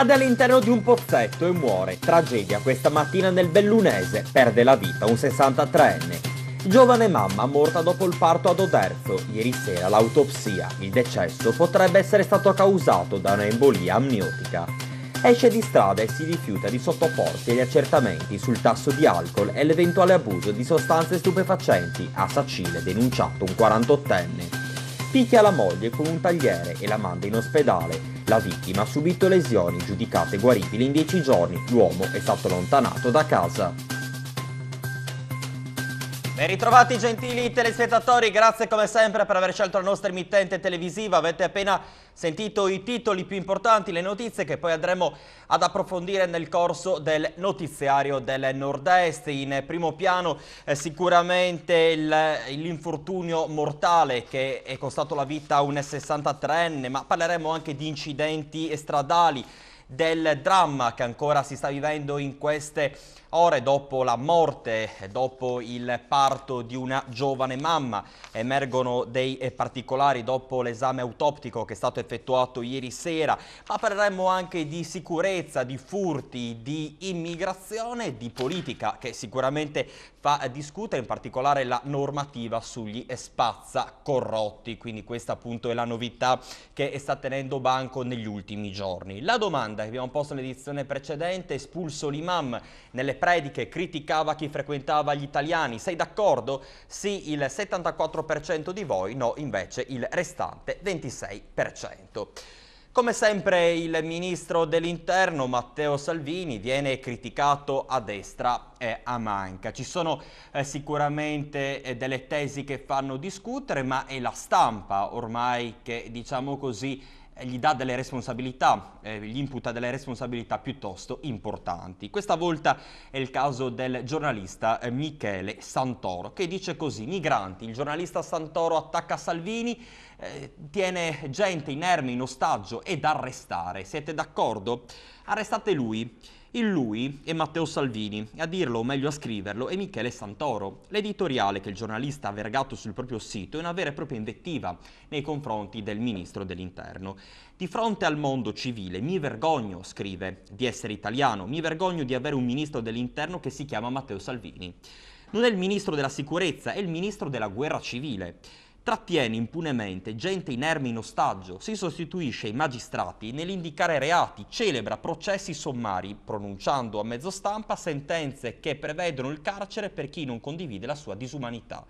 Cade all'interno di un pozzetto e muore. Tragedia questa mattina nel Bellunese. Perde la vita un 63enne. Giovane mamma morta dopo il parto ad Oderzo. Ieri sera l'autopsia. Il decesso potrebbe essere stato causato da un'embolia amniotica. Esce di strada e si rifiuta di sottoporsi agli accertamenti sul tasso di alcol e l'eventuale abuso di sostanze stupefacenti. A Sacile denunciato un 48enne picchia la moglie con un tagliere e la manda in ospedale. La vittima ha subito lesioni giudicate guaribili in 10 giorni. L'uomo è stato allontanato da casa. Ben ritrovati gentili telespettatori, grazie come sempre per aver scelto la nostra emittente televisiva. Avete appena sentito i titoli più importanti, le notizie che poi andremo ad approfondire nel corso del notiziario del Nord-Est. In primo piano eh, sicuramente l'infortunio mortale che è costato la vita a un 63enne, ma parleremo anche di incidenti stradali del dramma che ancora si sta vivendo in queste ore dopo la morte, dopo il parto di una giovane mamma. Emergono dei particolari dopo l'esame autoptico che è stato effettuato ieri sera, ma parleremo anche di sicurezza, di furti, di immigrazione, di politica che sicuramente fa discutere in particolare la normativa sugli spazza corrotti, quindi questa appunto è la novità che sta tenendo banco negli ultimi giorni. La domanda che abbiamo posto nell'edizione precedente, espulso l'imam nelle prediche, criticava chi frequentava gli italiani, sei d'accordo? Sì il 74% di voi, no invece il restante 26%. Come sempre il ministro dell'interno Matteo Salvini viene criticato a destra e a manca. Ci sono eh, sicuramente eh, delle tesi che fanno discutere, ma è la stampa ormai che diciamo così gli dà delle responsabilità, eh, gli imputa delle responsabilità piuttosto importanti. Questa volta è il caso del giornalista eh, Michele Santoro che dice così, migranti, il giornalista Santoro attacca Salvini, eh, tiene gente inerme in ostaggio ed arrestare. Siete d'accordo? Arrestate lui. Il lui è Matteo Salvini, a dirlo o meglio a scriverlo è Michele Santoro. L'editoriale che il giornalista ha vergato sul proprio sito è una vera e propria invettiva nei confronti del ministro dell'interno. Di fronte al mondo civile mi vergogno, scrive, di essere italiano, mi vergogno di avere un ministro dell'interno che si chiama Matteo Salvini. Non è il ministro della sicurezza, è il ministro della guerra civile trattiene impunemente gente inerme in ostaggio, si sostituisce ai magistrati nell'indicare reati, celebra processi sommari, pronunciando a mezzo stampa sentenze che prevedono il carcere per chi non condivide la sua disumanità.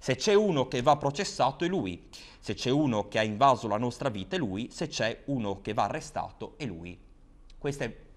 Se c'è uno che va processato è lui, se c'è uno che ha invaso la nostra vita è lui, se c'è uno che va arrestato è lui. Queste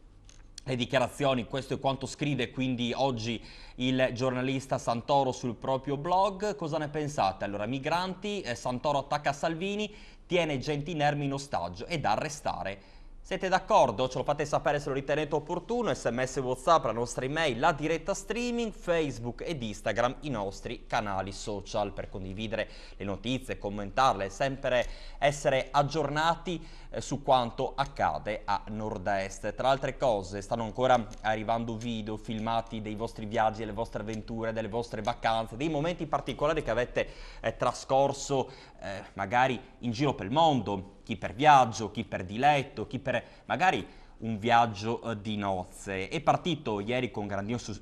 le dichiarazioni, questo è quanto scrive quindi oggi il giornalista Santoro sul proprio blog. Cosa ne pensate? Allora, migranti, eh, Santoro attacca Salvini, tiene gente inermi in ostaggio e da arrestare. Siete d'accordo? Ce lo fate sapere se lo ritenete opportuno, sms whatsapp, la nostra email, la diretta streaming, facebook ed instagram, i nostri canali social per condividere le notizie, commentarle, sempre essere aggiornati eh, su quanto accade a nord-est. Tra altre cose stanno ancora arrivando video filmati dei vostri viaggi, delle vostre avventure, delle vostre vacanze, dei momenti particolari che avete eh, trascorso eh, magari in giro per il mondo, chi per viaggio, chi per diletto, chi per magari un viaggio eh, di nozze. È partito ieri con,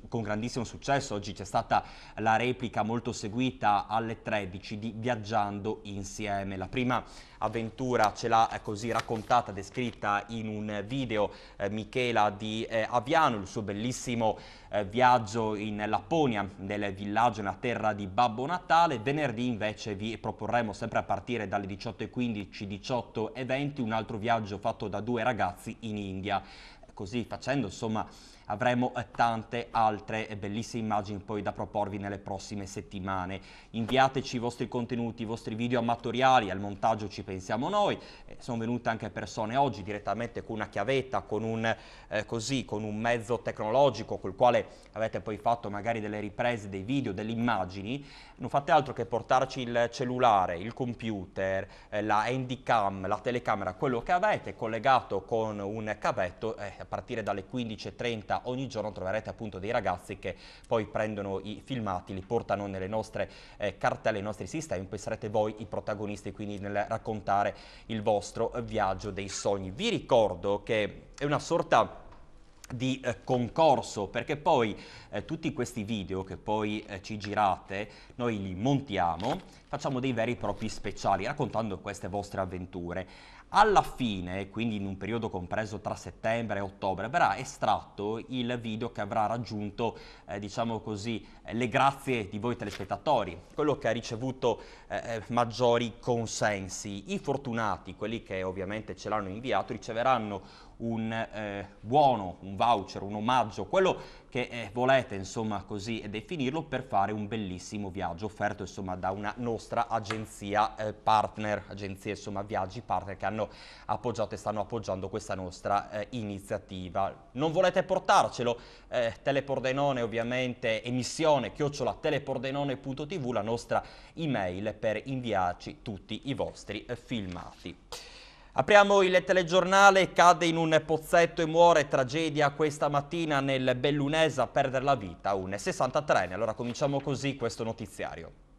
con, grandissimo successo, oggi c'è stata la replica molto seguita alle 13 di Viaggiando insieme. La prima avventura ce l'ha eh, così raccontata, descritta in un video eh, Michela di eh, Aviano, il suo bellissimo eh, viaggio in Lapponia, nel villaggio, nella terra di Babbo Natale. Venerdì invece vi proporremo sempre a partire dalle 18.15, 18 e 20 un altro viaggio fatto da due ragazzi in India. Così facendo insomma avremo eh, tante altre eh, bellissime immagini poi da proporvi nelle prossime settimane. Inviateci i vostri contenuti, i vostri video amatoriali, al montaggio ci pensiamo noi. Eh, sono venute anche persone oggi direttamente con una chiavetta, con un, eh, così, con un mezzo tecnologico col quale avete poi fatto magari delle riprese, dei video, delle immagini. Non fate altro che portarci il cellulare, il computer, eh, la handycam, la telecamera, quello che avete collegato con un cavetto eh, a partire dalle 15.30 mattina ogni giorno troverete appunto dei ragazzi che poi prendono i filmati, li portano nelle nostre eh, cartelle, nei nostri sistemi, poi sarete voi i protagonisti quindi nel raccontare il vostro viaggio dei sogni. Vi ricordo che è una sorta di eh, concorso perché poi eh, tutti questi video che poi eh, ci girate noi li montiamo facciamo dei veri e propri speciali raccontando queste vostre avventure alla fine, quindi in un periodo compreso tra settembre e ottobre, verrà estratto il video che avrà raggiunto, eh, diciamo così, eh, le grazie di voi telespettatori, quello che ha ricevuto eh, eh, maggiori consensi. I fortunati, quelli che ovviamente ce l'hanno inviato, riceveranno un eh, buono, un voucher, un omaggio, quello che eh, volete insomma così definirlo per fare un bellissimo viaggio offerto insomma da una nostra agenzia eh, partner, agenzia insomma viaggi partner che hanno appoggiato e stanno appoggiando questa nostra eh, iniziativa. Non volete portarcelo? Eh, Telepordenone ovviamente emissione chiocciola telepordenone.tv la nostra email per inviarci tutti i vostri eh, filmati. Apriamo il telegiornale, cade in un pozzetto e muore, tragedia questa mattina nel Bellunese a perdere la vita, un 63enne. Allora cominciamo così questo notiziario.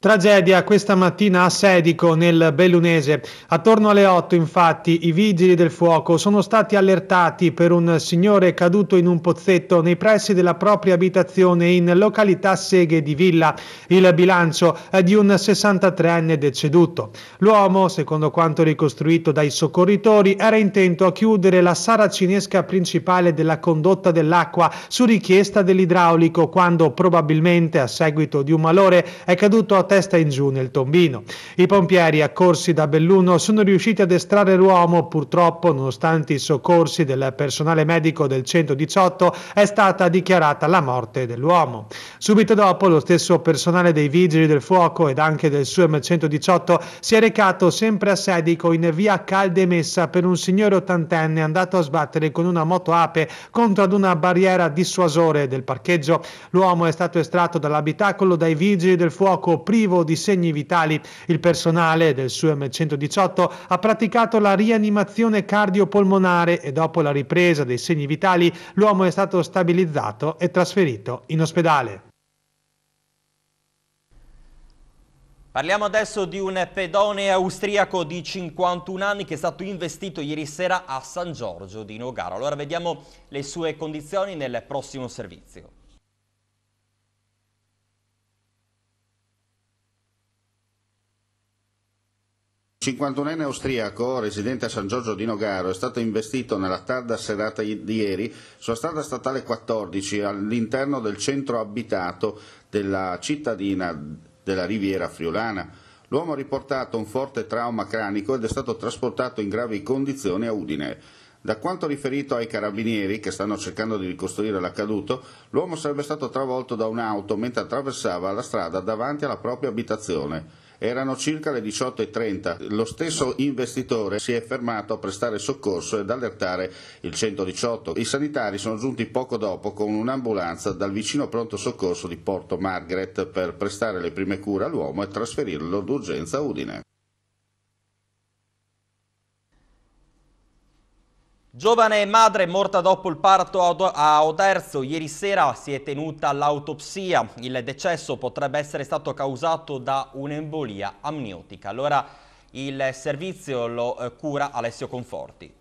Tragedia questa mattina a Sedico nel Bellunese. Attorno alle 8 infatti i vigili del fuoco sono stati allertati per un signore caduto in un pozzetto nei pressi della propria abitazione in località Seghe di Villa. Il bilancio è di un 63enne deceduto. L'uomo, secondo quanto ricostruito dai soccorritori, era intento a chiudere la saracinesca principale della condotta dell'acqua su richiesta dell'idraulico quando probabilmente a seguito di un malore è caduto a testa in giù nel tombino. I pompieri accorsi da Belluno sono riusciti ad estrarre l'uomo, purtroppo nonostante i soccorsi del personale medico del 118 è stata dichiarata la morte dell'uomo. Subito dopo lo stesso personale dei vigili del fuoco ed anche del SUEM 118 si è recato sempre a Sedico in via Caldemessa per un signore ottantenne andato a sbattere con una moto ape contro ad una barriera dissuasore del parcheggio. L'uomo è stato estratto dall'abitacolo dai vigili del fuoco prima privo di segni vitali. Il personale del SUEM 118 ha praticato la rianimazione cardiopolmonare e dopo la ripresa dei segni vitali l'uomo è stato stabilizzato e trasferito in ospedale. Parliamo adesso di un pedone austriaco di 51 anni che è stato investito ieri sera a San Giorgio di Nogaro. Allora vediamo le sue condizioni nel prossimo servizio. 51enne austriaco, residente a San Giorgio di Nogaro, è stato investito nella tarda serata di ieri sulla strada statale 14 all'interno del centro abitato della cittadina della Riviera Friulana. L'uomo ha riportato un forte trauma cranico ed è stato trasportato in gravi condizioni a Udine. Da quanto riferito ai carabinieri che stanno cercando di ricostruire l'accaduto, l'uomo sarebbe stato travolto da un'auto mentre attraversava la strada davanti alla propria abitazione. Erano circa le 18.30. Lo stesso investitore si è fermato a prestare soccorso ed allertare il 118. I sanitari sono giunti poco dopo con un'ambulanza dal vicino pronto soccorso di Porto Margaret per prestare le prime cure all'uomo e trasferirlo d'urgenza a Udine. Giovane madre morta dopo il parto a Oderzo, ieri sera si è tenuta l'autopsia, il decesso potrebbe essere stato causato da un'embolia amniotica. Allora il servizio lo eh, cura Alessio Conforti.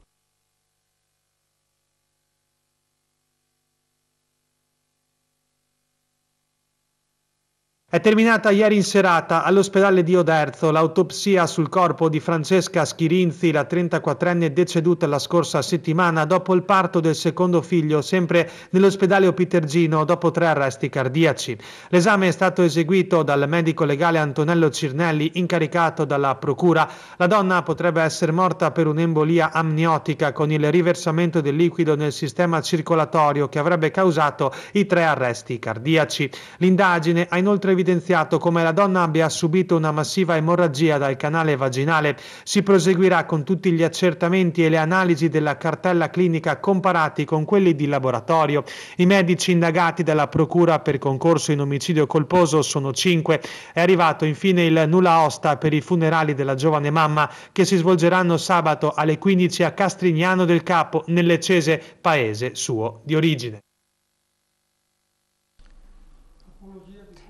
È terminata ieri in serata all'ospedale di Oderzo l'autopsia sul corpo di Francesca Schirinzi, la 34enne deceduta la scorsa settimana dopo il parto del secondo figlio, sempre nell'ospedale Opitergino dopo tre arresti cardiaci. L'esame è stato eseguito dal medico legale Antonello Cirnelli, incaricato dalla procura. La donna potrebbe essere morta per un'embolia amniotica con il riversamento del liquido nel sistema circolatorio che avrebbe causato i tre arresti cardiaci. L'indagine ha inoltre evidenziato evidenziato come la donna abbia subito una massiva emorragia dal canale vaginale. Si proseguirà con tutti gli accertamenti e le analisi della cartella clinica comparati con quelli di laboratorio. I medici indagati dalla Procura per concorso in omicidio colposo sono cinque. È arrivato infine il nulla osta per i funerali della giovane mamma che si svolgeranno sabato alle 15 a Castrignano del Capo, nell'Ecese, paese suo di origine.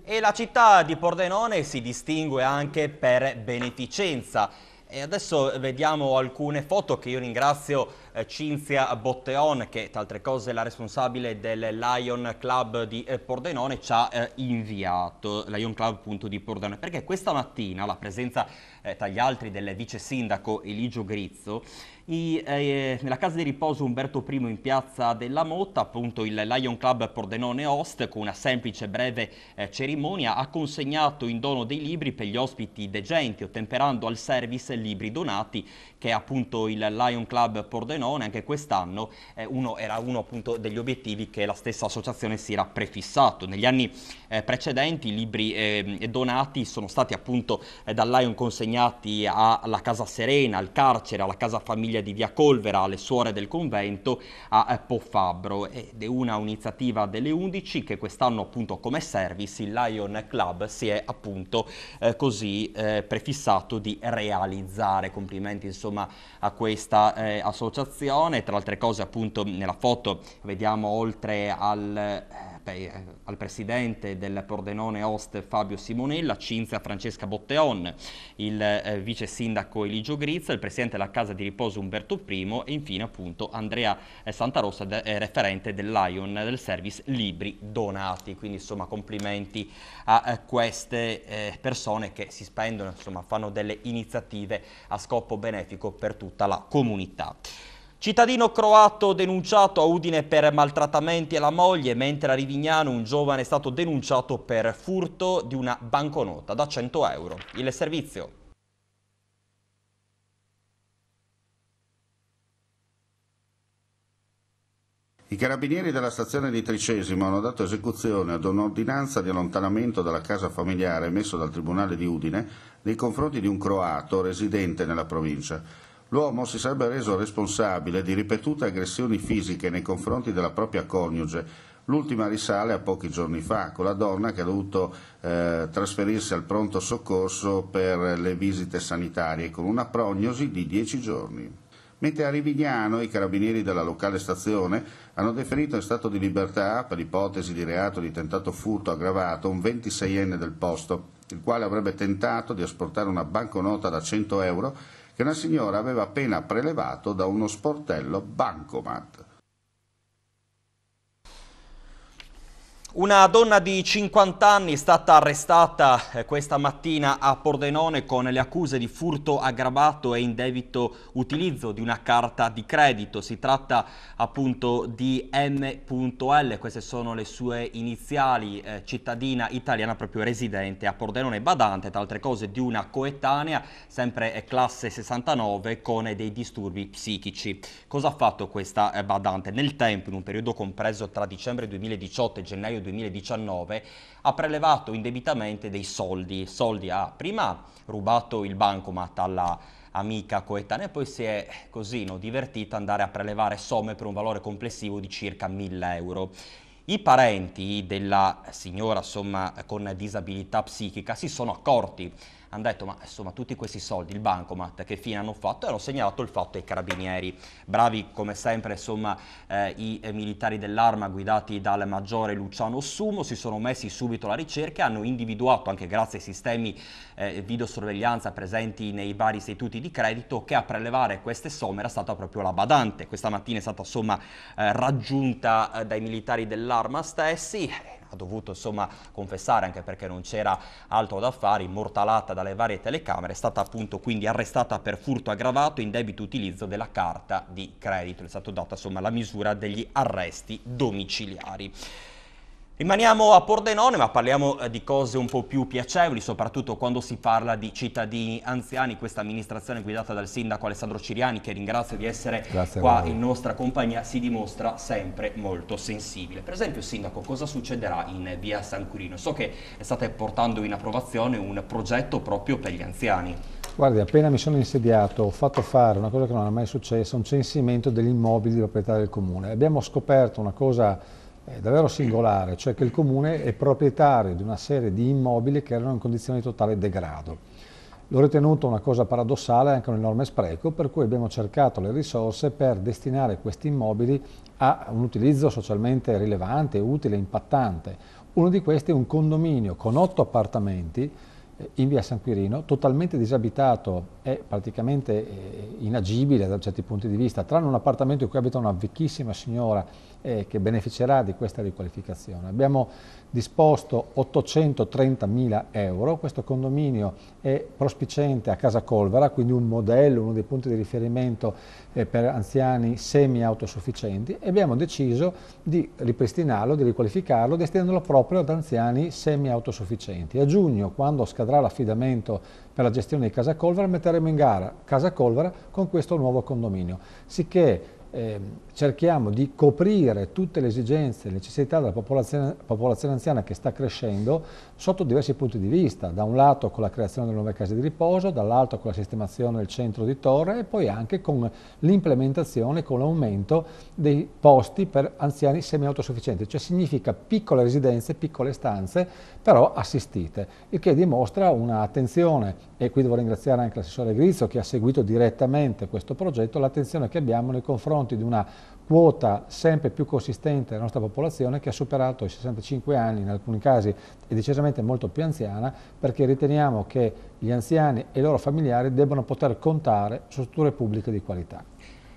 E la città di Pordenone si distingue anche per beneficenza. E adesso vediamo alcune foto che io ringrazio eh, Cinzia Botteon, che tra altre cose è la responsabile del Lion Club di eh, Pordenone, ci ha eh, inviato, Lion Club appunto di Pordenone, perché questa mattina la presenza eh, tra gli altri del vice sindaco Eligio Grizzo i, eh, nella casa di riposo Umberto I in piazza della Motta, appunto il Lion Club Pordenone Host, con una semplice breve eh, cerimonia, ha consegnato in dono dei libri per gli ospiti degenti, ottemperando al service libri donati, che è appunto il Lion Club Pordenone, anche quest'anno eh, era uno appunto degli obiettivi che la stessa associazione si era prefissato. Negli anni eh, precedenti i libri ehm, donati sono stati appunto eh, dal Lion consegnati alla Casa Serena, al carcere, alla Casa Famiglia famiglia di Via Colvera, alle suore del convento, a eh, Pofabbro ed è una iniziativa delle 11 che quest'anno appunto come service il Lion Club si è appunto eh, così eh, prefissato di realizzare. Complimenti insomma a questa eh, associazione, tra altre cose appunto nella foto vediamo oltre al eh, al presidente del Pordenone Host Fabio Simonella, Cinzia Francesca Botteon, il eh, vice sindaco Eligio Grizza, il presidente della casa di riposo Umberto I e infine appunto Andrea eh, Santarossa, de, eh, referente del Lion del service Libri Donati. Quindi insomma complimenti a eh, queste eh, persone che si spendono, insomma fanno delle iniziative a scopo benefico per tutta la comunità. Cittadino croato denunciato a Udine per maltrattamenti alla moglie, mentre a Rivignano un giovane è stato denunciato per furto di una banconota da 100 euro. Il servizio. I carabinieri della stazione di Tricesimo hanno dato esecuzione ad un'ordinanza di allontanamento dalla casa familiare emesso dal Tribunale di Udine nei confronti di un croato residente nella provincia. L'uomo si sarebbe reso responsabile di ripetute aggressioni fisiche nei confronti della propria coniuge. L'ultima risale a pochi giorni fa, con la donna che ha dovuto eh, trasferirsi al pronto soccorso per le visite sanitarie, con una prognosi di dieci giorni. Mentre a Rivignano i carabinieri della locale stazione hanno deferito in stato di libertà per ipotesi di reato di tentato furto aggravato un 26enne del posto, il quale avrebbe tentato di asportare una banconota da 100 euro che una signora aveva appena prelevato da uno sportello bancomat. Una donna di 50 anni è stata arrestata eh, questa mattina a Pordenone con le accuse di furto aggravato e indebito utilizzo di una carta di credito. Si tratta appunto di M.L, queste sono le sue iniziali, eh, cittadina italiana proprio residente a Pordenone Badante, tra altre cose di una coetanea, sempre classe 69 con dei disturbi psichici. Cosa ha fatto questa eh, Badante? Nel tempo, in un periodo compreso tra dicembre 2018 e gennaio 2018, 2019 ha prelevato indebitamente dei soldi, soldi ha prima rubato il bancomat alla amica coetanea e poi si è così no, divertita ad andare a prelevare somme per un valore complessivo di circa 1000 euro. I parenti della signora insomma, con disabilità psichica si sono accorti hanno detto ma insomma tutti questi soldi, il bancomat che fine hanno fatto e hanno segnalato il fatto ai carabinieri. Bravi come sempre insomma eh, i eh, militari dell'arma guidati dal maggiore Luciano Sumo si sono messi subito alla ricerca hanno individuato anche grazie ai sistemi eh, videosorveglianza presenti nei vari istituti di credito che a prelevare queste somme era stata proprio la badante. Questa mattina è stata insomma eh, raggiunta eh, dai militari dell'arma stessi ha dovuto insomma confessare anche perché non c'era altro da fare, immortalata dalle varie telecamere, è stata appunto quindi arrestata per furto aggravato in debito utilizzo della carta di credito, è stata data insomma la misura degli arresti domiciliari. Rimaniamo a Pordenone, ma parliamo eh, di cose un po' più piacevoli, soprattutto quando si parla di cittadini anziani. Questa amministrazione guidata dal sindaco Alessandro Ciriani, che ringrazio di essere Grazie qua in nostra compagnia, si dimostra sempre molto sensibile. Per esempio, sindaco, cosa succederà in via San Quirino? So che state portando in approvazione un progetto proprio per gli anziani. Guardi, appena mi sono insediato ho fatto fare una cosa che non è mai successa, un censimento degli immobili di proprietà del comune. Abbiamo scoperto una cosa è davvero singolare, cioè che il comune è proprietario di una serie di immobili che erano in condizioni di totale degrado. L'ho ritenuto una cosa paradossale, anche un enorme spreco, per cui abbiamo cercato le risorse per destinare questi immobili a un utilizzo socialmente rilevante, utile, impattante. Uno di questi è un condominio con otto appartamenti eh, in via San Quirino, totalmente disabitato e praticamente eh, inagibile da certi punti di vista, tranne un appartamento in cui abita una vecchissima signora eh, che beneficerà di questa riqualificazione. Abbiamo disposto 830.000 euro, questo condominio è prospicente a Casa Colvera, quindi un modello, uno dei punti di riferimento eh, per anziani semi-autosufficienti e abbiamo deciso di ripristinarlo, di riqualificarlo, destinandolo proprio ad anziani semi-autosufficienti. A giugno, quando scadrà l'affidamento per la gestione di Casa Colvera, metteremo in gara Casa Colvera con questo nuovo condominio, sicché eh, cerchiamo di coprire tutte le esigenze e le necessità della popolazione, popolazione, anziana che sta crescendo sotto diversi punti di vista, da un lato con la creazione delle nuove case di riposo, dall'altro con la sistemazione del centro di torre e poi anche con l'implementazione, con l'aumento dei posti per anziani semi-autosufficienti, cioè significa piccole residenze, piccole stanze, però assistite, il che dimostra un'attenzione, e qui devo ringraziare anche l'assessore Grizzo che ha seguito direttamente questo progetto, l'attenzione che abbiamo nei confronti di una quota sempre più consistente della nostra popolazione che ha superato i 65 anni, in alcuni casi è decisamente molto più anziana, perché riteniamo che gli anziani e i loro familiari debbano poter contare su strutture pubbliche di qualità.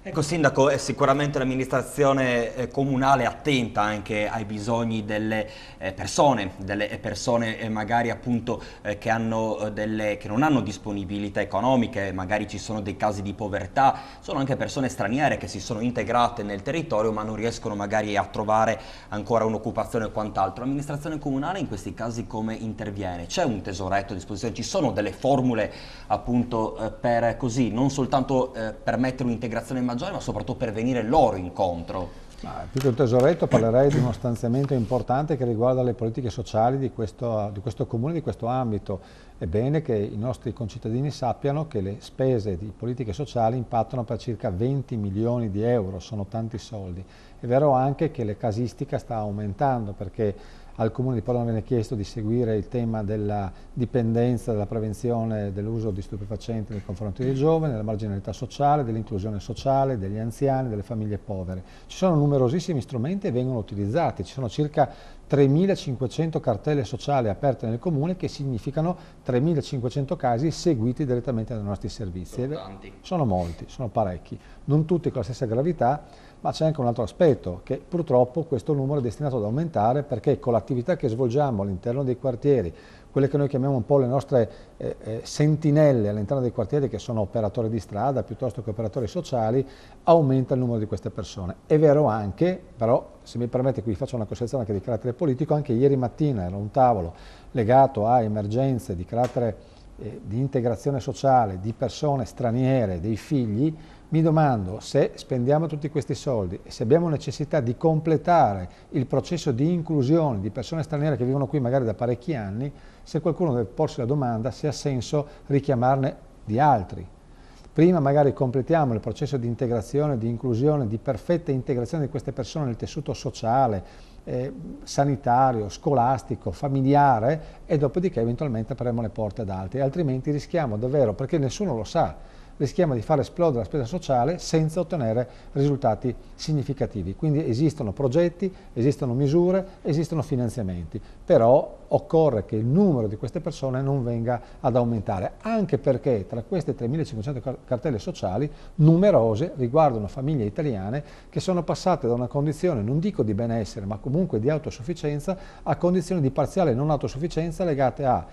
Ecco Sindaco, è sicuramente l'amministrazione eh, comunale attenta anche ai bisogni delle eh, persone, delle persone eh, magari appunto che, hanno delle, che non hanno disponibilità economiche, magari ci sono dei casi di povertà, sono anche persone straniere che si sono integrate nel territorio ma non riescono magari a trovare ancora un'occupazione o quant'altro. L'amministrazione comunale in questi casi come interviene? C'è un tesoretto a disposizione? Ci sono delle formule appunto per così, non soltanto permettere un'integrazione maggiore, ma soprattutto per venire loro incontro. Ma più che un tesoretto parlerei di uno stanziamento importante che riguarda le politiche sociali di questo, di questo comune, di questo ambito. È bene che i nostri concittadini sappiano che le spese di politiche sociali impattano per circa 20 milioni di euro, sono tanti soldi. È vero anche che la casistica sta aumentando perché al Comune di Padova viene chiesto di seguire il tema della dipendenza, della prevenzione dell'uso di stupefacenti nei confronti dei giovani, della marginalità sociale, dell'inclusione sociale, degli anziani, delle famiglie povere. Ci sono numerosissimi strumenti e vengono utilizzati, ci sono circa 3.500 cartelle sociali aperte nel Comune che significano 3.500 casi seguiti direttamente dai nostri servizi. Sono, sono molti, sono parecchi, non tutti con la stessa gravità, ma c'è anche un altro aspetto, che purtroppo questo numero è destinato ad aumentare perché con l'attività che svolgiamo all'interno dei quartieri, quelle che noi chiamiamo un po' le nostre eh, eh, sentinelle all'interno dei quartieri che sono operatori di strada piuttosto che operatori sociali, aumenta il numero di queste persone. È vero anche, però se mi permette qui faccio una considerazione anche di carattere politico, anche ieri mattina era un tavolo legato a emergenze di carattere eh, di integrazione sociale di persone straniere, dei figli, mi domando se spendiamo tutti questi soldi e se abbiamo necessità di completare il processo di inclusione di persone straniere che vivono qui magari da parecchi anni, se qualcuno deve porsi la domanda se ha senso richiamarne di altri. Prima magari completiamo il processo di integrazione, di inclusione, di perfetta integrazione di queste persone nel tessuto sociale, eh, sanitario, scolastico, familiare e dopodiché eventualmente apriamo le porte ad altri, altrimenti rischiamo davvero, perché nessuno lo sa, rischiamo di far esplodere la spesa sociale senza ottenere risultati significativi. Quindi esistono progetti, esistono misure, esistono finanziamenti, però occorre che il numero di queste persone non venga ad aumentare, anche perché tra queste 3.500 cartelle sociali numerose riguardano famiglie italiane che sono passate da una condizione, non dico di benessere, ma comunque di autosufficienza, a condizioni di parziale non autosufficienza legate a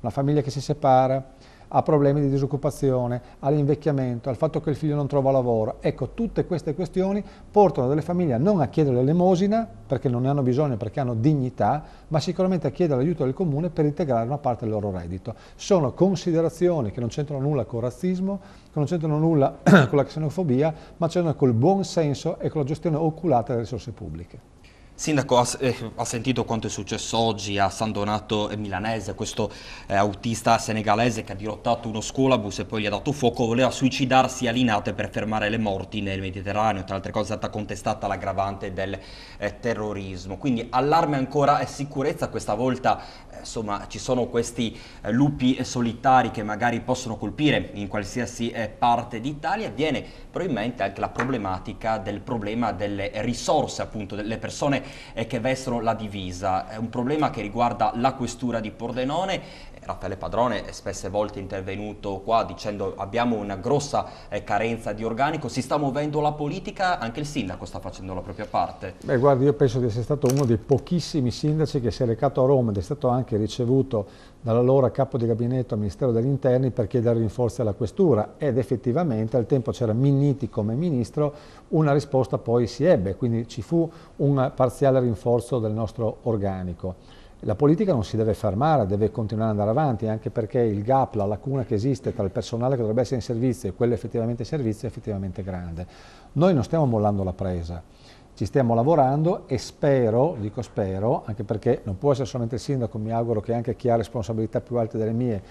una famiglia che si separa, a problemi di disoccupazione, all'invecchiamento, al fatto che il figlio non trova lavoro. Ecco, tutte queste questioni portano delle famiglie non a chiedere l'elemosina perché non ne hanno bisogno, perché hanno dignità, ma sicuramente a chiedere l'aiuto del comune per integrare una parte del loro reddito. Sono considerazioni che non c'entrano nulla con il razzismo, che non c'entrano nulla con la xenofobia, ma c'entrano col buon senso e con la gestione oculata delle risorse pubbliche. Sindaco, ha, eh, ha, sentito quanto è successo oggi a San Donato Milanese, questo eh, autista senegalese che ha dirottato uno scuolabus e poi gli ha dato fuoco, voleva suicidarsi a Linate per fermare le morti nel Mediterraneo, tra altre cose è stata contestata l'aggravante del eh, terrorismo. Quindi allarme ancora e sicurezza, questa volta eh, insomma ci sono questi eh, lupi solitari che magari possono colpire in qualsiasi eh, parte d'Italia, viene probabilmente anche la problematica del problema delle risorse appunto delle persone e che vestono la divisa. È un problema che riguarda la questura di Pordenone. Raffaele Padrone è spesse volte intervenuto qua dicendo abbiamo una grossa eh, carenza di organico, si sta muovendo la politica, anche il sindaco sta facendo la propria parte. Beh guardi, io penso di essere stato uno dei pochissimi sindaci che si è recato a Roma ed è stato anche ricevuto dall'allora capo di gabinetto al Ministero degli Interni per chiedere rinforzi alla questura ed effettivamente al tempo c'era Minniti come ministro, una risposta poi si ebbe, quindi ci fu un parziale rinforzo del nostro organico. La politica non si deve fermare, deve continuare ad andare avanti, anche perché il gap, la lacuna che esiste tra il personale che dovrebbe essere in servizio e quello effettivamente in servizio è effettivamente grande. Noi non stiamo mollando la presa, ci stiamo lavorando e spero, dico spero, anche perché non può essere solamente il sindaco, mi auguro che anche chi ha responsabilità più alte delle mie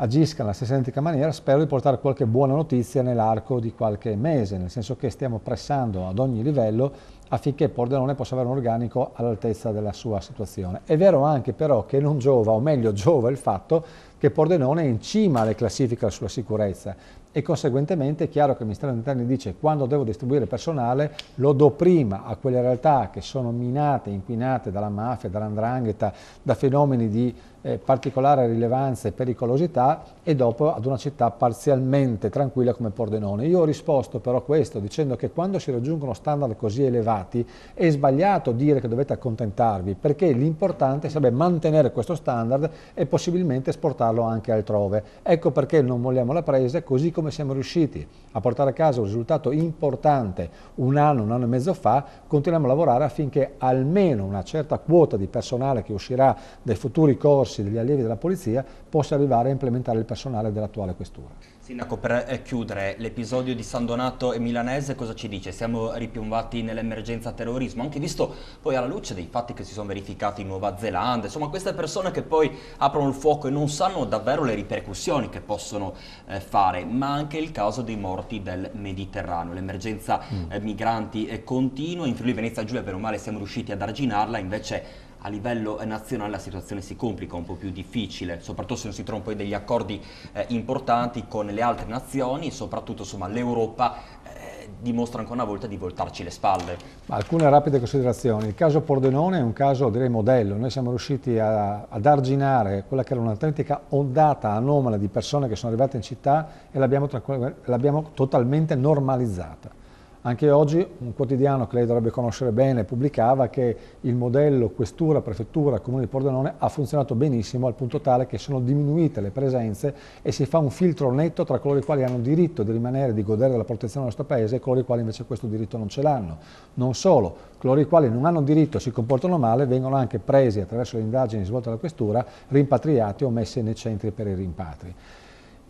agisca nella stessa identica maniera, spero di portare qualche buona notizia nell'arco di qualche mese, nel senso che stiamo pressando ad ogni livello affinché Pordenone possa avere un organico all'altezza della sua situazione. È vero anche però che non giova, o meglio giova il fatto che Pordenone è in cima alle classifiche sulla sicurezza e conseguentemente è chiaro che il Ministero degli Interni dice quando devo distribuire personale lo do prima a quelle realtà che sono minate, inquinate dalla mafia, dall'andrangheta, da fenomeni di eh, particolare rilevanza e pericolosità e dopo ad una città parzialmente tranquilla come Pordenone. Io ho risposto però questo dicendo che quando si raggiungono standard così elevati è sbagliato dire che dovete accontentarvi perché l'importante sarebbe mantenere questo standard e possibilmente esportarlo anche altrove. Ecco perché non molliamo la presa così come siamo riusciti a portare a casa un risultato importante un anno, un anno e mezzo fa, continuiamo a lavorare affinché almeno una certa quota di personale che uscirà dai futuri corsi degli allievi della polizia possa arrivare a implementare il personale dell'attuale questura. Sindaco, per eh, chiudere, l'episodio di San Donato e Milanese cosa ci dice? Siamo ripiombati nell'emergenza terrorismo, anche visto poi alla luce dei fatti che si sono verificati in Nuova Zelanda, insomma queste persone che poi aprono il fuoco e non sanno davvero le ripercussioni che possono eh, fare, ma anche il caso dei morti del Mediterraneo, l'emergenza mm. eh, migranti è continua, in Friuli Venezia Giulia per o male siamo riusciti ad arginarla, invece a livello nazionale la situazione si complica un po' più difficile, soprattutto se non si trovano poi degli accordi eh, importanti con le altre nazioni, soprattutto l'Europa eh, dimostra ancora una volta di voltarci le spalle. Alcune rapide considerazioni. Il caso Pordenone è un caso direi modello, noi siamo riusciti a, ad arginare quella che era un'autentica ondata anomala di persone che sono arrivate in città e l'abbiamo totalmente normalizzata. Anche oggi un quotidiano che lei dovrebbe conoscere bene pubblicava che il modello questura, prefettura, comune di Pordenone ha funzionato benissimo al punto tale che sono diminuite le presenze e si fa un filtro netto tra coloro i quali hanno diritto di rimanere, di godere della protezione del nostro paese e coloro i quali invece questo diritto non ce l'hanno. Non solo, coloro i quali non hanno diritto e si comportano male vengono anche presi attraverso le indagini svolte dalla questura, rimpatriati o messi nei centri per i rimpatri.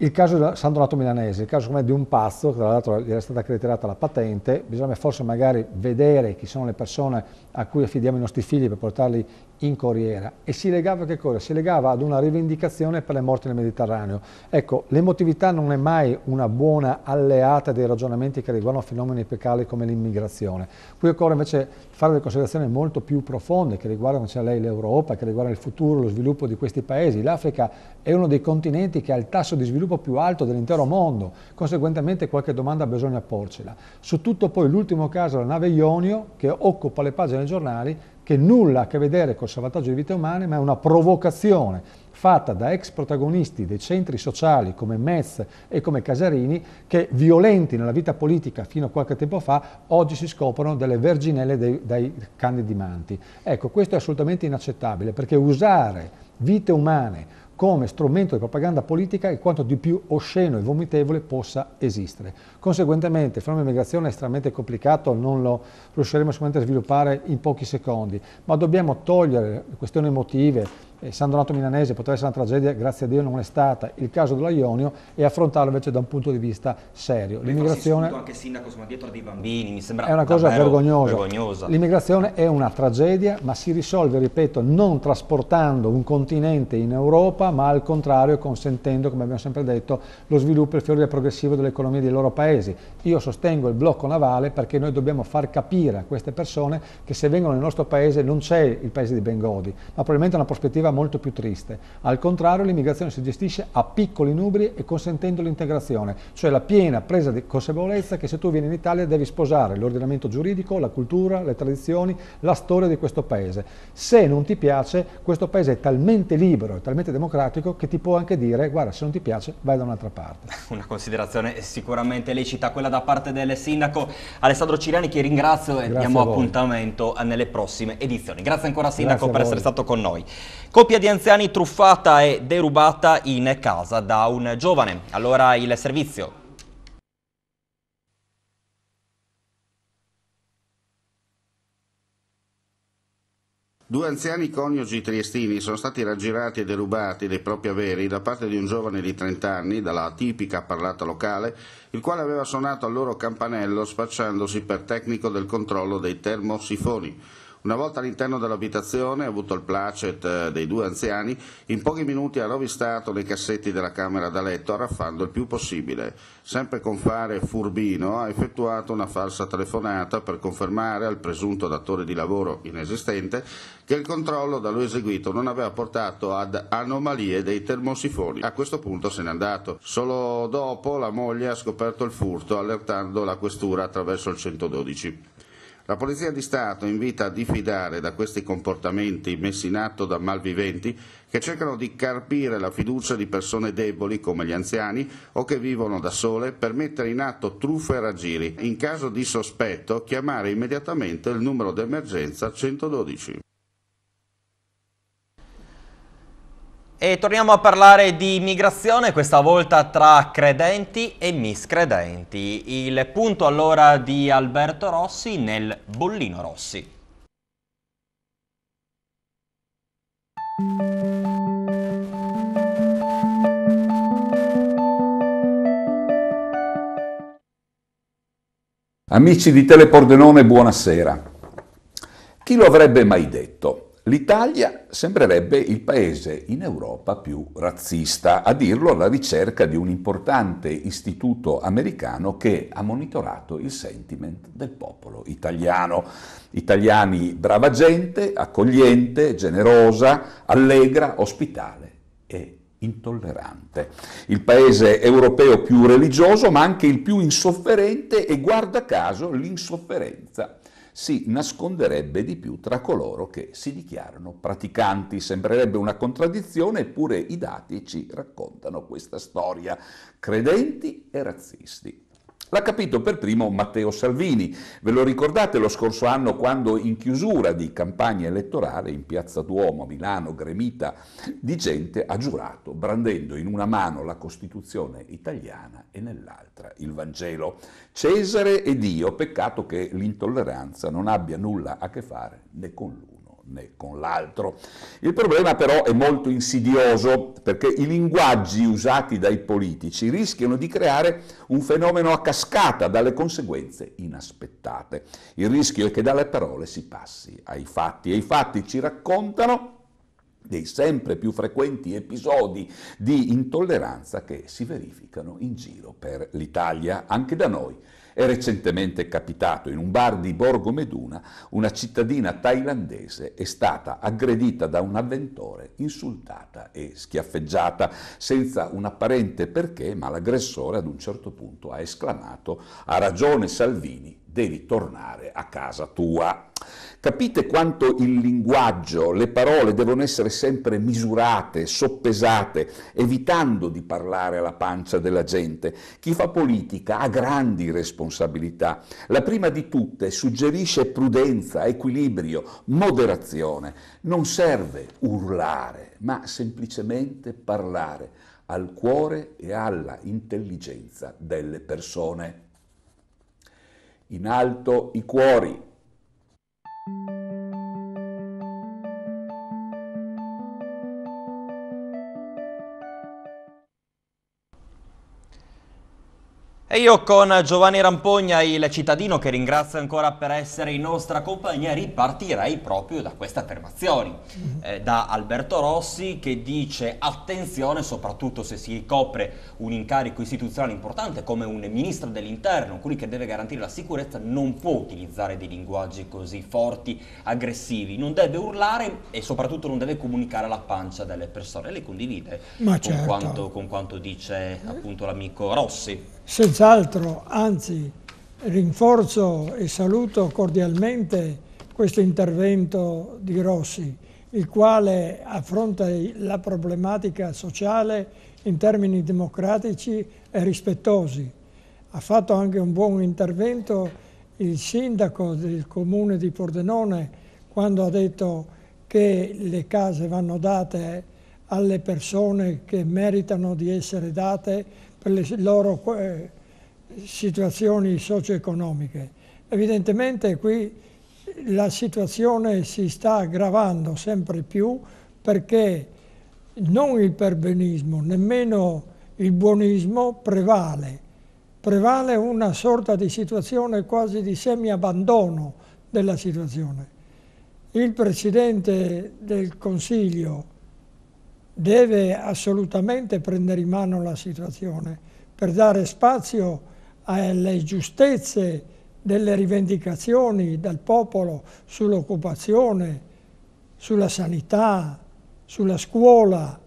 Il caso San Donato Milanese, il caso di un pazzo, tra l'altro gli era stata accreditata la patente, bisogna forse magari vedere chi sono le persone a cui affidiamo i nostri figli per portarli in Corriera e si legava a che cosa? Si legava ad una rivendicazione per le morti nel Mediterraneo. Ecco, l'emotività non è mai una buona alleata dei ragionamenti che riguardano fenomeni epicali come l'immigrazione. Qui occorre invece fare delle considerazioni molto più profonde che riguardano cioè lei l'Europa, che riguardano il futuro, lo sviluppo di questi paesi. L'Africa è uno dei continenti che ha il tasso di sviluppo più alto dell'intero mondo, conseguentemente qualche domanda bisogna porcela. Su tutto poi l'ultimo caso, la nave Ionio, che occupa le pagine dei giornali, che nulla ha a che vedere col salvataggio di vite umane, ma è una provocazione fatta da ex protagonisti dei centri sociali come Metz e come Casarini, che violenti nella vita politica fino a qualche tempo fa, oggi si scoprono delle verginelle dei, dai cani dimanti. Ecco, questo è assolutamente inaccettabile, perché usare vite umane come strumento di propaganda politica e quanto di più osceno e vomitevole possa esistere. Conseguentemente il fenomeno dell'immigrazione è estremamente complicato, non lo riusciremo sicuramente a sviluppare in pochi secondi, ma dobbiamo togliere le questioni emotive, eh, San Donato Milanese poteva essere una tragedia, grazie a Dio non è stata, il caso della Ionio e affrontarlo invece da un punto di vista serio. L'immigrazione anche sindaco insomma, dietro dei bambini, mi sembra è una cosa vergognosa. vergognosa. L'immigrazione è una tragedia, ma si risolve, ripeto, non trasportando un continente in Europa, ma al contrario consentendo, come abbiamo sempre detto, lo sviluppo e il fiore progressivo delle economie dei loro paesi. Io sostengo il blocco navale perché noi dobbiamo far capire a queste persone che se vengono nel nostro paese non c'è il paese di Bengodi, ma probabilmente una prospettiva prospettiva molto più triste. Al contrario l'immigrazione si gestisce a piccoli numeri e consentendo l'integrazione, cioè la piena presa di consapevolezza che se tu vieni in Italia devi sposare l'ordinamento giuridico, la cultura, le tradizioni, la storia di questo paese. Se non ti piace, questo paese è talmente libero e talmente democratico che ti può anche dire guarda se non ti piace vai da un'altra parte. Una considerazione sicuramente lecita, quella da parte del sindaco Alessandro Ciriani che ringrazio e Grazie diamo appuntamento nelle prossime edizioni. Grazie ancora sindaco Grazie per essere stato con noi. Coppia di anziani truffata e derubata in casa da un giovane. Allora il servizio. Due anziani coniugi triestini sono stati raggirati e derubati dei propri averi da parte di un giovane di 30 anni, dalla tipica parlata locale, il quale aveva suonato al loro campanello spacciandosi per tecnico del controllo dei termosifoni. Una volta all'interno dell'abitazione, avuto il placet eh, dei due anziani, in pochi minuti ha rovistato nei cassetti della camera da letto arraffando il più possibile. Sempre con fare furbino ha effettuato una falsa telefonata per confermare al presunto datore di lavoro inesistente che il controllo da lui eseguito non aveva portato ad anomalie dei termosifoni. A questo punto se n'è andato. Solo dopo la moglie ha scoperto il furto allertando la questura attraverso il 112. La Polizia di Stato invita a diffidare da questi comportamenti messi in atto da malviventi che cercano di carpire la fiducia di persone deboli come gli anziani o che vivono da sole per mettere in atto truffe e raggiri. In caso di sospetto chiamare immediatamente il numero d'emergenza 112. E torniamo a parlare di immigrazione, questa volta tra credenti e miscredenti. Il punto allora di Alberto Rossi nel Bollino Rossi. Amici di Telepordenone, buonasera. Chi lo avrebbe mai detto? L'Italia sembrerebbe il paese in Europa più razzista, a dirlo alla ricerca di un importante istituto americano che ha monitorato il sentiment del popolo italiano. Italiani brava gente, accogliente, generosa, allegra, ospitale e intollerante. Il paese europeo più religioso ma anche il più insofferente e guarda caso l'insofferenza si nasconderebbe di più tra coloro che si dichiarano praticanti. Sembrerebbe una contraddizione, eppure i dati ci raccontano questa storia. Credenti e razzisti. L'ha capito per primo Matteo Salvini. Ve lo ricordate lo scorso anno quando in chiusura di campagna elettorale in Piazza Duomo a Milano, gremita di gente, ha giurato, brandendo in una mano la Costituzione italiana e nell'altra il Vangelo. Cesare e Dio, peccato che l'intolleranza non abbia nulla a che fare né con lui né con l'altro. Il problema però è molto insidioso perché i linguaggi usati dai politici rischiano di creare un fenomeno a cascata dalle conseguenze inaspettate. Il rischio è che dalle parole si passi ai fatti e i fatti ci raccontano dei sempre più frequenti episodi di intolleranza che si verificano in giro per l'Italia, anche da noi. È recentemente capitato in un bar di Borgo Meduna una cittadina thailandese è stata aggredita da un avventore, insultata e schiaffeggiata senza un apparente perché, ma l'aggressore ad un certo punto ha esclamato ha ragione Salvini, devi tornare a casa tua. Capite quanto il linguaggio, le parole devono essere sempre misurate, soppesate, evitando di parlare alla pancia della gente. Chi fa politica ha grandi responsabilità responsabilità. La prima di tutte suggerisce prudenza, equilibrio, moderazione. Non serve urlare, ma semplicemente parlare al cuore e alla intelligenza delle persone. In alto i cuori, E io con Giovanni Rampogna, il cittadino che ringrazio ancora per essere in nostra compagnia, ripartirei proprio da queste affermazioni. Eh, da Alberto Rossi che dice attenzione soprattutto se si ricopre un incarico istituzionale importante come un ministro dell'interno, colui che deve garantire la sicurezza, non può utilizzare dei linguaggi così forti, aggressivi, non deve urlare e soprattutto non deve comunicare alla pancia delle persone. Lei condivide con, certo. quanto, con, quanto, dice appunto l'amico Rossi? Senz'altro, anzi rinforzo e saluto cordialmente questo intervento di Rossi, il quale affronta la problematica sociale in termini democratici e rispettosi. Ha fatto anche un buon intervento il sindaco del comune di Pordenone quando ha detto che le case vanno date alle persone che meritano di essere date per le loro eh, situazioni socio-economiche. Evidentemente qui la situazione si sta aggravando sempre più perché non il perbenismo, nemmeno il buonismo prevale. Prevale una sorta di situazione quasi di semi-abbandono della situazione. Il Presidente del Consiglio deve assolutamente prendere in mano la situazione per dare spazio alle giustezze delle rivendicazioni del popolo sull'occupazione, sulla sanità, sulla scuola.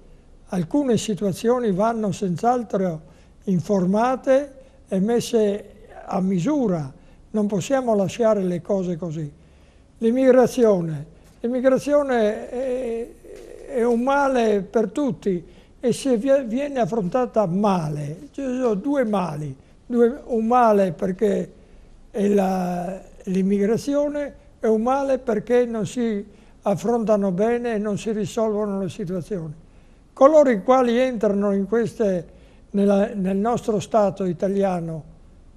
Alcune situazioni vanno senz'altro informate e messe a misura, non possiamo lasciare le cose così. L'immigrazione, l'immigrazione è, è un male per tutti e se viene affrontata male, ci sono due mali, due, un male perché è l'immigrazione e un male perché non si affrontano bene e non si risolvono le situazioni. Coloro i quali entrano in queste, nella, nel nostro Stato italiano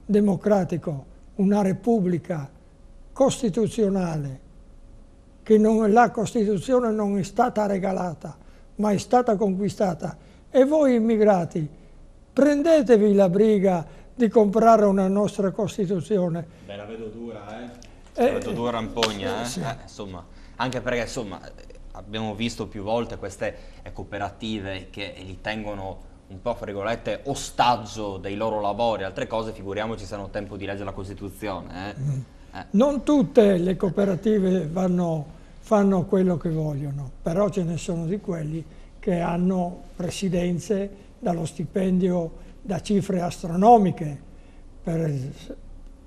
democratico, una repubblica costituzionale, che non, la Costituzione non è stata regalata, ma è stata conquistata. E voi immigrati, prendetevi la briga di comprare una nostra Costituzione. Beh, la vedo dura, eh? eh la vedo dura rampogna, eh? Sì. eh? Insomma, anche perché, insomma, abbiamo visto più volte queste cooperative che li tengono un po' fra virgolette ostaggio dei loro lavori, altre cose figuriamoci se hanno tempo di leggere la Costituzione. Eh? Mm. Eh. Non tutte le cooperative vanno, fanno quello che vogliono, però ce ne sono di quelli che hanno presidenze dallo stipendio da cifre astronomiche. Per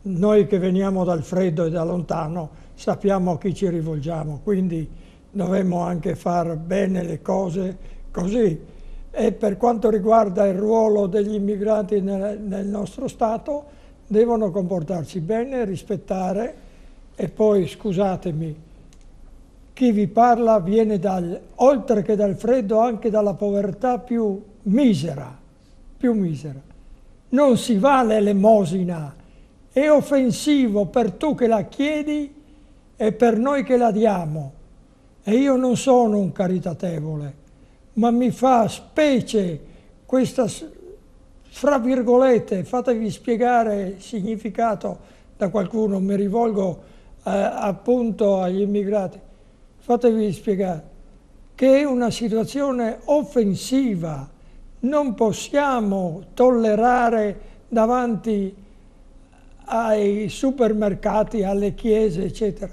noi che veniamo dal freddo e da lontano sappiamo a chi ci rivolgiamo, quindi dovremmo anche fare bene le cose così. E per quanto riguarda il ruolo degli immigrati nel, nel nostro Stato, devono comportarsi bene, rispettare e poi, scusatemi, chi vi parla viene dal, oltre che dal freddo anche dalla povertà più misera, più misera. Non si va all'elemosina, è offensivo per tu che la chiedi e per noi che la diamo. E io non sono un caritatevole, ma mi fa specie questa fra virgolette, fatevi spiegare il significato da qualcuno, mi rivolgo eh, appunto agli immigrati, fatevi spiegare che è una situazione offensiva, non possiamo tollerare davanti ai supermercati, alle chiese, eccetera,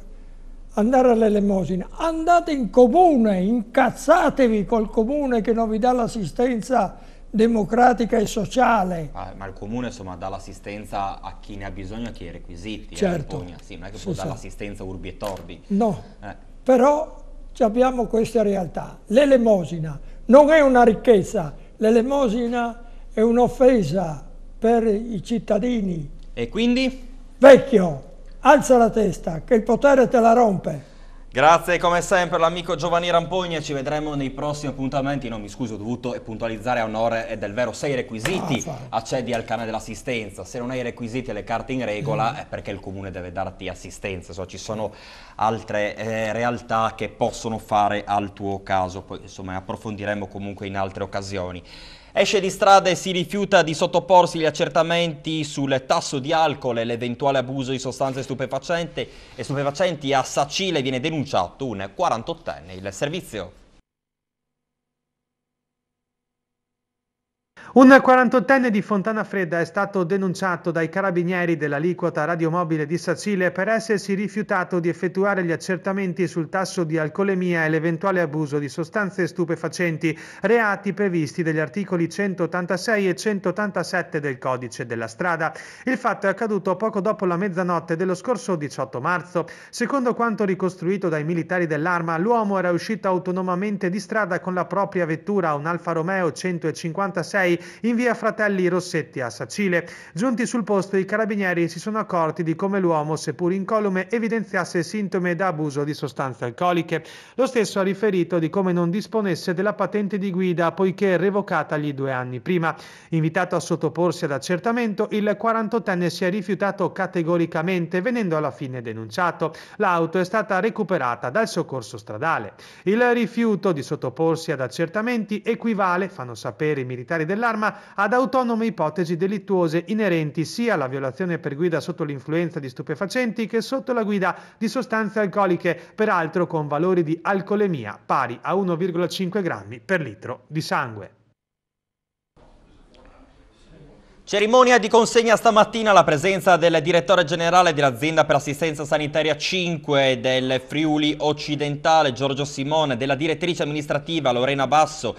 andare all'elemosina. Andate in comune, incazzatevi col comune che non vi dà l'assistenza democratica e sociale. Ma, ma il comune insomma dà l'assistenza a chi ne ha bisogno, a chi ha i requisiti. Eh, certo. Eh, sì, non è che può sì, dare sì. l'assistenza urbi e torbi. No, eh. Però abbiamo queste realtà. L'elemosina non è una ricchezza, l'elemosina è un'offesa per i cittadini E quindi? Vecchio, alza la testa, che il potere te la rompe. Grazie come sempre all'amico Giovanni Rampogna, ci vedremo nei prossimi appuntamenti, non mi scuso, ho dovuto puntualizzare a onore del vero sei requisiti, ah, accedi al canale dell'assistenza, se non hai i requisiti e le carte in regola mm. è perché il comune deve darti assistenza, so, ci sono altre eh, realtà che possono fare al tuo caso, poi insomma approfondiremo comunque in altre occasioni. Esce di strada e si rifiuta di sottoporsi agli accertamenti sul tasso di alcol e l'eventuale abuso di sostanze stupefacenti e stupefacenti a Sacile viene denunciato un 48enne. Il servizio Un 48enne di Fontana Fredda è stato denunciato dai carabinieri dell'aliquota radiomobile di Sacile per essersi rifiutato di effettuare gli accertamenti sul tasso di alcolemia e l'eventuale abuso di sostanze stupefacenti, reati previsti dagli articoli 186 e 187 del codice della strada. Il fatto è accaduto poco dopo la mezzanotte dello scorso 18 marzo. Secondo quanto ricostruito dai militari dell'arma, l'uomo era uscito autonomamente di strada con la propria vettura, un Alfa Romeo 156 in via Fratelli Rossetti a Sacile. Giunti sul posto i carabinieri si sono accorti di come l'uomo, seppur incolume, evidenziasse sintomi da abuso di sostanze alcoliche. Lo stesso ha riferito di come non disponesse della patente di guida poiché revocatagli due anni prima. Invitato a sottoporsi ad accertamento, il 48enne si è rifiutato categoricamente, venendo alla fine denunciato. L'auto è stata recuperata dal soccorso stradale. Il rifiuto di sottoporsi ad accertamenti equivale, fanno sapere i militari dell'arma, arma ad autonome ipotesi delittuose inerenti sia alla violazione per guida sotto l'influenza di stupefacenti che sotto la guida di sostanze alcoliche, peraltro con valori di alcolemia pari a 1,5 grammi per litro di sangue. Cerimonia di consegna stamattina alla presenza del direttore generale dell'azienda per assistenza sanitaria 5 del Friuli occidentale Giorgio Simone, della direttrice amministrativa Lorena Basso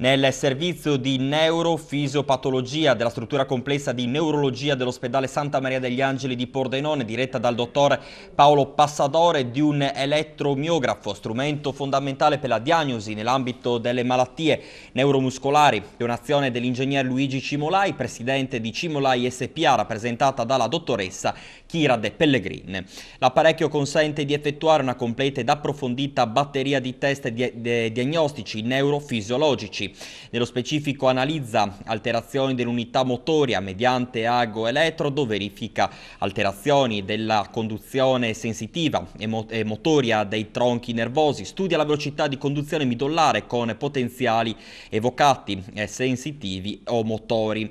nel servizio di neurofisiopatologia della struttura complessa di neurologia dell'ospedale Santa Maria degli Angeli di Pordenone, diretta dal dottor Paolo Passadore, di un elettromiografo, strumento fondamentale per la diagnosi nell'ambito delle malattie neuromuscolari, donazione dell'ingegner Luigi Cimolai, presidente di Cimolai SPA, rappresentata dalla dottoressa Kira De Pellegrin. L'apparecchio consente di effettuare una completa ed approfondita batteria di test di diagnostici neurofisiologici nello specifico analizza alterazioni dell'unità motoria mediante ago-elettrodo, verifica alterazioni della conduzione sensitiva e, mo e motoria dei tronchi nervosi, studia la velocità di conduzione midollare con potenziali evocati eh, sensitivi o motori.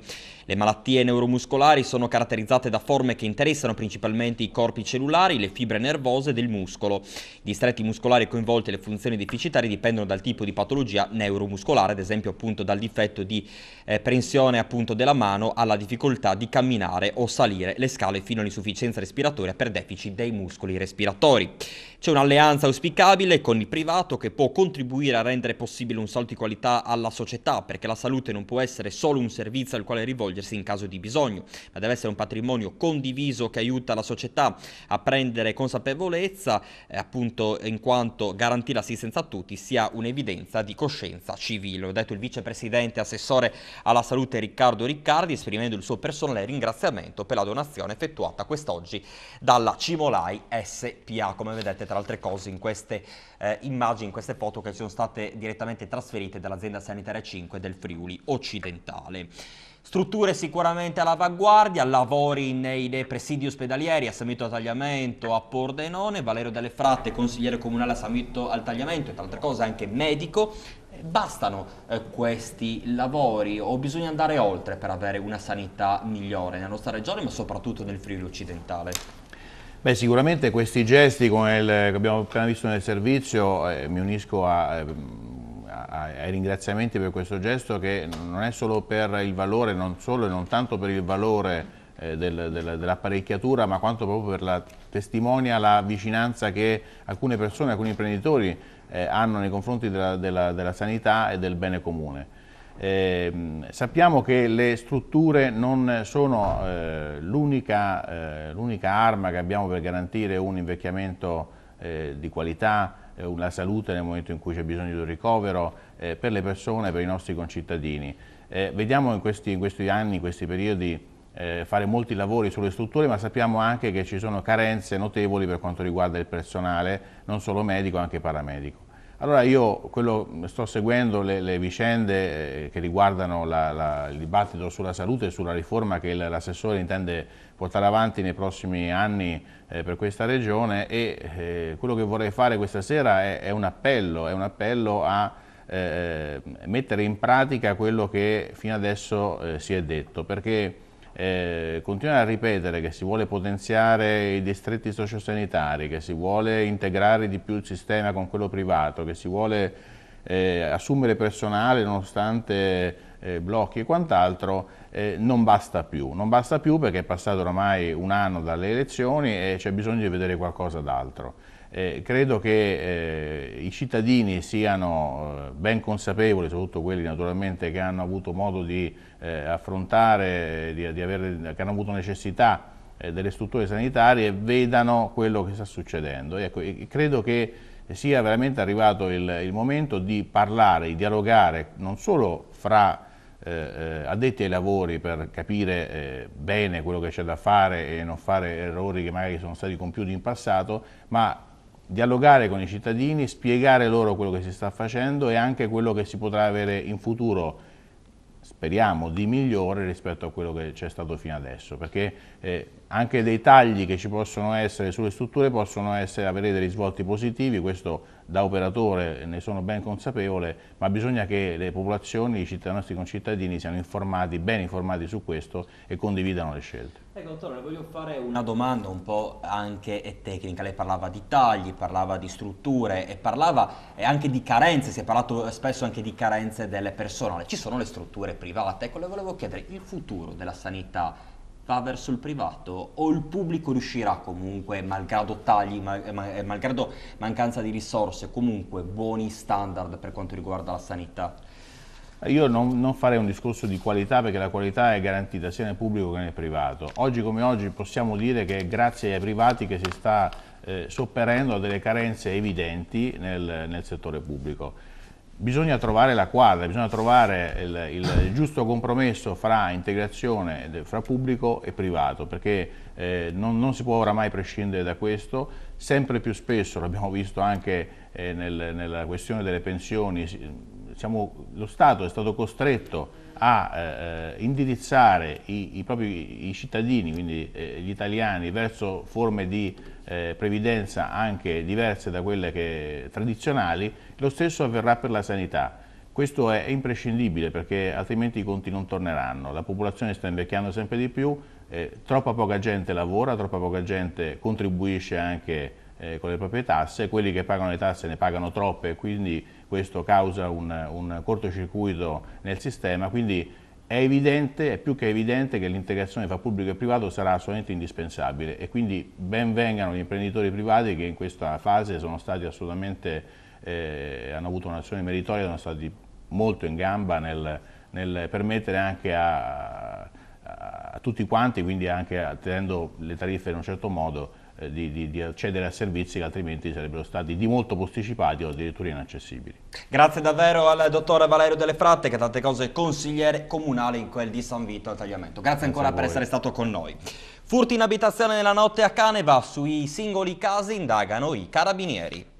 Le malattie neuromuscolari sono caratterizzate da forme che interessano principalmente i corpi cellulari, le fibre nervose del muscolo. I distretti muscolari coinvolti e le funzioni deficitarie dipendono dal tipo di patologia neuromuscolare, ad esempio appunto dal difetto di eh, prensione appunto della mano alla difficoltà di camminare o salire le scale fino all'insufficienza respiratoria per deficit dei muscoli respiratori. C'è un'alleanza auspicabile con il privato che può contribuire a rendere possibile un salto di qualità alla società, perché la salute non può essere solo un servizio al quale rivolgersi in caso di bisogno, ma deve essere un patrimonio condiviso che aiuta la società a prendere consapevolezza, eh, appunto in quanto garantire assistenza a tutti sia un'evidenza di coscienza civile. Ho detto il vicepresidente assessore alla salute Riccardo Riccardi, esprimendo il suo personale ringraziamento per la donazione effettuata quest'oggi dalla Cimolai SPA, come vedete tra altre cose in queste eh, immagini, in queste foto che sono state direttamente trasferite dall'azienda sanitaria 5 del Friuli occidentale. Strutture sicuramente all'avanguardia, lavori nei, nei presidi ospedalieri a Samito al Tagliamento, a Pordenone, Valerio Delle Fratte, consigliere comunale a Samito al Tagliamento e tra altre cose anche medico. Bastano eh, questi lavori o bisogna andare oltre per avere una sanità migliore nella nostra regione ma soprattutto nel Friuli occidentale? Beh, sicuramente questi gesti il, che abbiamo appena visto nel servizio, eh, mi unisco a, eh, a, ai ringraziamenti per questo gesto che non è solo per il valore, non solo e non tanto per il valore eh, del, del, dell'apparecchiatura, ma quanto proprio per la testimonia, la vicinanza che alcune persone, alcuni imprenditori eh, hanno nei confronti della, della, della sanità e del bene comune. Eh, sappiamo che le strutture non sono eh, l'unica eh, arma che abbiamo per garantire un invecchiamento eh, di qualità, eh, la salute nel momento in cui c'è bisogno di un ricovero eh, per le persone, per i nostri concittadini. vediamo in questi, in questi, anni, in questi periodi, eh, fare molti lavori sulle strutture, ma sappiamo anche che ci sono carenze notevoli per quanto riguarda il personale, non solo medico, anche paramedico. Allora io quello, sto seguendo le, le vicende eh, che riguardano la, la, il dibattito sulla salute e sulla riforma che l'assessore intende portare avanti nei prossimi anni eh, per questa regione e eh, quello che vorrei fare questa sera è, è un appello, è un appello a eh, mettere in pratica quello che fino adesso eh, si è detto, perché eh, continuare a ripetere che si vuole potenziare i distretti sociosanitari, che si vuole integrare di più il sistema con quello privato, che si vuole eh, assumere personale nonostante eh, blocchi e quant'altro, eh, non basta più. Non basta più perché è passato ormai un anno dalle elezioni e c'è bisogno di vedere qualcosa d'altro. Eh, credo che eh, i cittadini siano eh, ben consapevoli, soprattutto quelli naturalmente che hanno avuto modo di eh, affrontare, di, di avere, che hanno avuto necessità eh, delle strutture sanitarie, vedano quello che sta succedendo. Ecco, credo che sia veramente arrivato il, il, momento di parlare, di dialogare non solo fra eh, addetti ai lavori per capire bene quello che c'è da fare e non fare errori che magari sono stati compiuti in passato, ma dialogare con i cittadini, spiegare loro quello che si sta facendo e anche quello che si potrà avere in futuro speriamo di migliore rispetto a quello che c'è stato fino adesso, perché eh, anche dei tagli che ci possono essere sulle strutture possono essere, avere dei risvolti positivi, questo da operatore ne sono ben consapevole, ma bisogna che le popolazioni, i nostri concittadini siano informati, ben informati su questo e condividano le scelte. Ecco, dottore, le voglio fare una domanda un po' anche tecnica. Lei parlava di tagli, parlava di strutture e parlava anche di carenze, si è parlato spesso anche di carenze del personale. Ci sono le strutture private. Ecco, le volevo chiedere, il futuro della sanità va verso il privato o il pubblico riuscirà comunque, malgrado tagli, malgrado mancanza di risorse, comunque buoni standard per quanto riguarda la sanità? Io non, non, farei un discorso di qualità perché la qualità è garantita sia nel pubblico che nel privato. Oggi come oggi possiamo dire che è grazie ai privati che si sta eh, sopperendo a delle carenze evidenti nel, nel, settore pubblico. Bisogna trovare la quadra, bisogna trovare il, il, giusto compromesso fra integrazione fra pubblico e privato perché eh, non, non, si può oramai prescindere da questo, sempre più spesso, l'abbiamo visto anche eh, nel, nella questione delle pensioni, diciamo, lo Stato è stato costretto a eh, indirizzare i, i propri i cittadini, quindi eh, gli italiani, verso forme di eh, previdenza anche diverse da quelle che, tradizionali, lo stesso avverrà per la sanità. Questo è imprescindibile perché altrimenti i conti non torneranno. La popolazione sta invecchiando sempre di più, eh, troppa poca gente lavora, troppa poca gente contribuisce anche eh, con le proprie tasse, quelli che pagano le tasse ne pagano troppe e quindi questo causa un, un cortocircuito nel sistema, quindi è evidente, è più che evidente che l'integrazione tra pubblico e privato sarà assolutamente indispensabile e quindi ben vengano gli imprenditori privati che in questa fase sono stati assolutamente, eh, hanno avuto un'azione meritoria, sono stati molto in gamba nel, nel permettere anche a, a, a, tutti quanti, quindi anche tenendo le tariffe in un certo modo, di, di, di, accedere a servizi che altrimenti sarebbero stati di molto posticipati o addirittura inaccessibili. Grazie davvero al dottore Valerio Delle Fratte che tante cose consigliere comunale in quel di San Vito al Tagliamento. Grazie, Grazie ancora per essere stato con noi. Furti in abitazione nella notte a Caneva, sui singoli casi indagano i carabinieri.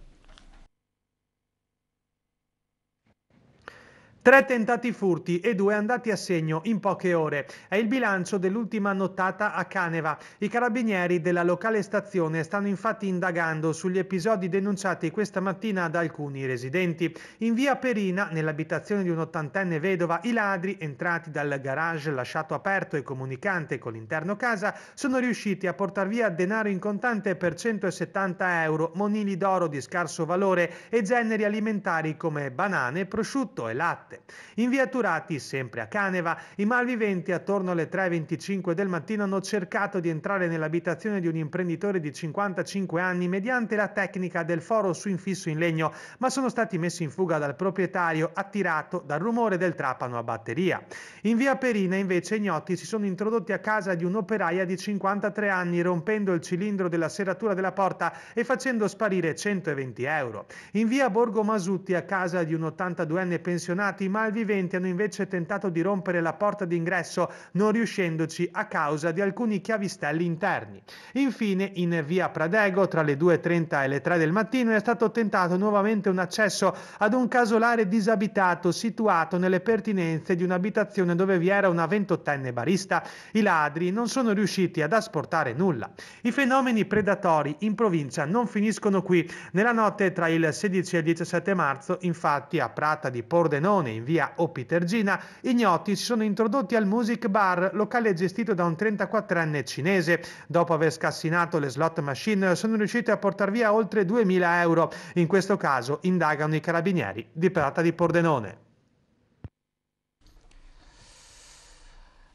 Tre tentati furti e due andati a segno in poche ore. È il bilancio dell'ultima nottata a Caneva. I carabinieri della locale stazione stanno infatti indagando sugli episodi denunciati questa mattina da alcuni residenti. In via Perina, nell'abitazione di un'ottantenne vedova, i ladri, entrati dal garage lasciato aperto e comunicante con l'interno casa, sono riusciti a portar via denaro in contante per 170 euro, monili d'oro di scarso valore e generi alimentari come banane, prosciutto e latte In via Turati, sempre a Caneva, i malviventi attorno alle 3.25 del mattino hanno cercato di entrare nell'abitazione di un imprenditore di 55 anni mediante la tecnica del foro su infisso in legno, ma sono stati messi in fuga dal proprietario attirato dal rumore del trapano a batteria. In via Perina invece i gnoti si sono introdotti a casa di un'operaia di 53 anni rompendo il cilindro della serratura della porta e facendo sparire 120 euro. In via Borgo Masutti a casa di un 82enne pensionato i viventi hanno invece tentato di rompere la porta d'ingresso, non riuscendoci a causa di alcuni chiavistelli interni. Infine, in via Pradego, tra le 2.30 e le 3 del mattino, è stato tentato nuovamente un accesso ad un casolare disabitato situato nelle pertinenze di un'abitazione dove vi era una ventottenne barista. I ladri non sono riusciti ad asportare nulla. I fenomeni predatori in provincia non finiscono qui. Nella notte tra il 16 e il 17 marzo, infatti, a Prata di Pordenone, in via Opitergina, ignoti si sono introdotti al Music Bar, locale gestito da un 34enne cinese. Dopo aver scassinato le slot machine, sono riusciti a portare via oltre 2000 euro. In questo caso indagano i carabinieri di Prata di Pordenone.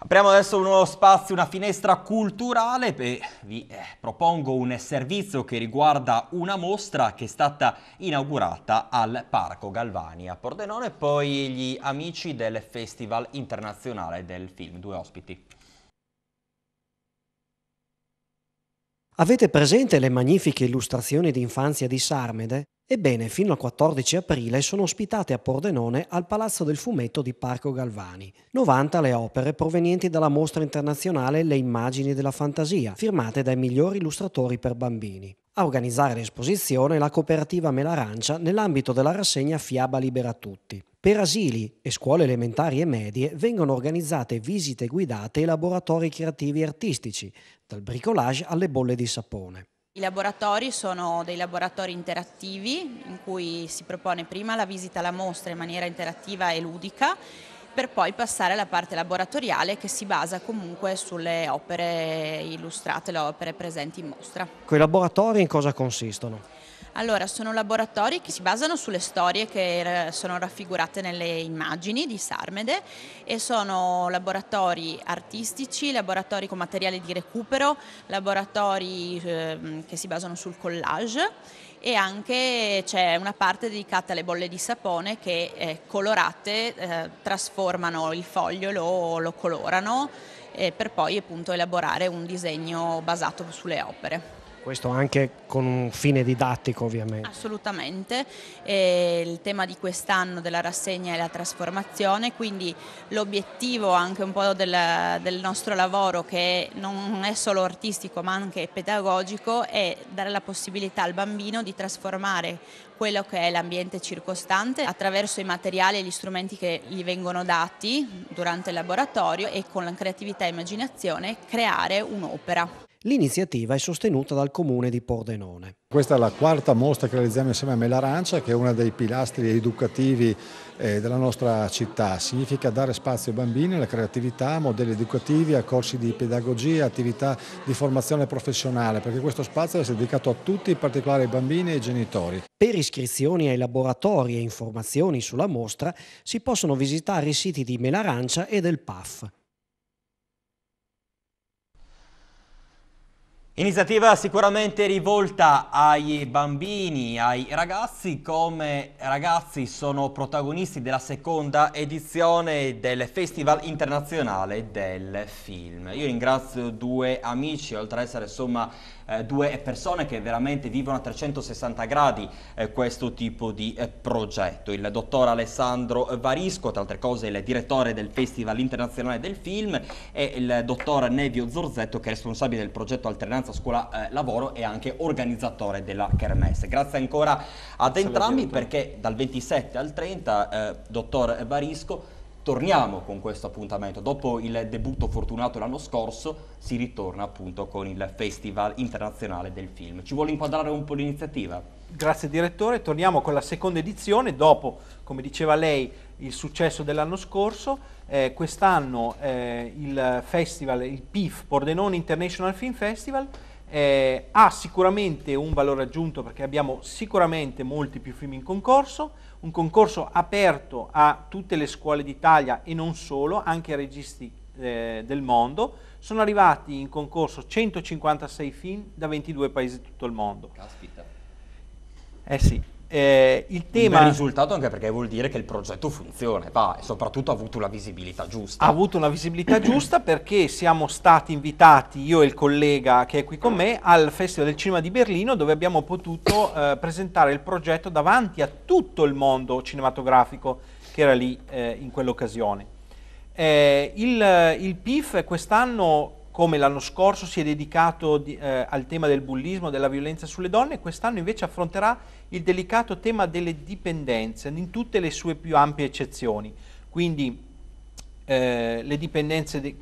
Apriamo adesso un nuovo spazio, una finestra culturale e vi eh, propongo un servizio che riguarda una mostra che è stata inaugurata al Parco Galvani a Pordenone e poi gli amici del Festival Internazionale del Film, due ospiti. Avete presente le magnifiche illustrazioni di infanzia di Sarmede? Ebbene, fino al 14 aprile sono ospitate a Pordenone al Palazzo del Fumetto di Parco Galvani. 90 le opere provenienti dalla mostra internazionale Le immagini della fantasia, firmate dai migliori illustratori per bambini. A organizzare l'esposizione la cooperativa Melarancia nell'ambito della rassegna Fiaba Libera Tutti. Per asili e scuole elementari e medie vengono organizzate visite guidate e laboratori creativi e artistici, dal bricolage alle bolle di sapone. I laboratori sono dei laboratori interattivi in cui si propone prima la visita alla mostra in maniera interattiva e ludica per poi passare alla parte laboratoriale che si basa comunque sulle opere illustrate, le opere presenti in mostra. Quei laboratori in cosa consistono? Allora, sono laboratori che si basano sulle storie che sono raffigurate nelle immagini di Sarmede e sono laboratori artistici, laboratori con materiali di recupero, laboratori eh, che si basano sul collage e anche c'è una parte dedicata alle bolle di sapone che eh, colorate eh, trasformano il foglio, lo, lo colorano eh, per poi appunto elaborare un disegno basato sulle opere. Questo anche con un fine didattico ovviamente. Assolutamente, e il tema di quest'anno della rassegna è la trasformazione, quindi l'obiettivo anche un po' del, del, nostro lavoro che non è solo artistico ma anche pedagogico è dare la possibilità al bambino di trasformare quello che è l'ambiente circostante attraverso i materiali e gli strumenti che gli vengono dati durante il laboratorio e con la creatività e immaginazione creare un'opera. L'iniziativa è sostenuta dal comune di Pordenone. Questa è la quarta mostra che realizziamo insieme a Melarancia, che è uno dei pilastri educativi eh, della nostra città. Significa dare spazio ai bambini alla creatività, modelli educativi, a corsi di pedagogia, attività di formazione professionale, perché questo spazio essere dedicato a tutti, in particolare ai bambini e ai genitori. Per iscrizioni ai laboratori e informazioni sulla mostra si possono visitare i siti di Melarancia e del PAF. Iniziativa sicuramente rivolta ai bambini, ai ragazzi, come ragazzi sono protagonisti della seconda edizione del Festival Internazionale del Film. Io ringrazio due amici, oltre ad essere insomma eh, due persone che veramente vivono a 360 gradi eh, questo tipo di eh, progetto. Il dottor Alessandro Varisco, tra altre cose il direttore del Festival Internazionale del Film e il dottor Nevio Zorzetto che è responsabile del progetto Alternanza Scuola eh, Lavoro e anche organizzatore della Kermesse. Grazie ancora ad entrambi perché dal 27 al 30, eh, dottor Varisco, torniamo con questo appuntamento. Dopo il debutto fortunato l'anno scorso si ritorna appunto con il Festival Internazionale del Film. Ci vuole inquadrare un po' l'iniziativa? Grazie direttore, torniamo con la seconda edizione dopo, come diceva lei, il successo dell'anno scorso. Eh, quest'anno eh, il festival, il PIF, Pordenone International Film Festival, eh, ha sicuramente un valore aggiunto perché abbiamo sicuramente molti più film in concorso, un concorso aperto a tutte le scuole d'Italia e non solo, anche ai registi eh, del mondo. Sono arrivati in concorso 156 film da 22 paesi di tutto il mondo. Caspita. Eh sì, eh, il tema... Un bel risultato anche perché vuol dire che il progetto funziona va, e soprattutto ha avuto una visibilità giusta. Ha avuto una visibilità giusta perché siamo stati invitati, io e il collega che è qui con me, al Festival del Cinema di Berlino dove abbiamo potuto eh, presentare il progetto davanti a tutto il mondo cinematografico che era lì eh, in quell'occasione. Eh, il, il, PIF quest'anno, come l'anno scorso, si è dedicato di, eh, al tema del bullismo, della violenza sulle donne, quest'anno invece affronterà il delicato tema delle dipendenze in tutte le sue più ampie eccezioni. Quindi eh, le dipendenze de-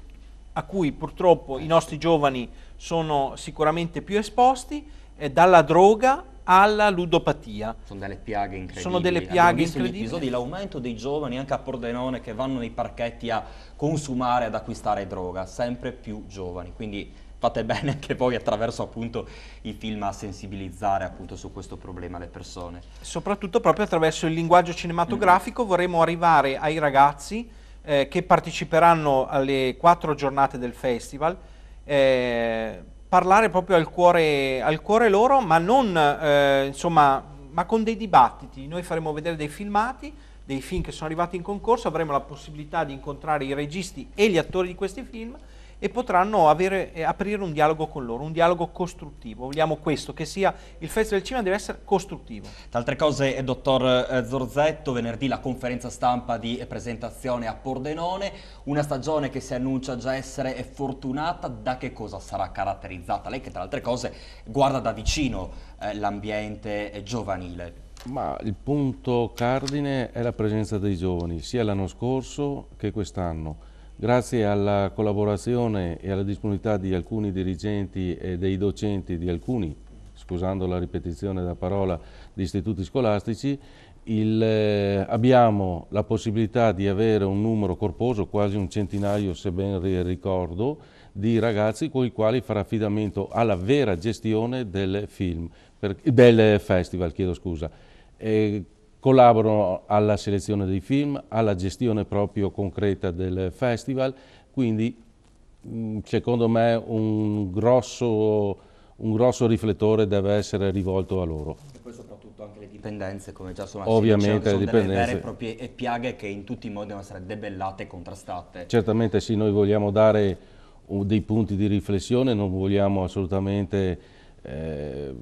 a cui purtroppo i nostri giovani sono sicuramente più esposti, eh, dalla droga alla ludopatia. Sono delle piaghe incredibili. Sono delle piaghe incredibili. episodi, l'aumento dei giovani anche a Pordenone che vanno nei parchetti a consumare, ad acquistare droga, sempre più giovani. Quindi fate bene anche voi attraverso appunto i film a sensibilizzare appunto su questo problema le persone. Soprattutto proprio attraverso il linguaggio cinematografico mm. vorremmo arrivare ai ragazzi eh, che parteciperanno alle quattro giornate del festival, eh, parlare proprio al cuore, al cuore loro, ma non eh, insomma, ma con dei dibattiti. Noi faremo vedere dei filmati, dei film che sono arrivati in concorso, avremo la possibilità di incontrare i registi e gli attori di questi film e potranno avere, eh, aprire un dialogo con loro, un dialogo costruttivo. Vogliamo questo, che sia il Festival del Cinema deve essere costruttivo. Tra altre cose, eh, dottor eh, Zorzetto, venerdì la conferenza stampa di presentazione a Pordenone, una stagione che si annuncia già essere fortunata, da che cosa sarà caratterizzata? Lei che tra altre cose guarda da vicino eh, l'ambiente eh, giovanile. Ma il punto cardine è la presenza dei giovani, sia l'anno scorso che quest'anno Grazie alla collaborazione e alla disponibilità di alcuni dirigenti e dei docenti di alcuni, scusando la ripetizione della parola, di istituti scolastici, il, eh, abbiamo la possibilità di avere un numero corposo, quasi un centinaio se ben ricordo, di ragazzi con i quali fare affidamento alla vera gestione del, film, per, del festival. Chiedo scusa. E collaborano alla selezione dei film, alla gestione proprio concreta del festival, quindi mm, secondo me un grosso, un grosso riflettore deve essere rivolto a loro. E poi soprattutto anche le dipendenze, come già sono Ovviamente sono le dipendenze. vere e proprie piaghe che in tutti i modi devono essere debellate e contrastate. Certamente sì, noi vogliamo dare dei punti di riflessione, non vogliamo assolutamente eh,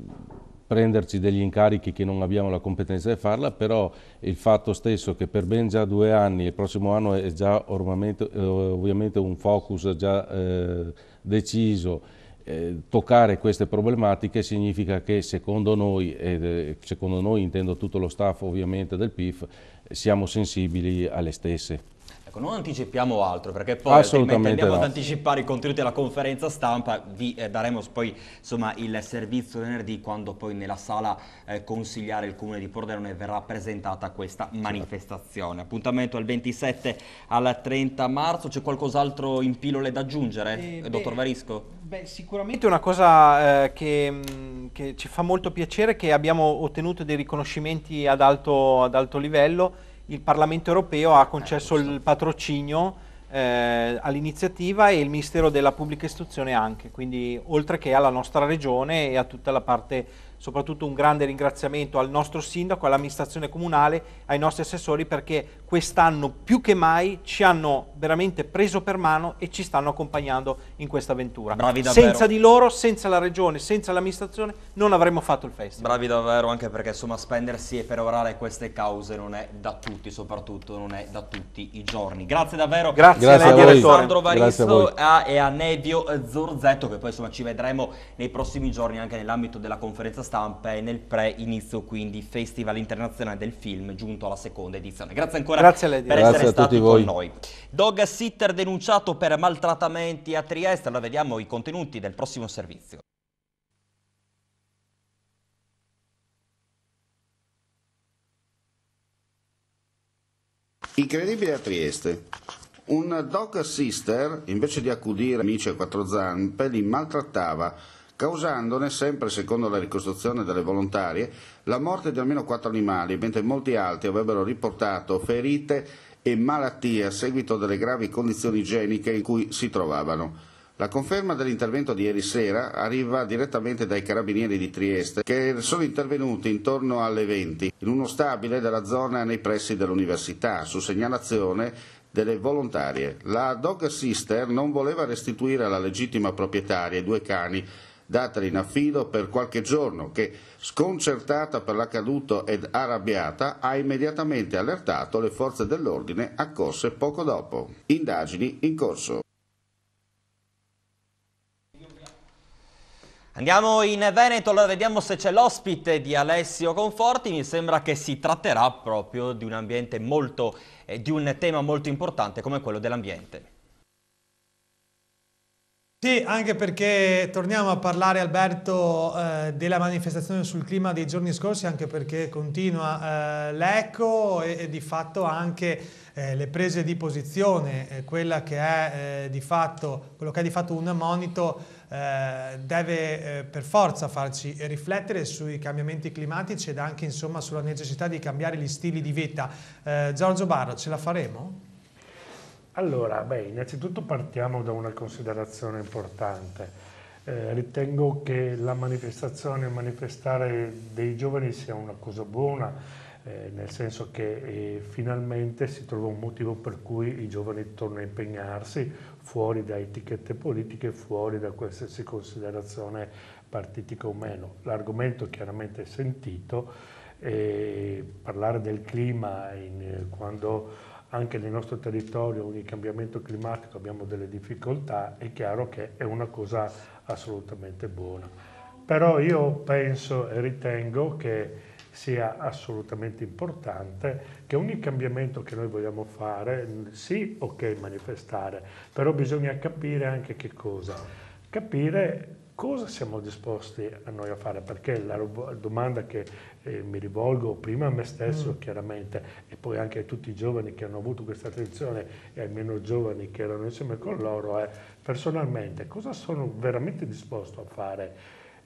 prenderci degli incarichi che non abbiamo la competenza di farla, però il fatto stesso che per ben già due anni, il prossimo anno è già eh, ovviamente un focus già eh, deciso, eh, toccare queste problematiche significa che secondo noi, e secondo noi intendo tutto lo staff ovviamente del PIF, siamo sensibili alle stesse. Ecco, non anticipiamo altro perché poi altrimenti andiamo no. ad anticipare i contenuti della conferenza stampa, vi eh, daremo poi insomma, il servizio venerdì quando poi nella sala eh, consigliare il Comune di Pordenone verrà presentata questa manifestazione. Appuntamento al 27 al 30 marzo, c'è qualcos'altro in pillole da aggiungere, eh, dottor Varisco? Beh, sicuramente una cosa eh, che, mm, che, ci fa molto piacere è che abbiamo ottenuto dei riconoscimenti ad alto, ad alto livello il Parlamento europeo ha concesso eh, il patrocinio eh, all'iniziativa e il Ministero della Pubblica Istruzione anche, quindi oltre che alla nostra regione e a tutta la parte soprattutto un grande ringraziamento al nostro sindaco, all'amministrazione comunale, ai nostri assessori perché quest'anno più che mai ci hanno veramente preso per mano e ci stanno accompagnando in questa avventura. Bravi davvero. Senza di loro, senza la regione, senza l'amministrazione non avremmo fatto il festival. Bravi davvero anche perché insomma spendersi e perorare queste cause non è da tutti, soprattutto non è da tutti i giorni. Grazie davvero. Grazie, Grazie a, a Alessandro Varisto e a Nevio Zorzetto che poi insomma ci vedremo nei prossimi giorni anche nell'ambito della conferenza stampa e nel pre-inizio quindi Festival Internazionale del Film giunto alla seconda edizione. Grazie ancora Grazie per Grazie essere stati con noi. Dog sitter denunciato per maltrattamenti a Trieste, allora vediamo i contenuti del prossimo servizio. Incredibile a Trieste. Un dog sister, invece di accudire amici a quattro zampe, li maltrattava causandone, sempre secondo la ricostruzione delle volontarie, la morte di almeno quattro animali, mentre molti altri avrebbero riportato ferite e malattie a seguito delle gravi condizioni igieniche in cui si trovavano. La conferma dell'intervento di ieri sera arriva direttamente dai carabinieri di Trieste che sono intervenuti intorno alle 20 in uno stabile della zona nei pressi dell'università su segnalazione delle volontarie. La dog sister non voleva restituire alla legittima proprietaria i due cani datela in affido per qualche giorno che, sconcertata per l'accaduto ed arrabbiata, ha immediatamente allertato le forze dell'ordine accorse poco dopo. Indagini in corso. Andiamo in Veneto, allora vediamo se c'è l'ospite di Alessio Conforti, mi sembra che si tratterà proprio di un molto, eh, di un tema molto importante come quello dell'ambiente. Sì, anche perché torniamo a parlare Alberto eh, della manifestazione sul clima dei giorni scorsi, anche perché continua eh, l'eco e, e, di fatto anche eh, le prese di posizione, eh, quella che è, eh, di fatto, quello che è di fatto un monito eh, deve per forza farci riflettere sui cambiamenti climatici ed anche insomma sulla necessità di cambiare gli stili di vita. Giorgio Barro, ce la faremo? Allora, beh, innanzitutto partiamo da una considerazione importante. Eh, ritengo che la manifestazione, manifestare dei giovani sia una cosa buona, eh, nel senso che eh, finalmente si trova un motivo per cui i giovani tornano a impegnarsi fuori da etichette politiche, fuori da qualsiasi considerazione partitica o meno. L'argomento chiaramente è sentito, eh, parlare del clima in, quando anche nel nostro territorio con il cambiamento climatico abbiamo delle difficoltà, è chiaro che è una cosa assolutamente buona. Però io penso e ritengo che sia assolutamente importante che ogni cambiamento che noi vogliamo fare, sì, ok, manifestare, però bisogna capire anche che cosa. Capire cosa siamo disposti a noi a fare, perché la domanda che eh, mi rivolgo prima a me stesso mm. chiaramente e poi anche a tutti i giovani che hanno avuto questa attenzione e ai meno giovani che erano insieme con loro è personalmente cosa sono veramente disposto a fare,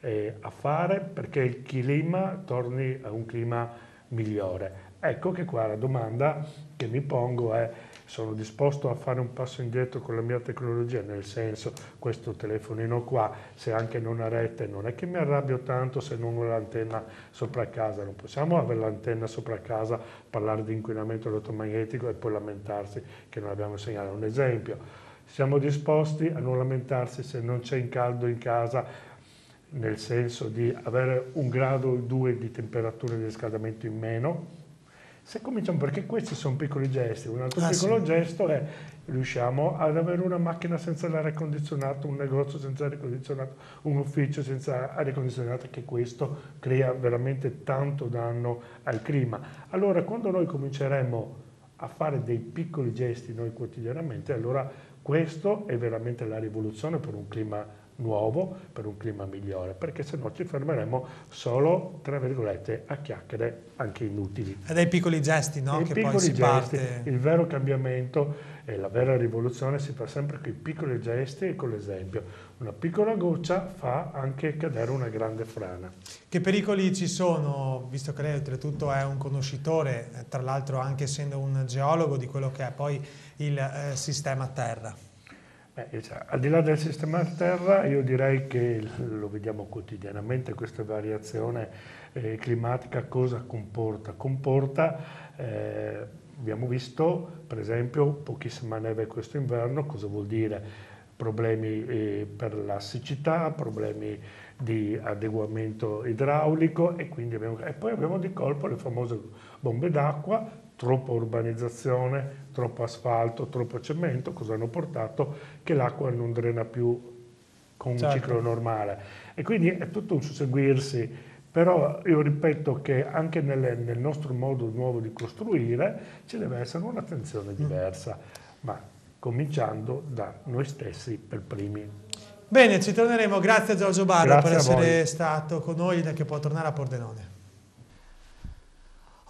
eh, a fare perché il clima torni a un clima migliore. Ecco che qua la domanda che mi pongo è sono disposto a fare un passo indietro con la mia tecnologia, nel senso questo telefonino qua, se anche non ha rete, non è che mi arrabbio tanto se non ho l'antenna sopra casa, non possiamo avere l'antenna sopra casa, parlare di inquinamento elettromagnetico e poi lamentarsi che non abbiamo segnale. Un esempio, siamo disposti a non lamentarsi se non c'è in caldo in casa, nel senso di avere un grado o due di temperatura di riscaldamento in meno, se cominciamo, perché questi sono piccoli gesti, un altro ah, piccolo sì. gesto è riusciamo ad avere una macchina senza l'aria condizionato, un negozio senza aria condizionato, un ufficio senza aria condizionata, che questo crea veramente tanto danno al clima. Allora quando noi cominceremo a fare dei piccoli gesti noi quotidianamente, allora questo è veramente la rivoluzione per un clima nuovo per un clima migliore, perché se no ci fermeremo solo, tra virgolette, a chiacchiere anche inutili. E dai piccoli gesti, no? che poi si gesti, parte... Il vero cambiamento e la vera rivoluzione si fa sempre con i piccoli gesti e con l'esempio. Una piccola goccia fa anche cadere una grande frana. Che pericoli ci sono, visto che lei oltretutto è un conoscitore, tra l'altro anche essendo un geologo di quello che è poi il eh, sistema Terra? Beh, al di là del sistema terra, io direi che lo vediamo quotidianamente questa variazione eh, climatica cosa comporta? Comporta, eh, abbiamo visto per esempio pochissima neve questo inverno, cosa vuol dire? Problemi eh, per la siccità, problemi di adeguamento idraulico e, abbiamo, e poi abbiamo di colpo le famose bombe d'acqua troppa urbanizzazione, troppo asfalto, troppo cemento, cosa hanno portato? Che l'acqua non drena più con un certo. ciclo normale. E quindi è tutto un susseguirsi, però io ripeto che anche nel, nel nostro modo nuovo di costruire ci deve essere un'attenzione mm. diversa, mm. ma cominciando da noi stessi per primi. Bene, ci torneremo. Grazie a Giorgio Barra Grazie per essere stato con noi e che può tornare a Pordenone.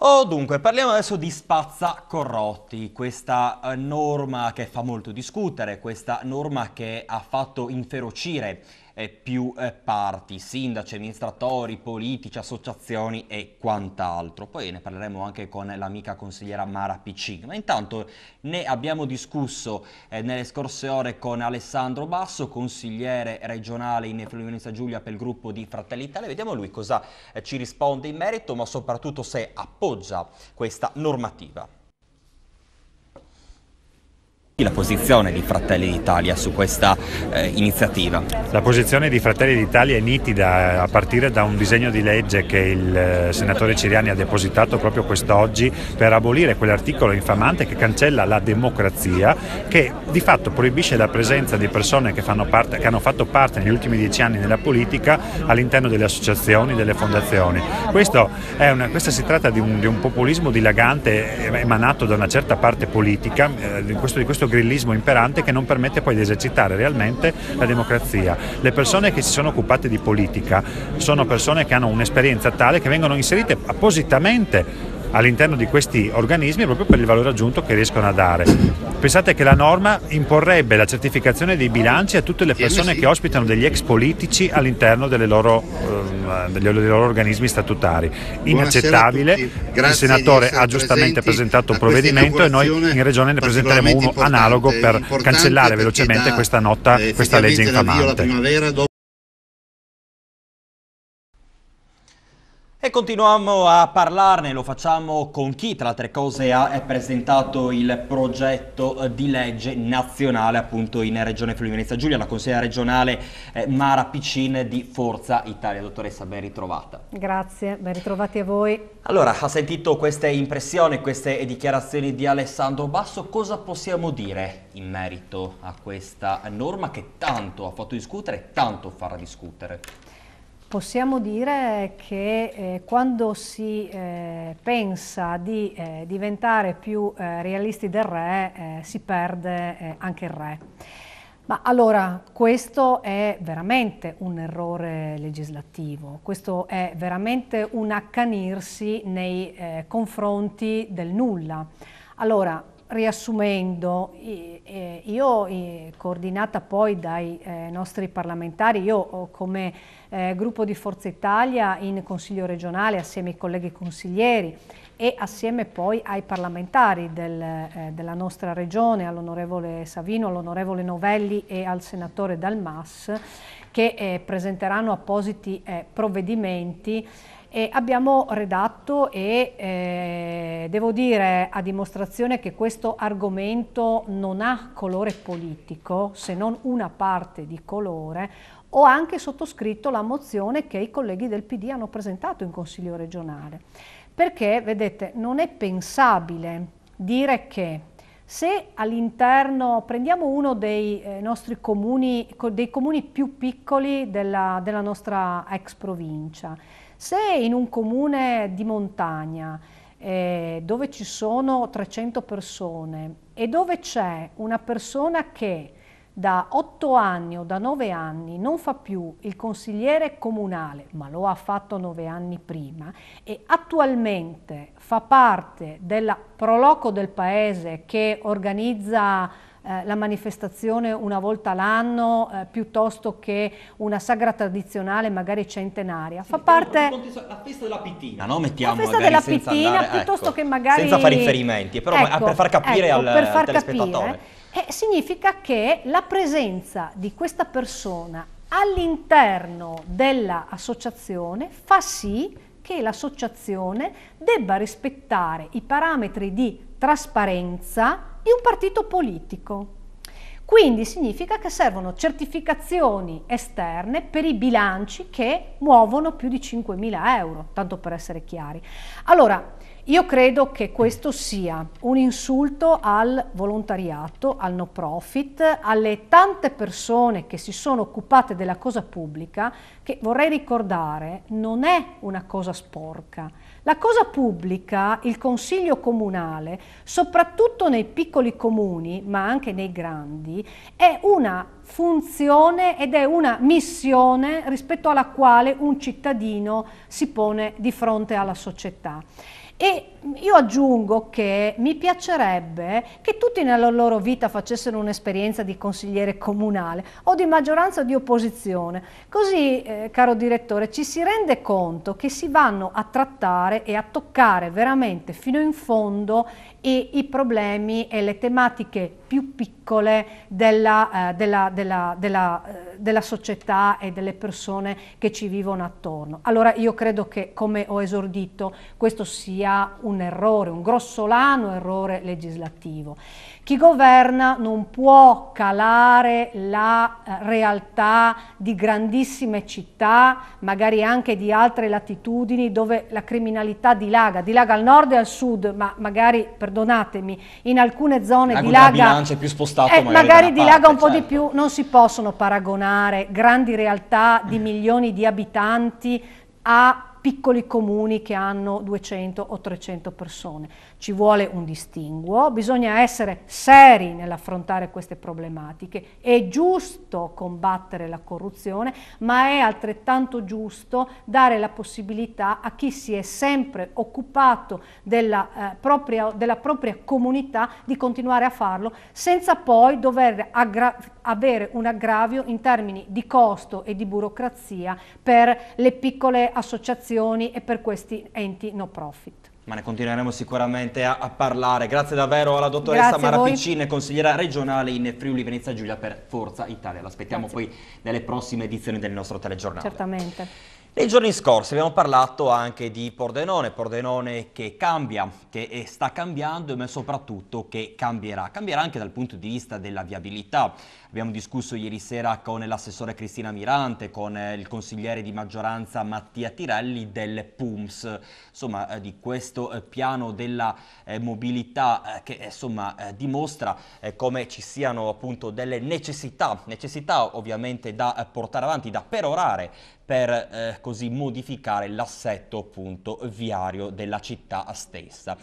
Oh, dunque, parliamo adesso di spazza corrotti, questa eh, norma che fa molto discutere, questa norma che ha fatto inferocire eh, più eh, parti, sindaci, amministratori, politici, associazioni e quant'altro. Poi ne parleremo anche con l'amica consigliera Mara Piccin. Ma intanto ne abbiamo discusso eh, nelle scorse ore con Alessandro Basso, consigliere regionale in Friuli Giulia per il gruppo di Fratelli Italia. Vediamo lui cosa eh, ci risponde in merito, ma soprattutto se appoggia questa normativa. La posizione di Fratelli d'Italia su questa eh, iniziativa? La posizione di Fratelli d'Italia è nitida eh, a partire da un disegno di legge che il eh, senatore Ciriani ha depositato proprio quest'oggi per abolire quell'articolo infamante che cancella la democrazia che di fatto proibisce la presenza di persone che, parte, che hanno fatto parte negli ultimi dieci anni nella politica all'interno delle associazioni, delle fondazioni. Una, questa si tratta di un, di un, populismo dilagante emanato da una certa parte politica, eh, di questo, di questo questo grillismo imperante che non permette poi di esercitare realmente la democrazia. Le persone che si sono occupate di politica sono persone che hanno un'esperienza tale che vengono inserite appositamente all'interno di questi organismi proprio per il valore aggiunto che riescono a dare. Pensate che la norma imporrebbe la certificazione dei bilanci a tutte le persone che ospitano degli ex politici all'interno dei loro, eh, degli loro organismi statutari. Inaccettabile, il senatore ha giustamente presentato un provvedimento e noi in Regione ne presenteremo uno analogo per cancellare velocemente questa, nota, questa legge infamante. E continuiamo a parlarne, lo facciamo con chi tra le altre cose ha presentato il progetto di legge nazionale appunto in Regione Friuli Venezia Giulia, la consigliera regionale eh, Mara Piccin di Forza Italia. Dottoressa, ben ritrovata. Grazie, ben ritrovati a voi. Allora, ha sentito queste impressioni, queste dichiarazioni di Alessandro Basso, cosa possiamo dire in merito a questa norma che tanto ha fatto discutere e tanto farà discutere? Possiamo dire che eh, quando si eh, pensa di eh, diventare più eh, realisti del re, eh, si perde eh, anche il re. Ma allora, questo è veramente un errore legislativo, questo è veramente un accanirsi nei confronti del nulla. Allora, riassumendo, io coordinata poi dai nostri parlamentari, io come eh, gruppo di Forza Italia in Consiglio regionale assieme ai colleghi consiglieri e assieme poi ai parlamentari del, eh, della nostra regione, all'onorevole Savino, all'onorevole Novelli e al senatore Dalmas, che eh, presenteranno appositi eh, provvedimenti. E abbiamo redatto e eh, devo dire a dimostrazione che questo argomento non ha colore politico, se non una parte di colore, ho anche sottoscritto la mozione che i colleghi del PD hanno presentato in Consiglio regionale. Perché, vedete, non è pensabile dire che se all'interno, prendiamo uno dei eh, nostri comuni, dei comuni più piccoli della, della nostra ex provincia, se in un comune di montagna eh, dove ci sono 300 persone e dove c'è una persona che da 8 anni o da 9 anni non fa più il consigliere comunale, ma lo ha fatto 9 anni prima e attualmente fa parte del proloco del paese che organizza eh, la manifestazione una volta l'anno eh, piuttosto che una sagra tradizionale magari centenaria. Sì, fa parte... La festa della pittina, no? Mettiamo la festa della pittina andare, piuttosto ecco, che magari... Senza fare riferimenti, però ecco, per far capire ecco, al, per far al telespettatore. Capire, eh, significa che la presenza di questa persona all'interno dell'associazione fa sì che l'associazione debba rispettare i parametri di trasparenza di un partito politico. Quindi significa che servono certificazioni esterne per i bilanci che muovono più di 5.000 euro, tanto per essere chiari. Allora, io credo che questo sia un insulto al volontariato, al no profit, alle tante persone che si sono occupate della cosa pubblica, che vorrei ricordare non è una cosa sporca. La cosa pubblica, il consiglio comunale, soprattutto nei piccoli comuni, ma anche nei grandi, è una funzione ed è una missione rispetto alla quale un cittadino si pone di fronte alla società. E io aggiungo che mi piacerebbe che tutti nella loro vita facessero un'esperienza di consigliere comunale o di maggioranza o di opposizione. Così, eh, caro direttore, ci si rende conto che si vanno a trattare e a toccare veramente fino in fondo i, i problemi e le tematiche più piccole della, eh, della, della, della, eh, della società e delle persone che ci vivono attorno. Allora io credo che, come ho esordito, questo sia un errore, un grossolano errore legislativo. Chi governa non può calare la eh, realtà di grandissime città, magari anche di altre latitudini dove la criminalità dilaga, dilaga al nord e al sud, ma magari, perdonatemi, in alcune zone Lago dilaga... è più spostato eh, magari, magari dilaga parte, un po' certo. di più, non si possono paragonare grandi realtà di milioni di abitanti a piccoli comuni che hanno 200 o 300 persone. Ci vuole un distinguo, bisogna essere seri nell'affrontare queste problematiche. È giusto combattere la corruzione, ma è altrettanto giusto dare la possibilità a chi si è sempre occupato della, eh, propria, della propria comunità di continuare a farlo senza poi dover avere un aggravio in termini di costo e di burocrazia per le piccole associazioni e per questi enti no profit. Ma ne continueremo sicuramente a, a parlare. Grazie davvero alla dottoressa Mara Piccine, consigliera regionale in Friuli Venezia Giulia per Forza Italia. L'aspettiamo poi nelle prossime edizioni del nostro telegiornale. Certamente. Nei giorni scorsi abbiamo parlato anche di Pordenone, Pordenone che cambia, che sta cambiando ma soprattutto che cambierà. Cambierà anche dal punto di vista della viabilità. Abbiamo discusso ieri sera con l'assessore Cristina Mirante, con il consigliere di maggioranza Mattia Tirelli del PUMS, insomma eh, di questo eh, piano della eh, mobilità eh, che insomma eh, dimostra eh, come ci siano appunto delle necessità, necessità ovviamente da portare avanti, da perorare per eh, così modificare l'assetto appunto viario della città stessa.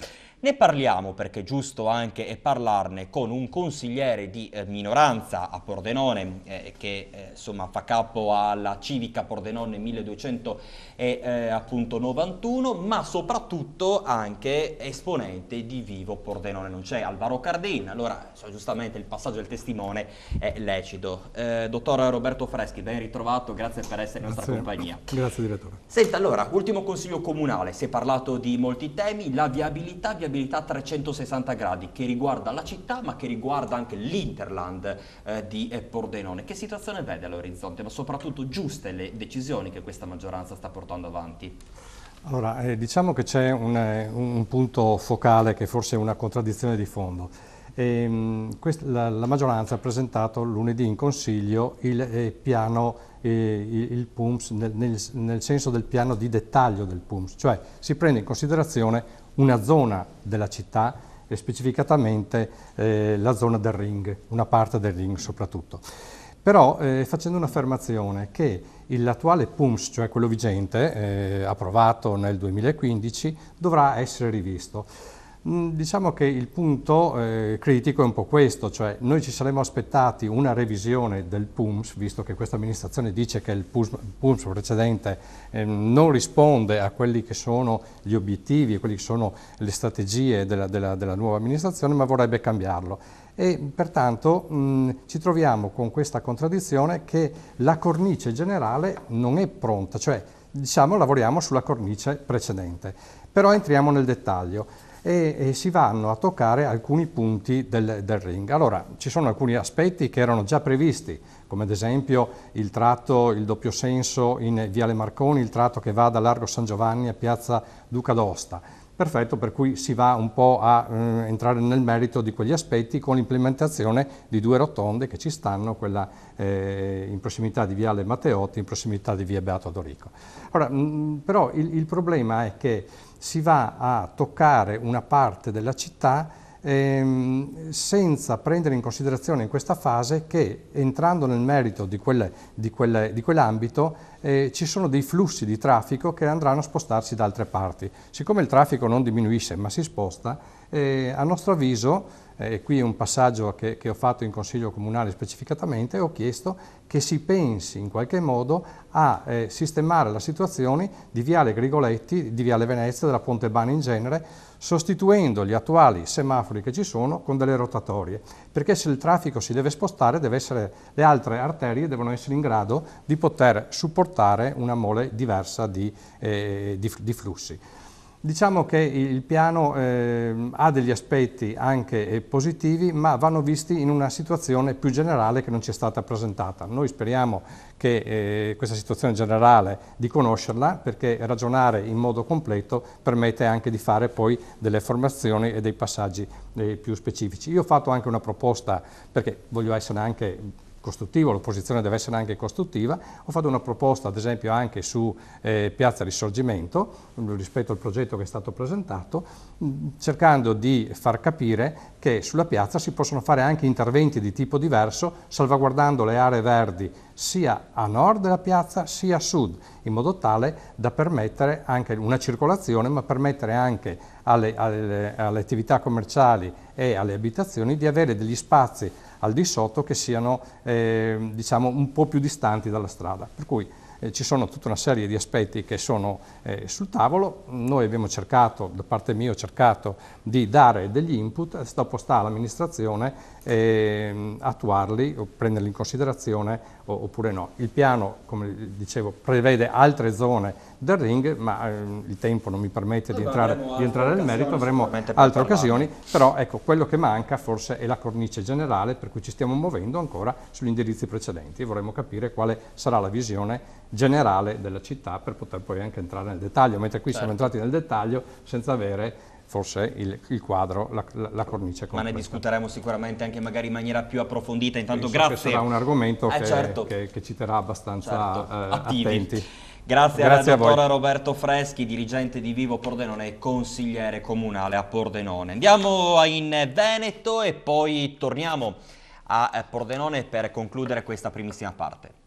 Ne parliamo perché è giusto anche parlarne con un consigliere di eh, minoranza a Pordenone eh, che eh, insomma fa capo alla civica Pordenone 1291 ma soprattutto anche esponente di Vivo Pordenone. Non c'è Alvaro Cardin, allora so, giustamente il passaggio del testimone è lecito. Eh, dottor Roberto Freschi, ben ritrovato, grazie per essere in nostra compagnia. Grazie direttore. Senta, allora, ultimo consiglio comunale, si è parlato di molti temi, la viabilità, viabilità a 360 gradi che riguarda la città ma che riguarda anche l'interland eh, di eh, Pordenone. Che situazione vede all'orizzonte ma soprattutto giuste le decisioni che questa maggioranza sta portando avanti? Allora, eh, diciamo che c'è un, eh, un, punto focale che forse è una contraddizione di fondo. E, mh, quest, la, la, maggioranza ha presentato lunedì in Consiglio il eh, piano, eh, il, il PUMS, nel, nel, nel senso del piano di dettaglio del PUMS, cioè si prende in considerazione una zona della città e specificatamente eh, la zona del ring, una parte del ring soprattutto. Però eh, facendo un'affermazione che l'attuale PUMS, cioè quello vigente, eh, approvato nel 2015, dovrà essere rivisto. Mm, diciamo che il punto eh, critico è un po' questo, cioè noi ci saremmo aspettati una revisione del PUMS, visto che questa amministrazione dice che il PUMS, precedente eh, non risponde a quelli che sono gli obiettivi, a quelle che sono le strategie della, della, della nuova amministrazione, ma vorrebbe cambiarlo. E pertanto mh, mm, ci troviamo con questa contraddizione che la cornice generale non è pronta, cioè diciamo lavoriamo sulla cornice precedente, però entriamo nel dettaglio e, e si vanno a toccare alcuni punti del, del, ring. Allora, ci sono alcuni aspetti che erano già previsti, come ad esempio il tratto, il doppio senso in Viale Marconi, il tratto che va da Largo San Giovanni a Piazza Duca d'Osta. Perfetto, per cui si va un po' a eh, entrare nel merito di quegli aspetti con l'implementazione di due rotonde che ci stanno, quella eh, in prossimità di Viale Matteotti, in prossimità di Via Beato Dorico. Ora, mh, però il, il problema è che si va a toccare una parte della città ehm, senza prendere in considerazione in questa fase che entrando nel merito di, quelle, di, quelle, di quell'ambito eh, ci sono dei flussi di traffico che andranno a spostarsi da altre parti. Siccome il traffico non diminuisce ma si sposta, eh, a nostro avviso e qui è un passaggio che, che, ho fatto in Consiglio Comunale specificatamente, ho chiesto che si pensi in qualche modo a eh, sistemare la situazione di Viale Grigoletti, di Viale Venezia, della Ponte Bani in genere, sostituendo gli attuali semafori che ci sono con delle rotatorie, perché se il traffico si deve spostare, deve essere, le altre arterie devono essere in grado di poter supportare una mole diversa di, eh, di, di flussi. Diciamo che il piano eh, ha degli aspetti anche eh, positivi, ma vanno visti in una situazione più generale che non ci è stata presentata. Noi speriamo che eh, questa situazione generale di conoscerla, perché ragionare in modo completo permette anche di fare poi delle formazioni e dei passaggi eh, più specifici. Io ho fatto anche una proposta, perché voglio essere anche costruttivo, l'opposizione deve essere anche costruttiva. Ho fatto una proposta ad esempio anche su eh, Piazza Risorgimento rispetto al progetto che è stato presentato, cercando di far capire che sulla piazza si possono fare anche interventi di tipo diverso, salvaguardando le aree verdi sia a nord della piazza sia a sud, in modo tale da permettere anche una circolazione, ma permettere anche alle, alle, alle attività commerciali e alle abitazioni di avere degli spazi al di sotto che siano eh, diciamo, un po' più distanti dalla strada. Per cui eh, ci sono tutta una serie di aspetti che sono eh, sul tavolo, noi abbiamo cercato, da parte mia ho cercato di dare degli input, dopo sta all'amministrazione eh, attuarli o prenderli in considerazione o, oppure no. Il piano, come dicevo, prevede altre zone del ring, ma eh, il tempo non mi permette di entrare, di entrare nel merito, avremo altre occasioni, però ecco, quello che manca forse è la cornice generale per cui ci stiamo muovendo ancora sugli indirizzi precedenti vorremmo capire quale sarà la visione generale della città per poter poi anche entrare nel dettaglio, mentre qui certo. siamo entrati nel dettaglio senza avere forse il, il quadro, la, la, la, cornice completa. Ma ne discuteremo sicuramente anche magari in maniera più approfondita, intanto Penso grazie. sarà un argomento eh, che, certo. che, che, ci terrà abbastanza certo. eh, attenti. Grazie, Grazie al dottore Roberto Freschi, dirigente di Vivo Pordenone e consigliere comunale a Pordenone. Andiamo in Veneto e poi torniamo a Pordenone per concludere questa primissima parte.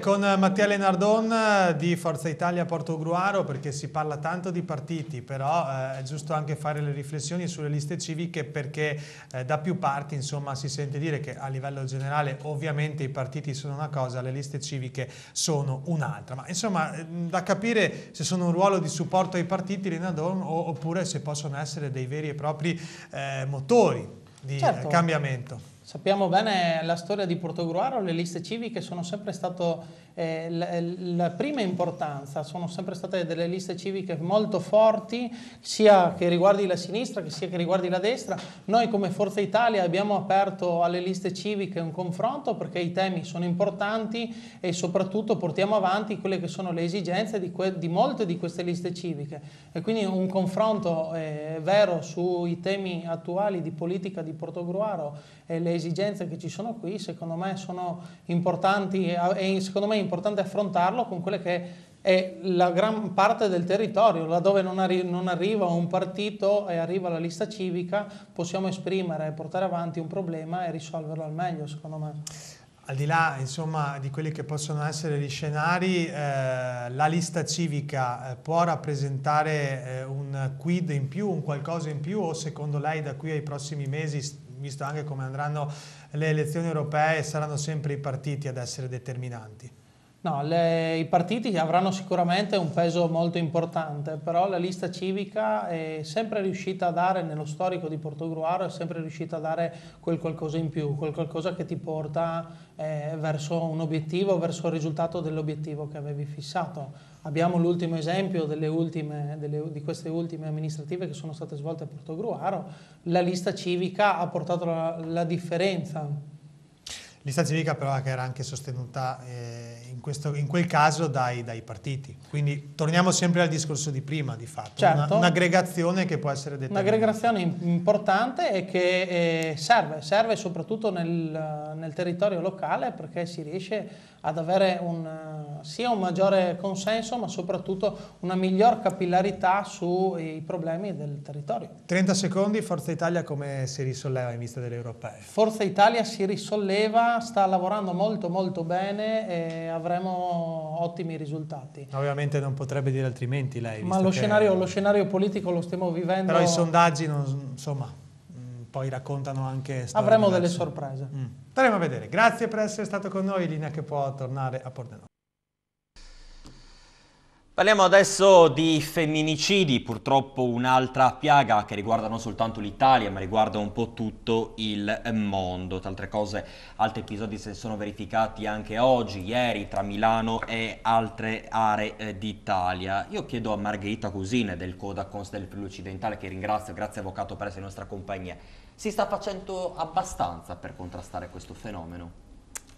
Con Mattia Lenardon eh, di Forza Italia Porto Gruaro perché si parla tanto di partiti però eh, è giusto anche fare le riflessioni sulle liste civiche perché eh, da più parti insomma si sente dire che a livello generale ovviamente i partiti sono una cosa, le liste civiche sono un'altra ma insomma eh, da capire se sono un ruolo di supporto ai partiti Lenardon oppure se possono essere dei veri e propri eh, motori di certo. cambiamento. Sappiamo bene la storia di Portogruaro, le liste civiche sono sempre state eh, la, la, prima importanza, sono sempre state delle liste civiche molto forti, sia che riguardi la sinistra che sia che riguardi la destra. Noi come Forza Italia abbiamo aperto alle liste civiche un confronto perché i temi sono importanti e soprattutto portiamo avanti quelle che sono le esigenze di, di molte di queste liste civiche. E quindi un confronto eh, vero sui temi attuali di politica di Portogruaro e le esigenze che ci sono qui secondo me sono importanti e secondo me importante affrontarlo con quelle che è la gran parte del territorio, laddove non, arri non arriva un partito e arriva la lista civica, possiamo esprimere e portare avanti un problema e risolverlo al meglio, secondo me. Al di là insomma, di quelli che possono essere gli scenari, eh, la lista civica eh, può rappresentare eh, un quid in più, un qualcosa in più o secondo lei da qui ai prossimi mesi visto anche come andranno le elezioni europee, saranno sempre i partiti ad essere determinanti? No, le, i partiti avranno sicuramente un peso molto importante, però la lista civica è sempre riuscita a dare, nello storico di Portogruaro, è sempre riuscita a dare quel qualcosa in più, quel qualcosa che ti porta eh, verso un obiettivo, verso il risultato dell'obiettivo che avevi fissato. Abbiamo l'ultimo esempio delle ultime, delle, di queste ultime amministrative che sono state svolte a Portogruaro. La lista civica ha portato la, la differenza. Lista civica però che era anche sostenuta eh, in, questo, in, quel caso dai, dai, partiti. Quindi torniamo sempre al discorso di prima di fatto. Certo. Un'aggregazione che può essere determinata. Un'aggregazione importante e che eh, serve, serve soprattutto nel, nel territorio locale perché si riesce ad avere un, sia un maggiore consenso ma soprattutto una miglior capillarità sui problemi del territorio. 30 secondi, Forza Italia come si risolleva in vista delle europee? Forza Italia si risolleva, sta lavorando molto molto bene e avremo ottimi risultati. Ovviamente non potrebbe dire altrimenti lei. Ma lo, che... scenario, lo scenario politico lo stiamo vivendo... Però i sondaggi non, insomma poi raccontano anche Avremo diverse. delle sorprese. Mm. Staremo a vedere. Grazie per essere stato con noi, Linea che può tornare a Pordenone. Parliamo adesso di femminicidi, purtroppo un'altra piaga che riguarda non soltanto l'Italia ma riguarda un po' tutto il mondo. Tra altre cose altri episodi si sono verificati anche oggi, ieri tra Milano e altre aree eh, d'Italia. Io chiedo a Margherita Cusine del Codacons del Friuli che ringrazio, grazie avvocato per essere in nostra compagnia. Si sta facendo abbastanza per contrastare questo fenomeno?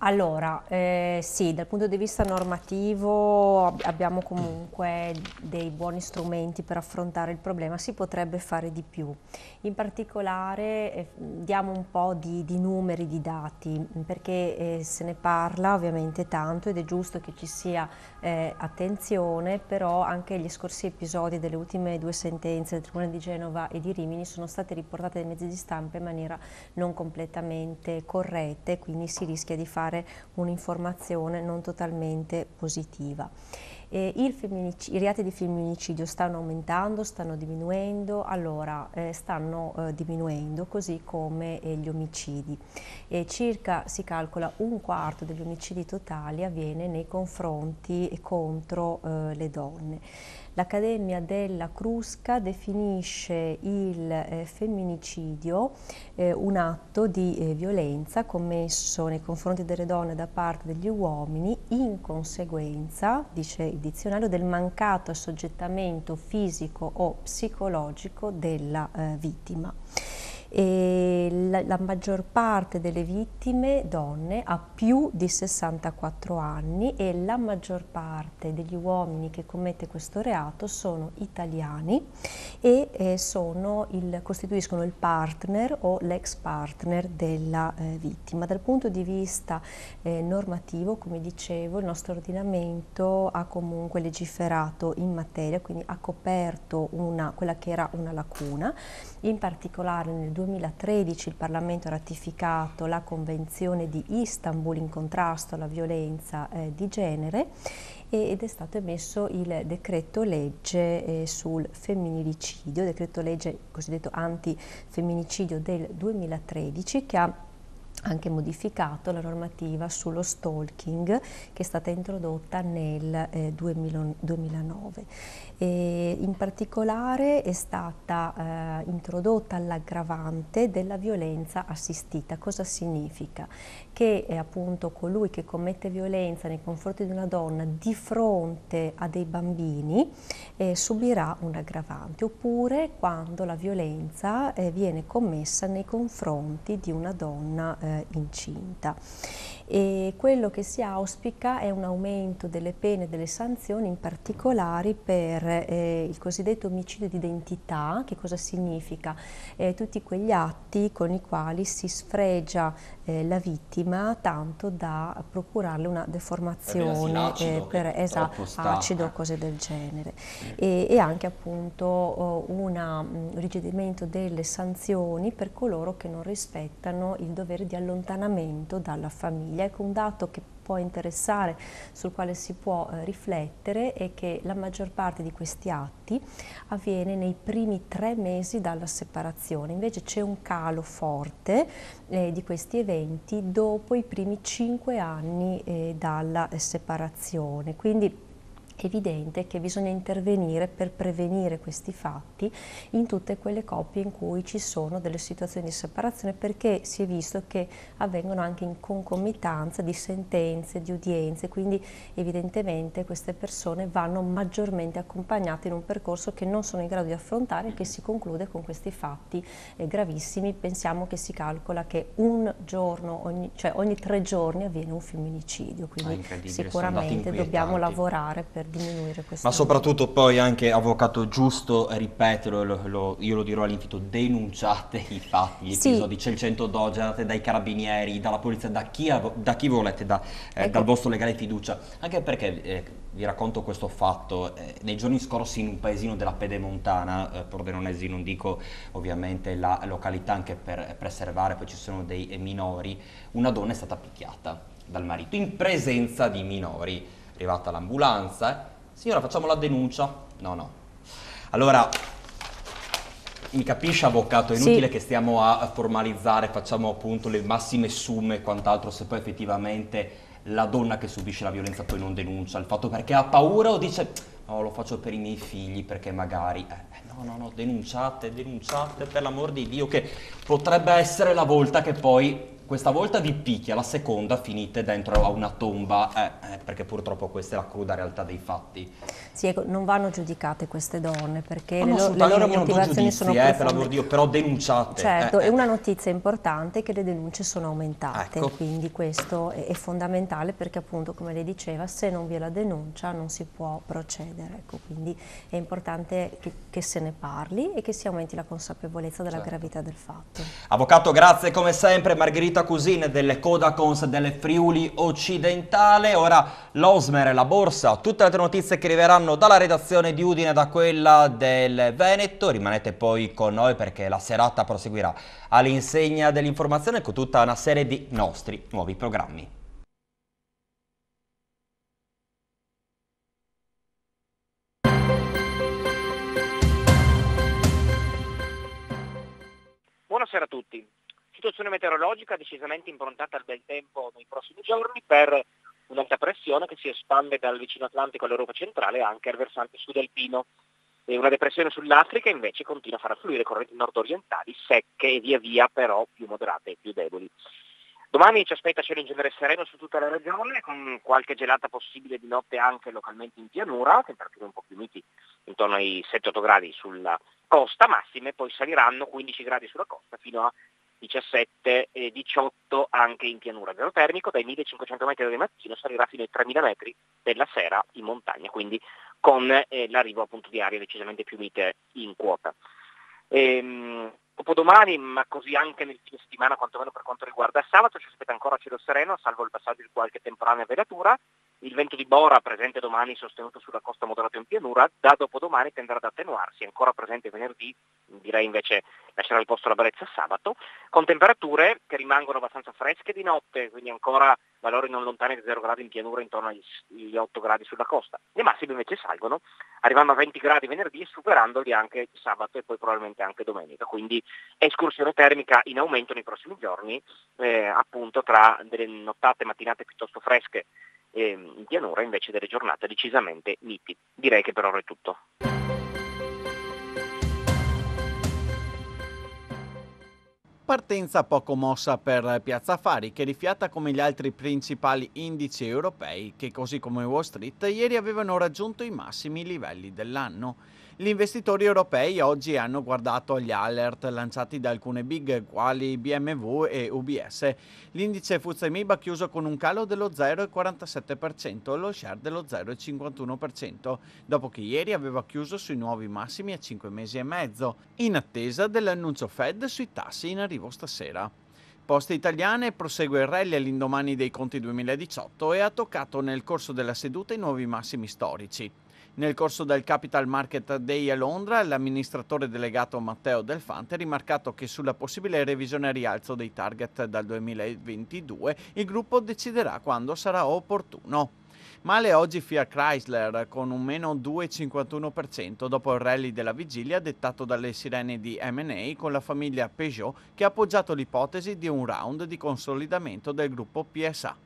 Allora, eh, sì, dal punto di vista normativo abbiamo comunque dei buoni strumenti per affrontare il problema, si potrebbe fare di più. In particolare eh, diamo un po' di, di, numeri, di dati, perché eh, se ne parla ovviamente tanto ed è giusto che ci sia eh, attenzione, però anche gli scorsi episodi delle ultime due sentenze del Tribunale di Genova e di Rimini sono state riportate dai mezzi di stampa in maniera non completamente corretta quindi si rischia di fare dare un'informazione non totalmente positiva. Eh, I reati di femminicidio stanno aumentando, stanno diminuendo, allora eh, stanno eh, diminuendo così come eh, gli omicidi. circa si calcola un quarto degli omicidi totali avviene nei confronti e contro eh, le donne. L'Accademia della Crusca definisce il eh, femminicidio eh, un atto di eh, violenza commesso nei confronti delle donne da parte degli uomini in conseguenza, dice il dizionario, del mancato assoggettamento fisico o psicologico della eh, vittima e la, la, maggior parte delle vittime donne ha più di 64 anni e la maggior parte degli uomini che commette questo reato sono italiani e eh, sono il, costituiscono il partner o l'ex partner della eh, vittima. Dal punto di vista eh, normativo, come dicevo, il nostro ordinamento ha comunque legiferato in materia, quindi ha coperto una, quella che era una lacuna, in particolare nel 2000 2013 il Parlamento ha ratificato la Convenzione di Istanbul in contrasto alla violenza eh, di genere ed è stato emesso il decreto legge eh, sul femminilicidio, decreto legge cosiddetto antifemminicidio del 2013 che ha anche modificato la normativa sullo stalking che è stata introdotta nel eh, 2009. E in particolare è stata eh, introdotta l'aggravante della violenza assistita. Cosa significa? Che appunto colui che commette violenza nei confronti di una donna di fronte a dei bambini eh, subirà un aggravante, oppure quando la violenza eh, viene commessa nei confronti di una donna eh, incinta e quello che si auspica è un aumento delle pene e delle sanzioni in particolare per eh, il cosiddetto omicidio di identità, che cosa significa? Eh, tutti quegli atti con i quali si sfregia eh, la vittima tanto da procurarle una deformazione acido, eh, per esatto, acido o cose del genere. E, e anche appunto oh, un rigidimento delle sanzioni per coloro che non rispettano il dovere di allontanamento dalla famiglia famiglia. Ecco un dato che può interessare, sul quale si può eh, riflettere, è che la maggior parte di questi atti avviene nei primi tre mesi dalla separazione, invece c'è un calo forte eh, di questi eventi dopo i primi cinque anni eh, dalla separazione. Quindi evidente che bisogna intervenire per prevenire questi fatti in tutte quelle coppie in cui ci sono delle situazioni di separazione perché si è visto che avvengono anche in concomitanza di sentenze, di udienze, quindi evidentemente queste persone vanno maggiormente accompagnate in un percorso che non sono in grado di affrontare e che si conclude con questi fatti eh, gravissimi. Pensiamo che si calcola che un giorno, ogni, cioè ogni tre giorni avviene un femminicidio, quindi ah, sicuramente dobbiamo lavorare per per diminuire questo. Ma soprattutto poi anche, avvocato, giusto ripeterlo, lo, lo, io lo dirò all'infinito, denunciate i fatti, gli sì. episodi, c'è il 102, generate dai carabinieri, dalla polizia, da chi, da chi volete, da, eh, ecco. dal vostro legale fiducia, anche perché... Eh, vi racconto questo fatto, eh, nei giorni scorsi in un paesino della Pedemontana, eh, Pordenonesi non dico ovviamente la località anche per preservare, poi ci sono dei minori, una donna è stata picchiata dal marito in presenza di minori arrivata l'ambulanza, signora facciamo la denuncia, no no. Allora, mi capisce avvocato, è inutile sì. che stiamo a formalizzare, facciamo appunto le massime summe e quant'altro se poi effettivamente la donna che subisce la violenza poi non denuncia il fatto perché ha paura o dice no lo faccio per i miei figli perché magari... Eh, no, no, no, denunciate, denunciate per l'amor di Dio che potrebbe essere la volta che poi questa volta vi picchia, la seconda finite dentro a una tomba, eh, eh, perché purtroppo questa è la cruda realtà dei fatti. Sì, ecco, non vanno giudicate queste donne perché le, lo, le, loro motivazioni sono eh, per l'amor Dio, però denunciate. Certo, eh, e una notizia importante è che le denunce sono aumentate, ecco. quindi questo è, è, fondamentale perché appunto, come lei diceva, se non vi è la denuncia non si può procedere, ecco, quindi è importante che, che, se ne parli e che si aumenti la consapevolezza della certo. gravità del fatto. Avvocato, grazie come sempre, Margherita Cusine delle Codacons delle Friuli Occidentale, ora l'Osmer, la Borsa, tutte le altre notizie che arriveranno dalla redazione di Udine da quella del Veneto. Rimanete poi con noi perché la serata proseguirà all'insegna dell'informazione con tutta una serie di nostri nuovi programmi. Buonasera a tutti. Situazione meteorologica decisamente improntata al bel tempo nei prossimi giorni per un'alta pressione che si espande dal vicino Atlantico all'Europa centrale anche al versante sud alpino. E una depressione sull'Africa invece continua a far affluire correnti nord-orientali secche e via via però più moderate e più deboli. Domani ci aspetta cielo in genere sereno su tutta la regione, con qualche gelata possibile di notte anche localmente in pianura, temperature un po' più miti intorno ai 7-8 gradi sulla costa, massime poi saliranno 15 gradi sulla costa fino a 17 e 18 anche in pianura. Zero termico dai 1500 metri del mattino salirà fino ai 3000 metri della sera in montagna, quindi con eh, l'arrivo appunto di aria decisamente più mite in quota. Ehm, dopodomani, ma così anche nel fine settimana, quantomeno per quanto riguarda sabato, ci aspetta ancora cielo sereno, salvo il passaggio di qualche temporanea velatura, il vento di Bora, presente domani sostenuto sulla costa moderato in pianura, da dopodomani tenderà ad attenuarsi, ancora presente venerdì, direi invece lascerà il posto alla Brezza sabato, con temperature che rimangono abbastanza fresche di notte, quindi ancora valori non lontani di 0 gradi in pianura intorno agli 8 gradi sulla costa. Le massime invece salgono, arrivando a 20 gradi venerdì e superandoli anche sabato e poi probabilmente anche domenica, quindi escursione termica in aumento nei prossimi giorni, eh, appunto tra delle nottate mattinate piuttosto fresche eh, in pianura invece delle giornate decisamente miti. Direi che per ora è tutto. Partenza poco mossa per Piazza Affari che rifiata come gli altri principali indici europei che così come Wall Street ieri avevano raggiunto i massimi livelli dell'anno. Gli investitori europei oggi hanno guardato agli alert lanciati da alcune big quali BMW e UBS. L'indice FTSE MIB ha chiuso con un calo dello 0,47% e lo share dello 0,51%, dopo che ieri aveva chiuso sui nuovi massimi a 5 mesi e mezzo, in attesa dell'annuncio Fed sui tassi in arrivo stasera. Poste Italiane prosegue il rally all'indomani dei conti 2018 e ha toccato nel corso della seduta i nuovi massimi storici. Nel corso del Capital Market Day a Londra, l'amministratore delegato Matteo Delfante ha rimarcato che sulla possibile revisione a rialzo dei target dal 2022 il gruppo deciderà quando sarà opportuno. Male oggi Fiat Chrysler con un meno 2,51% dopo il rally della vigilia dettato dalle sirene di M&A con la famiglia Peugeot che ha appoggiato l'ipotesi di un round di consolidamento del gruppo PSA.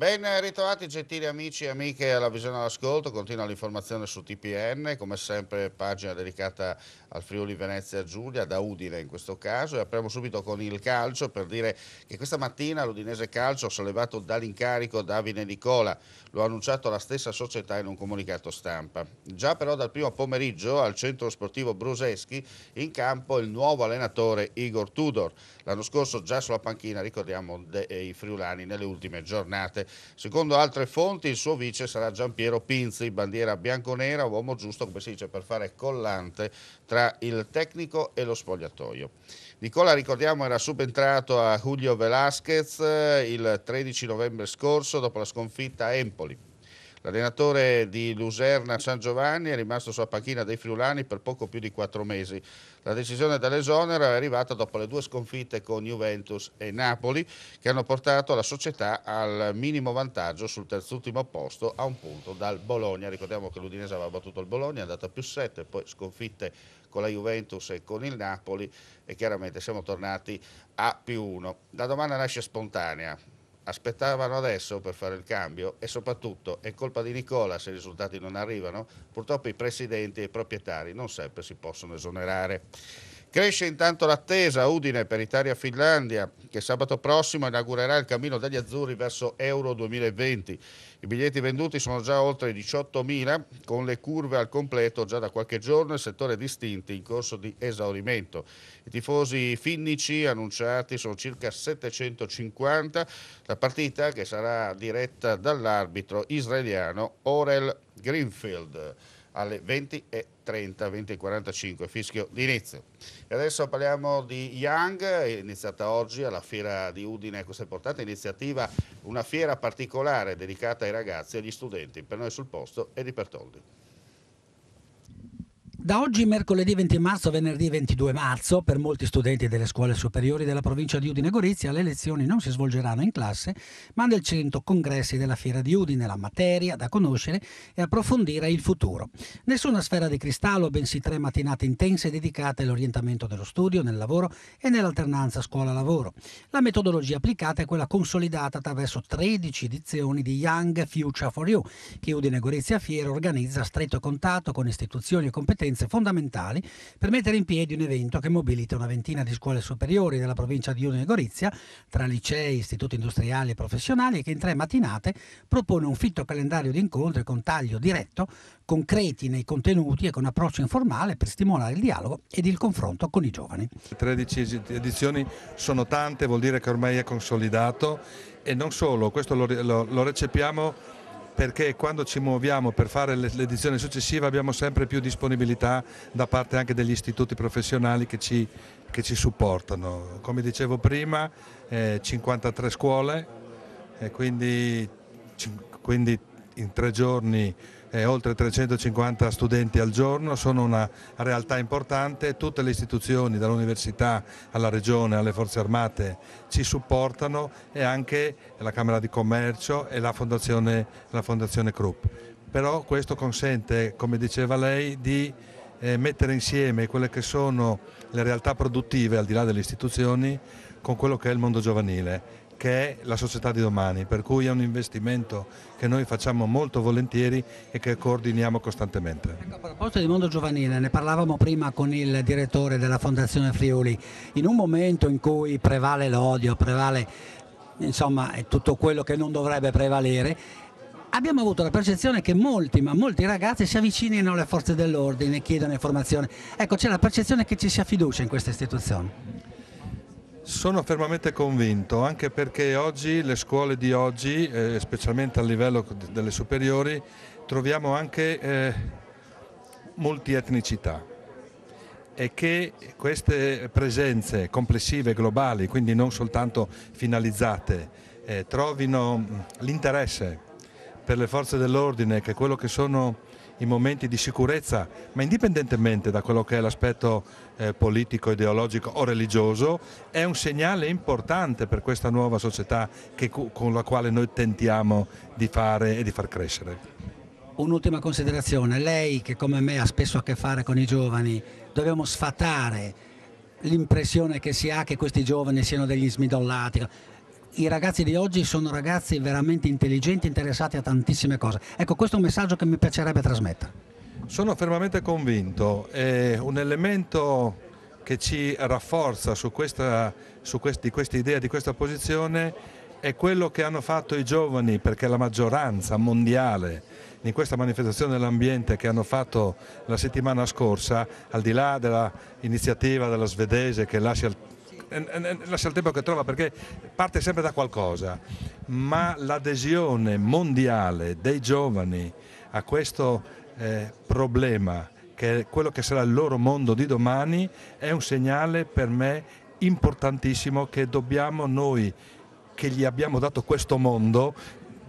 Ben ritrovati gentili amici e amiche alla visione all'ascolto, continua l'informazione su TPN, come sempre pagina dedicata al Friuli Venezia Giulia, da Udine in questo caso, e apriamo subito con il calcio per dire che questa mattina l'Udinese Calcio ha sollevato dall'incarico Davide Nicola, lo ha annunciato la stessa società in un comunicato stampa. Già però dal primo pomeriggio al centro sportivo Bruseschi in campo il nuovo allenatore Igor Tudor, l'anno scorso già sulla panchina, ricordiamo, dei friulani nelle ultime giornate. Secondo altre fonti il suo vice sarà Giampiero Pinzi, bandiera bianconera, uomo giusto, come si dice, per fare collante tra il tecnico e lo spogliatoio. Nicola, ricordiamo, era subentrato a Julio Velasquez eh, il 13 novembre scorso dopo la sconfitta a Empoli. L'allenatore di Luserna San Giovanni è rimasto sulla panchina dei friulani per poco più di quattro mesi. La decisione dell'esonero è arrivata dopo le due sconfitte con Juventus e Napoli che hanno portato la società al minimo vantaggio sul terzultimo posto a un punto dal Bologna. Ricordiamo che l'Udinese aveva battuto il Bologna, è andata più 7, poi sconfitte con la Juventus e con il Napoli e chiaramente siamo tornati a più 1. La domanda nasce spontanea aspettavano adesso per fare il cambio e soprattutto è colpa di Nicola se i risultati non arrivano? Purtroppo i presidenti e i proprietari non sempre si possono esonerare. Cresce intanto l'attesa Udine per Italia-Finlandia che sabato prossimo inaugurerà il cammino degli azzurri verso Euro 2020. I biglietti venduti sono già oltre 18.000 con le curve al completo già da qualche giorno e settore distinti in corso di esaurimento. I tifosi finnici annunciati sono circa 750. La partita che sarà diretta dall'arbitro israeliano Orel Greenfield alle 20.30, 20.45, fischio d'inizio. E adesso parliamo di Young, iniziata oggi alla fiera di Udine questa importante iniziativa, una fiera particolare dedicata ai ragazzi e agli studenti. Per noi sul posto è di Pertoldi. Da oggi, mercoledì 20 marzo, venerdì 22 marzo, per molti studenti delle scuole superiori della provincia di Udine Gorizia, le lezioni non si svolgeranno in classe, ma nel centro congressi della Fiera di Udine, la materia da conoscere e approfondire il futuro. Nessuna sfera di cristallo, bensì tre mattinate intense dedicate all'orientamento dello studio, nel lavoro e nell'alternanza scuola-lavoro. La metodologia applicata è quella consolidata attraverso 13 edizioni di Young Future for You, che Udine Gorizia Fiera organizza a stretto contatto con istituzioni e competenze competenze fondamentali per mettere in piedi un evento che mobilita una ventina di scuole superiori della provincia di Udine Gorizia, tra licei, istituti industriali e professionali, che in tre mattinate propone un fitto calendario di incontri con taglio diretto, concreti nei contenuti e con approccio informale per stimolare il dialogo ed il confronto con i giovani. 13 edizioni sono tante, vuol dire che ormai è consolidato e non solo, questo lo, lo, lo recepiamo perché quando ci muoviamo per fare l'edizione successiva abbiamo sempre più disponibilità da parte anche degli istituti professionali che ci, che ci supportano. Come dicevo prima, eh, 53 scuole, e quindi, quindi in tre giorni eh, oltre 350 studenti al giorno, sono una realtà importante, tutte le istituzioni dall'università alla regione alle forze armate ci supportano e anche la Camera di Commercio e la Fondazione, la fondazione Krupp. Però questo consente, come diceva lei, di eh, mettere insieme quelle che sono le realtà produttive al di là delle istituzioni con quello che è il mondo giovanile che è la società di domani, per cui è un investimento che noi facciamo molto volentieri e che coordiniamo costantemente. Ecco, a proposito di mondo giovanile, ne parlavamo prima con il direttore della Fondazione Friuli, in un momento in cui prevale l'odio, prevale insomma tutto quello che non dovrebbe prevalere, abbiamo avuto la percezione che molti, ma molti ragazzi si avvicinino alle forze dell'ordine, chiedono informazioni. Ecco, c'è la percezione che ci sia fiducia in queste istituzioni. Sono fermamente convinto, anche perché oggi le scuole di oggi, eh, specialmente a livello delle superiori, troviamo anche eh, multietnicità. E che queste presenze complessive globali, quindi non soltanto finalizzate, eh, trovino l'interesse per le forze dell'ordine, che quello che sono i momenti di sicurezza, ma indipendentemente da quello che è l'aspetto eh, politico, ideologico o religioso, è un segnale importante per questa nuova società che, con la quale noi tentiamo di fare e di far crescere. Un'ultima considerazione, lei che come me ha spesso a che fare con i giovani, dobbiamo sfatare l'impressione che si ha che questi giovani siano degli smidollati, i ragazzi di oggi sono ragazzi veramente intelligenti, interessati a tantissime cose. Ecco, questo è un messaggio che mi piacerebbe trasmettere. Sono fermamente convinto, è un elemento che ci rafforza su questa, su questi, questa idea, di questa posizione, è quello che hanno fatto i giovani, perché la maggioranza mondiale in questa manifestazione dell'ambiente che hanno fatto la settimana scorsa, al di là dell'iniziativa della svedese che lascia il lascia il tempo che trova perché parte sempre da qualcosa, ma l'adesione mondiale dei giovani a questo eh, problema, che è quello che sarà il loro mondo di domani, è un segnale per me importantissimo che dobbiamo noi, che gli abbiamo dato questo mondo,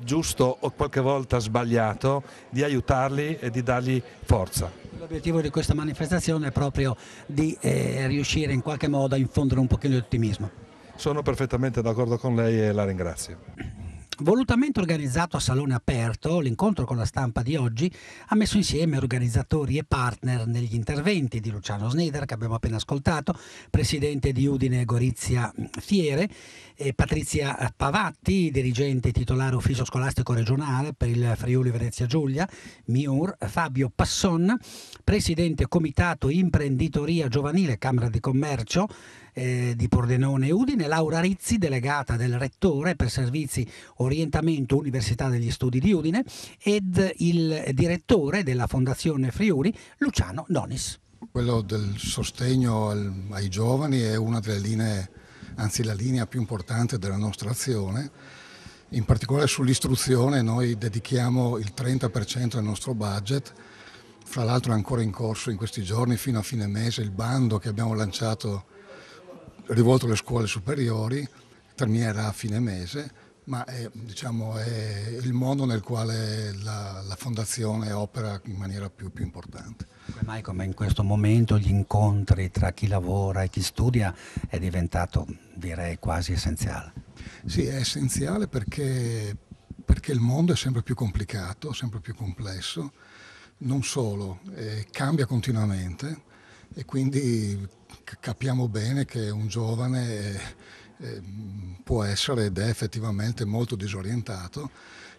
giusto o qualche volta sbagliato, di aiutarli e di dargli forza. L'obiettivo di questa manifestazione è proprio di eh, riuscire in qualche modo a infondere un pochino di ottimismo. Sono perfettamente d'accordo con lei e la ringrazio. Volutamente organizzato a salone aperto, l'incontro con la stampa di oggi ha messo insieme organizzatori e partner negli interventi di Luciano Sneider, che abbiamo appena ascoltato, presidente di Udine Gorizia Fiere, e Patrizia Pavatti, dirigente titolare ufficio scolastico regionale per il Friuli Venezia Giulia, MIUR, Fabio Passon, presidente comitato imprenditoria giovanile Camera di Commercio, eh, di Pordenone e Udine, Laura Rizzi, delegata del rettore per servizi orientamento Università degli Studi di Udine ed il direttore della Fondazione Friuli, Luciano Donis. Quello del sostegno al, ai giovani è una delle linee, anzi la linea più importante della nostra azione. In particolare sull'istruzione noi dedichiamo il 30% del nostro budget, fra l'altro è ancora in corso in questi giorni fino a fine mese il bando che abbiamo lanciato rivolto alle scuole superiori, terminerà a fine mese, ma è, diciamo, è il modo nel quale la, la, fondazione opera in maniera più, più importante. Mai come in questo momento gli incontri tra chi lavora e chi studia è diventato direi quasi essenziale. Sì, è essenziale perché, perché il mondo è sempre più complicato, sempre più complesso, non solo, eh, cambia continuamente e quindi capiamo bene che un giovane eh, può essere ed è effettivamente molto disorientato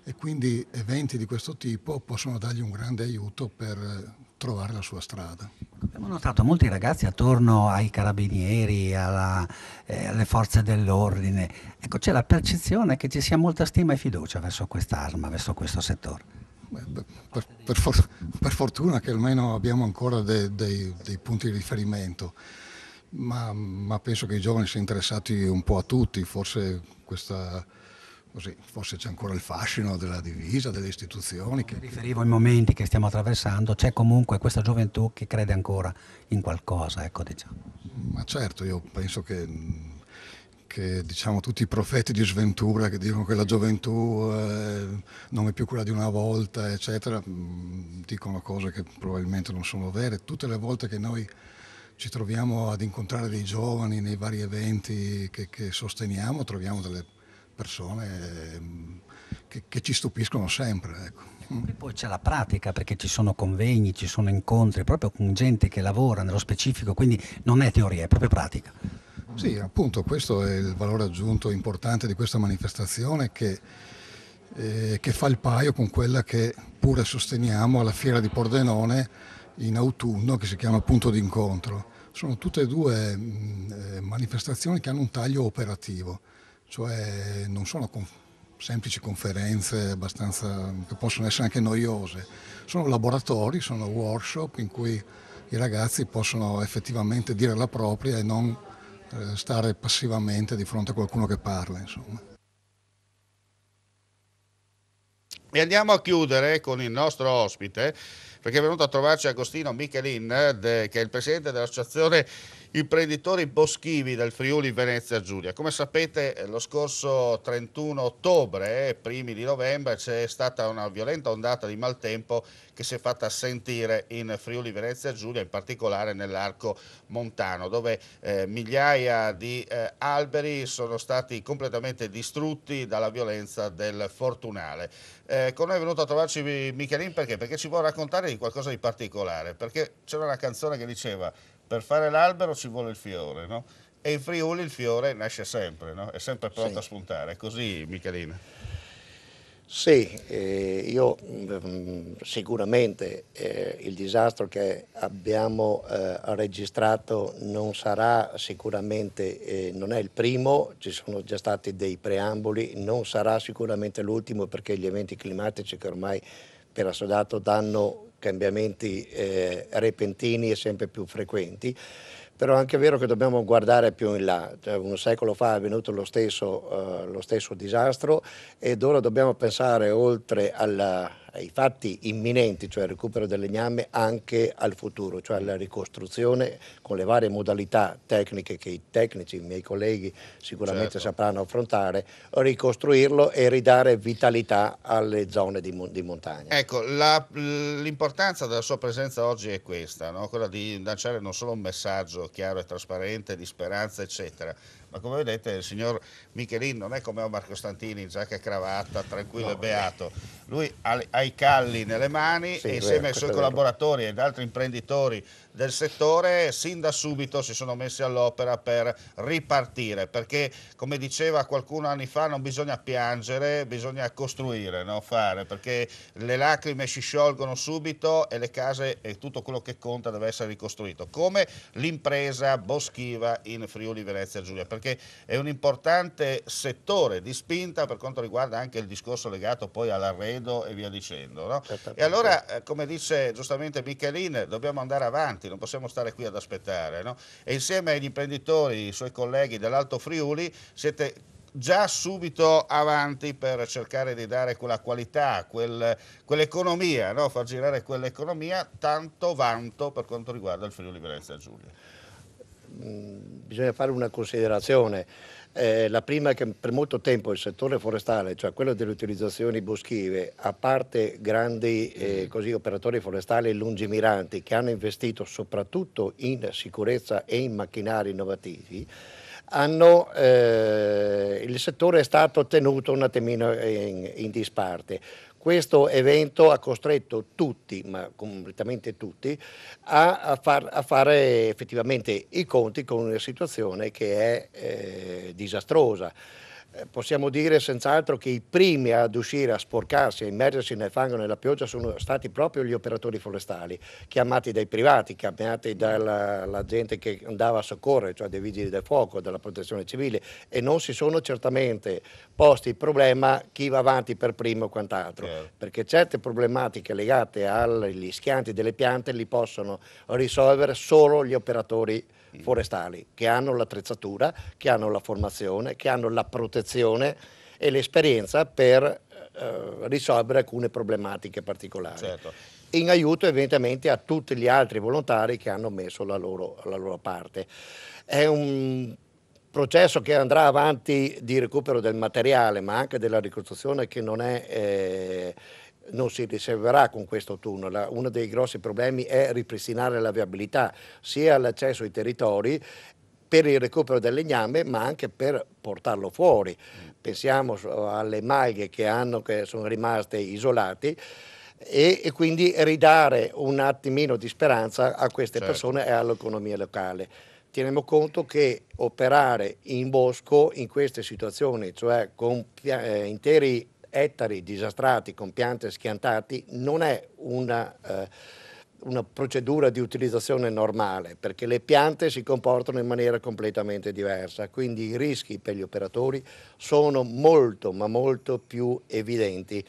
e quindi eventi di questo tipo possono dargli un grande aiuto per trovare la sua strada. Abbiamo notato molti ragazzi attorno ai carabinieri, alla, eh, alle forze dell'ordine. Ecco, c'è la percezione che ci sia molta stima e fiducia verso quest'arma, verso questo settore. Per, per, for, per, fortuna che almeno abbiamo ancora dei, dei, dei punti di riferimento ma, ma, penso che i giovani siano interessati un po' a tutti, forse, questa, così, forse c'è ancora il fascino della divisa, delle istituzioni. Che... Riferivo ai momenti che stiamo attraversando, c'è comunque questa gioventù che crede ancora in qualcosa, ecco diciamo. Ma certo, io penso che che diciamo, tutti i profeti di sventura che dicono che la gioventù eh, non è più quella di una volta, eccetera, dicono cose che probabilmente non sono vere. Tutte le volte che noi ci troviamo ad incontrare dei giovani nei vari eventi che, che sosteniamo, troviamo delle persone ehm, che, che ci stupiscono sempre. Ecco. E poi c'è la pratica perché ci sono convegni, ci sono incontri proprio con gente che lavora nello specifico, quindi non è teoria, è proprio pratica. Sì, appunto questo è il valore aggiunto importante di questa manifestazione che, eh, che fa il paio con quella che pure sosteniamo alla Fiera di Pordenone in autunno che si chiama Punto d'incontro sono tutte e due mh, eh, manifestazioni che hanno un taglio operativo, cioè non sono semplici conferenze abbastanza, che possono essere anche noiose, sono laboratori, sono workshop in cui i ragazzi possono effettivamente dire la propria e non eh, stare passivamente di fronte a qualcuno che parla. Insomma. E andiamo a chiudere con il nostro ospite perché è venuto a trovarci Agostino Michelin, che è il presidente dell'associazione imprenditori boschivi del Friuli Venezia Giulia. Come sapete lo scorso 31 ottobre, primi di novembre, c'è stata una violenta ondata di maltempo che si è fatta sentire in Friuli Venezia Giulia, in particolare nell'arco montano, dove eh, migliaia di eh, alberi sono stati completamente distrutti dalla violenza del fortunale. Eh, con noi è venuto a trovarci Michelin perché? Perché ci vuole raccontare di qualcosa di particolare, perché c'era una canzone che diceva per fare l'albero ci vuole il fiore, no? E in Friuli il fiore nasce sempre, no? È sempre pronto sì. a spuntare, è così Michelina? Sì, eh, io mh, mm, sicuramente eh, il disastro che abbiamo eh, registrato non sarà sicuramente, eh, non è il primo, ci sono già stati dei preamboli, non sarà sicuramente l'ultimo perché gli eventi climatici che ormai per assodato danno cambiamenti eh, repentini e sempre più frequenti, però è anche vero che dobbiamo guardare più in là, cioè, un secolo fa è venuto lo stesso, uh, lo stesso disastro ed ora dobbiamo pensare oltre alla, ai fatti imminenti, cioè il recupero del legname, anche al futuro, cioè alla ricostruzione con le varie modalità tecniche che i tecnici, i miei colleghi sicuramente certo. sapranno affrontare, ricostruirlo e ridare vitalità alle zone di, di montagna. Ecco, l'importanza della sua presenza oggi è questa, no? quella di lanciare non solo un messaggio chiaro e trasparente di speranza, eccetera, ma come vedete il signor Michelin non è come Omar Costantini, giacca e cravatta, tranquillo no, e beato, lui ha, ha, i calli nelle mani sì, e insieme ai suoi collaboratori ed altri imprenditori del settore sin da subito si sono messi all'opera per ripartire perché come diceva qualcuno anni fa non bisogna piangere, bisogna costruire, no? fare perché le lacrime si sciolgono subito e le case e tutto quello che conta deve essere ricostruito come l'impresa boschiva in Friuli Venezia Giulia perché è un importante settore di spinta per quanto riguarda anche il discorso legato poi all'arredo e via dicendo no? e allora eh, come dice giustamente Michelin dobbiamo andare avanti avanti, non possiamo stare qui ad aspettare. No? E insieme agli imprenditori, i suoi colleghi dell'Alto Friuli, siete già subito avanti per cercare di dare quella qualità, quel, quell'economia, no? far girare quell'economia, tanto vanto per quanto riguarda il Friuli Venezia Giulia. Mm, bisogna fare una considerazione eh, la prima è che per molto tempo il settore forestale, cioè quello delle utilizzazioni boschive, a parte grandi eh, così, operatori forestali lungimiranti che hanno investito soprattutto in sicurezza e in macchinari innovativi, hanno, eh, il settore è stato tenuto un attimino in, in disparte. Questo evento ha costretto tutti, ma completamente tutti, a, a, far, a fare effettivamente i conti con una situazione che è eh, disastrosa. Eh, possiamo dire senz'altro che i primi ad uscire a sporcarsi, a immergersi nel fango e nella pioggia sono stati proprio gli operatori forestali, chiamati dai privati, chiamati dalla gente che andava a soccorrere, cioè dei vigili del fuoco, della protezione civile e non si sono certamente posti il problema chi va avanti per primo o quant'altro, yeah. perché certe problematiche legate agli schianti delle piante li possono risolvere solo gli operatori forestali forestali che hanno l'attrezzatura, che hanno la formazione, che hanno la protezione e l'esperienza per eh, risolvere alcune problematiche particolari. Certo. In aiuto evidentemente a tutti gli altri volontari che hanno messo la loro, la loro parte. È un processo che andrà avanti di recupero del materiale ma anche della ricostruzione che non è... Eh, non si risolverà con questo tunnel. Uno dei grossi problemi è ripristinare la viabilità sia all'accesso ai territori per il recupero del legname ma anche per portarlo fuori. Pensiamo alle maglie che, hanno, che sono rimaste isolate e, e, quindi ridare un attimino di speranza a queste certo. persone e all'economia locale. Teniamo conto che operare in bosco in queste situazioni, cioè con eh, interi ettari disastrati con piante schiantati non è una, eh, una procedura di utilizzazione normale perché le piante si comportano in maniera completamente diversa, quindi i rischi per gli operatori sono molto ma molto più evidenti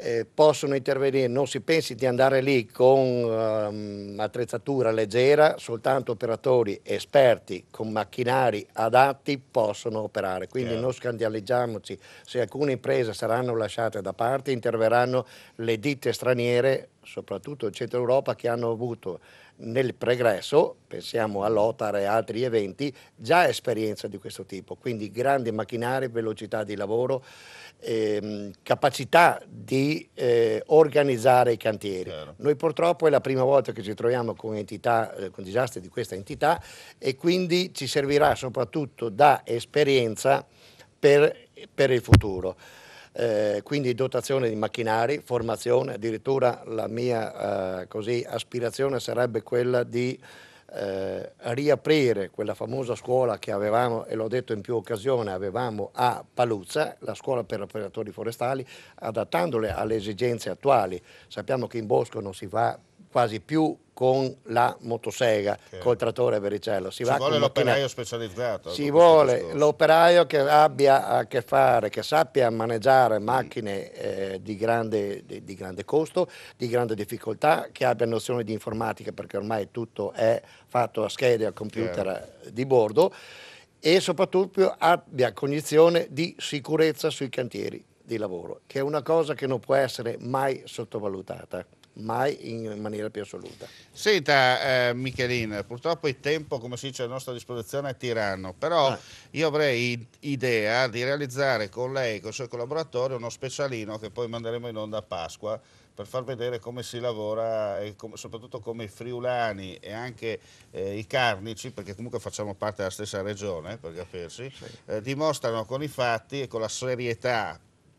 eh, possono intervenire, non si pensi di andare lì con um, attrezzatura leggera, soltanto operatori esperti con macchinari adatti possono operare, quindi yeah. non scandalizziamoci se alcune imprese saranno lasciate da parte, interverranno le ditte straniere, soprattutto in centro Europa, che hanno avuto nel pregresso, pensiamo all'OTAR e altri eventi, già esperienza di questo tipo, quindi grandi macchinari, velocità di lavoro, ehm, capacità di eh, organizzare i cantieri. Chiaro. Noi purtroppo è la prima volta che ci troviamo con, entità, eh, con disastri di questa entità e quindi ci servirà soprattutto da esperienza per, per il futuro. Eh, quindi dotazione di macchinari, formazione, addirittura la mia eh, così, aspirazione sarebbe quella di eh, riaprire quella famosa scuola che avevamo, e l'ho detto in più occasioni, avevamo a Paluzza, la scuola per operatori forestali, adattandole alle esigenze attuali. Sappiamo che in bosco non si va quasi più con la motosega, certo. col trattore vericello. Si, si vuole l'operaio specializzato. Si vuole l'operaio che abbia a che fare, che sappia maneggiare macchine eh, di, grande, di, di, grande, costo, di grande difficoltà, che abbia nozioni di informatica perché ormai tutto è fatto a schede, a computer certo. di bordo e soprattutto abbia cognizione di sicurezza sui cantieri di lavoro, che è una cosa che non può essere mai sottovalutata mai in maniera più assoluta. Senta eh, Michelin, purtroppo il tempo come si dice a nostra disposizione è tiranno, però ah. io avrei idea di realizzare con lei e con i suoi collaboratori uno specialino che poi manderemo in onda a Pasqua per far vedere come si lavora e com soprattutto come i friulani e anche eh, i carnici, perché comunque facciamo parte della stessa regione per capirsi, sì. eh, dimostrano con i fatti e con la serietà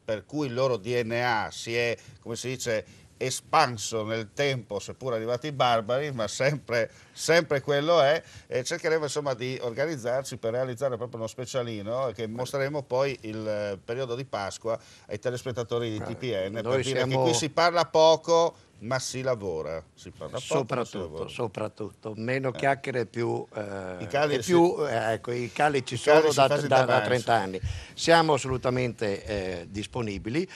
per cui il loro DNA si è, come si dice, espanso nel tempo, seppur arrivati i barbari, ma sempre, sempre quello è, e cercheremo insomma di organizzarci per realizzare proprio uno specialino che mostreremo poi il eh, periodo di Pasqua ai telespettatori di TPN, eh, per dire che qui si parla poco, ma si lavora, si parla poco, soprattutto, lavora. soprattutto, meno eh. chiacchiere più, eh, I cali, più si, eh, ecco, i cali ci i sono cali da, da, da, 30 anni. Siamo assolutamente eh, disponibili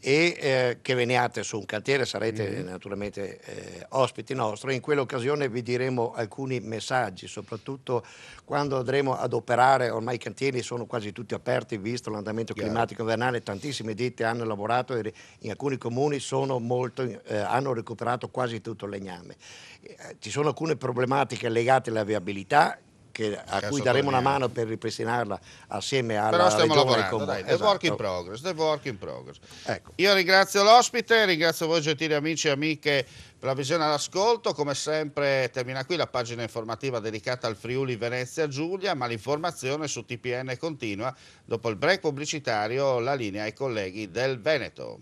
e eh, che veniate su un cantiere sarete mm. naturalmente eh, ospiti nostri. In quell'occasione vi diremo alcuni messaggi, soprattutto quando andremo ad operare, ormai i cantieri sono quasi tutti aperti visto l'andamento climatico invernale, tantissime ditte hanno lavorato e in alcuni comuni molto, eh, hanno recuperato quasi tutto il legname. Eh, ci sono alcune problematiche legate alla viabilità che, a cui daremo una mano per ripristinarla assieme alla Però stiamo lavorando, dai, esatto. the work in progress, the work in progress. Ecco. Io ringrazio l'ospite, ringrazio voi gentili amici e amiche per la visione all'ascolto, come sempre termina qui la pagina informativa dedicata al Friuli Venezia Giulia, ma l'informazione su TPN continua. Dopo il break pubblicitario la linea ai colleghi del Veneto.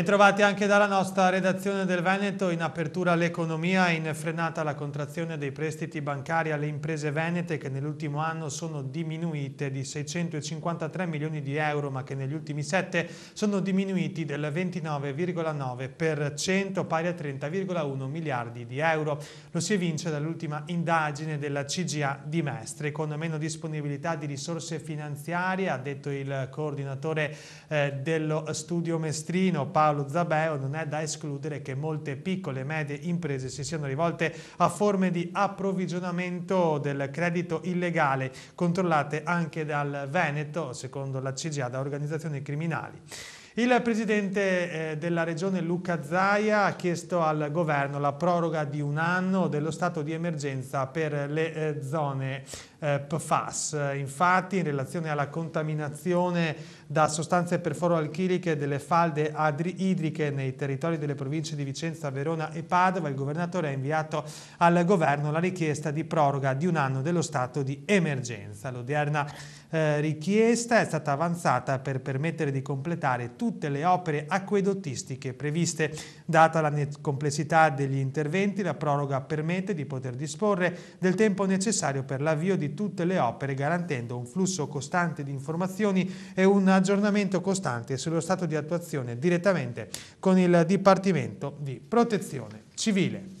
Bentrovati anche dalla nostra redazione del Veneto, in apertura all'economia, in frenata la contrazione dei prestiti bancari alle imprese venete che nell'ultimo anno sono diminuite di 653 milioni di euro ma che negli ultimi sette sono diminuiti del 29,9% pari a 30,1 miliardi di euro. Lo si evince dall'ultima indagine della CGA di Mestre con meno disponibilità di risorse finanziarie, ha detto il coordinatore eh, dello studio mestrino Paolo Paolo Zabeo, non è da escludere che molte piccole e medie imprese si siano rivolte a forme di approvvigionamento del credito illegale controllate anche dal Veneto, secondo la CGA, da organizzazioni criminali. Il presidente eh, della regione Luca Zaia ha chiesto al governo la proroga di un anno dello stato di emergenza per le eh, zone eh, PFAS. Infatti in relazione alla contaminazione da sostanze perfluoroalchiliche delle falde idriche nei territori delle province di Vicenza, Verona e Padova, il governatore ha inviato al governo la richiesta di proroga di un anno dello stato di emergenza. L'odierna eh, richiesta è stata avanzata per permettere di completare tutte le opere acquedottistiche previste. Data la complessità degli interventi, la proroga permette di poter disporre del tempo necessario per l'avvio di tutte le opere, garantendo un flusso costante di informazioni e un aggiornamento costante sullo stato di attuazione direttamente con il Dipartimento di Protezione Civile.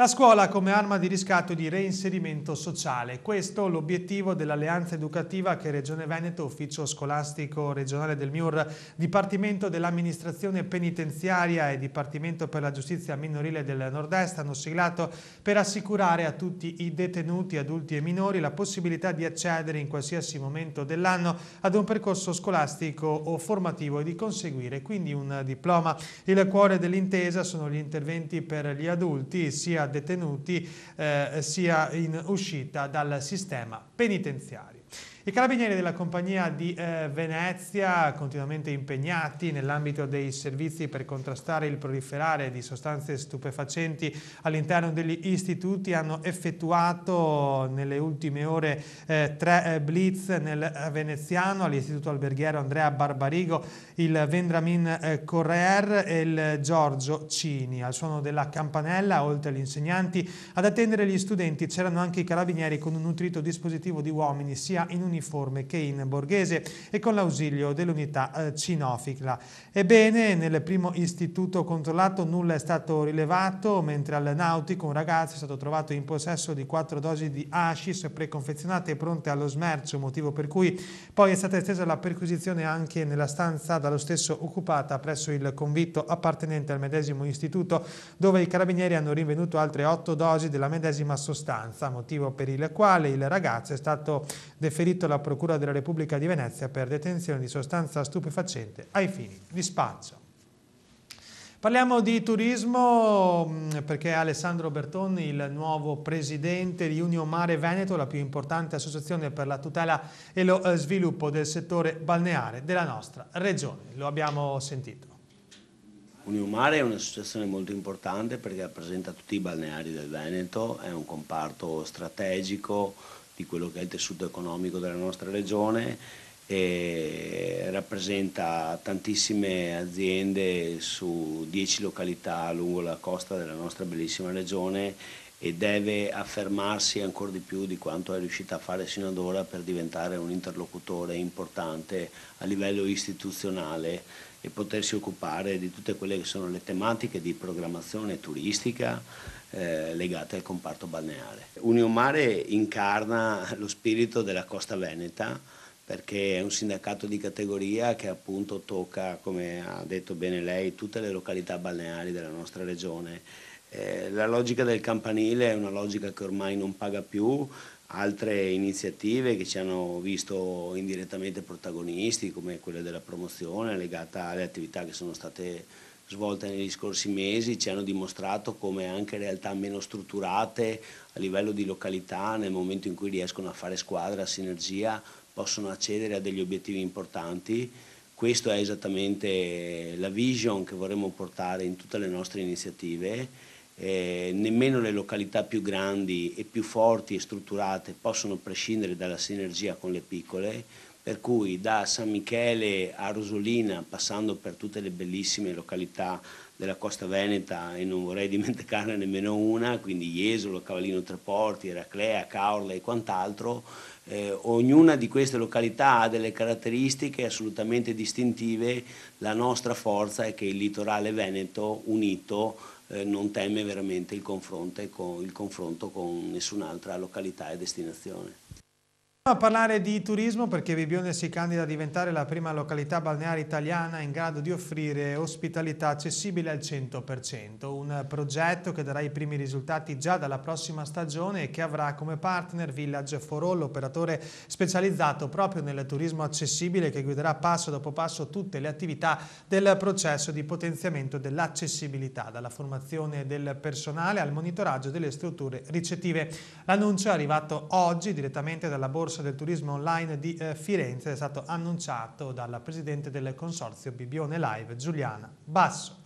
La scuola come arma di riscatto di reinserimento sociale. Questo è l'obiettivo dell'alleanza educativa che Regione Veneto, Ufficio Scolastico Regionale del MIUR, Dipartimento dell'Amministrazione Penitenziaria e Dipartimento per la Giustizia Minorile del Nord-Est hanno siglato per assicurare a tutti i detenuti adulti e minori la possibilità di accedere in qualsiasi momento dell'anno ad un percorso scolastico o formativo e di conseguire quindi un diploma. Il cuore dell'intesa sono gli interventi per gli adulti, sia detenuti eh, sia in uscita dal sistema penitenziario. I carabinieri della compagnia di eh, Venezia, continuamente impegnati nell'ambito dei servizi per contrastare il proliferare di sostanze stupefacenti all'interno degli istituti, hanno effettuato nelle ultime ore eh, tre eh, blitz nel veneziano all'Istituto Alberghiero Andrea Barbarigo, il Vendramin eh, Correr e il Giorgio Cini. Al suono della campanella, oltre agli insegnanti, ad attendere gli studenti c'erano anche i carabinieri con un nutrito dispositivo di uomini sia in uniforme uniforme che in borghese e con l'ausilio dell'unità eh, cinofila. Ebbene, nel primo istituto controllato nulla è stato rilevato, mentre al Nautico un ragazzo è stato trovato in possesso di quattro dosi di hashish preconfezionate e pronte allo smercio, motivo per cui poi è stata estesa la perquisizione anche nella stanza dallo stesso occupata presso il convitto appartenente al medesimo istituto, dove i carabinieri hanno rinvenuto altre otto dosi della medesima sostanza, motivo per il quale il ragazzo è stato deferito alla Procura della Repubblica di Venezia per detenzione di sostanza stupefacente ai fini di spaccio. Parliamo di turismo mm, perché Alessandro Bertoni, il nuovo presidente di Union Mare Veneto, la più importante associazione per la tutela e lo eh, sviluppo del settore balneare della nostra regione. Lo abbiamo sentito. Union Mare è un'associazione molto importante perché rappresenta tutti i balneari del Veneto, è un comparto strategico di quello che è il tessuto economico della nostra regione e rappresenta tantissime aziende su 10 località lungo la costa della nostra bellissima regione e deve affermarsi ancora di più di quanto è riuscita a fare sino ad ora per diventare un interlocutore importante a livello istituzionale e potersi occupare di tutte quelle che sono le tematiche di programmazione turistica, eh, legate al comparto balneare. Union Mare incarna lo spirito della costa veneta perché è un sindacato di categoria che appunto tocca, come ha detto bene lei, tutte le località balneari della nostra regione. Eh, la logica del campanile è una logica che ormai non paga più, altre iniziative che ci hanno visto indirettamente protagonisti come quelle della promozione legata alle attività che sono state svolte negli scorsi mesi ci hanno dimostrato come anche realtà meno strutturate a livello di località nel momento in cui riescono a fare squadra, sinergia, possono accedere a degli obiettivi importanti. Questa è esattamente la vision che vorremmo portare in tutte le nostre iniziative. Eh, nemmeno le località più grandi e più forti e strutturate possono prescindere dalla sinergia con le piccole, per cui da San Michele a Rosolina, passando per tutte le bellissime località della costa veneta e non vorrei dimenticarne nemmeno una, quindi Jesolo, Cavallino Treporti, Eraclea, Caorla e quant'altro, eh, ognuna di queste località ha delle caratteristiche assolutamente distintive, la nostra forza è che il litorale veneto unito eh, non teme veramente il confronto, con, il confronto con nessun'altra località e destinazione. A parlare di turismo perché Bibione si candida a diventare la prima località balneare italiana in grado di offrire ospitalità accessibile al 100%, un progetto che darà i primi risultati già dalla prossima stagione e che avrà come partner Village for All, operatore specializzato proprio nel turismo accessibile che guiderà passo dopo passo tutte le attività del processo di potenziamento dell'accessibilità, dalla formazione del personale al monitoraggio delle strutture ricettive. L'annuncio è arrivato oggi direttamente dalla borsa Borsa del Turismo Online di eh, Firenze è stato annunciato dalla Presidente del Consorzio Bibione Live, Giuliana Basso.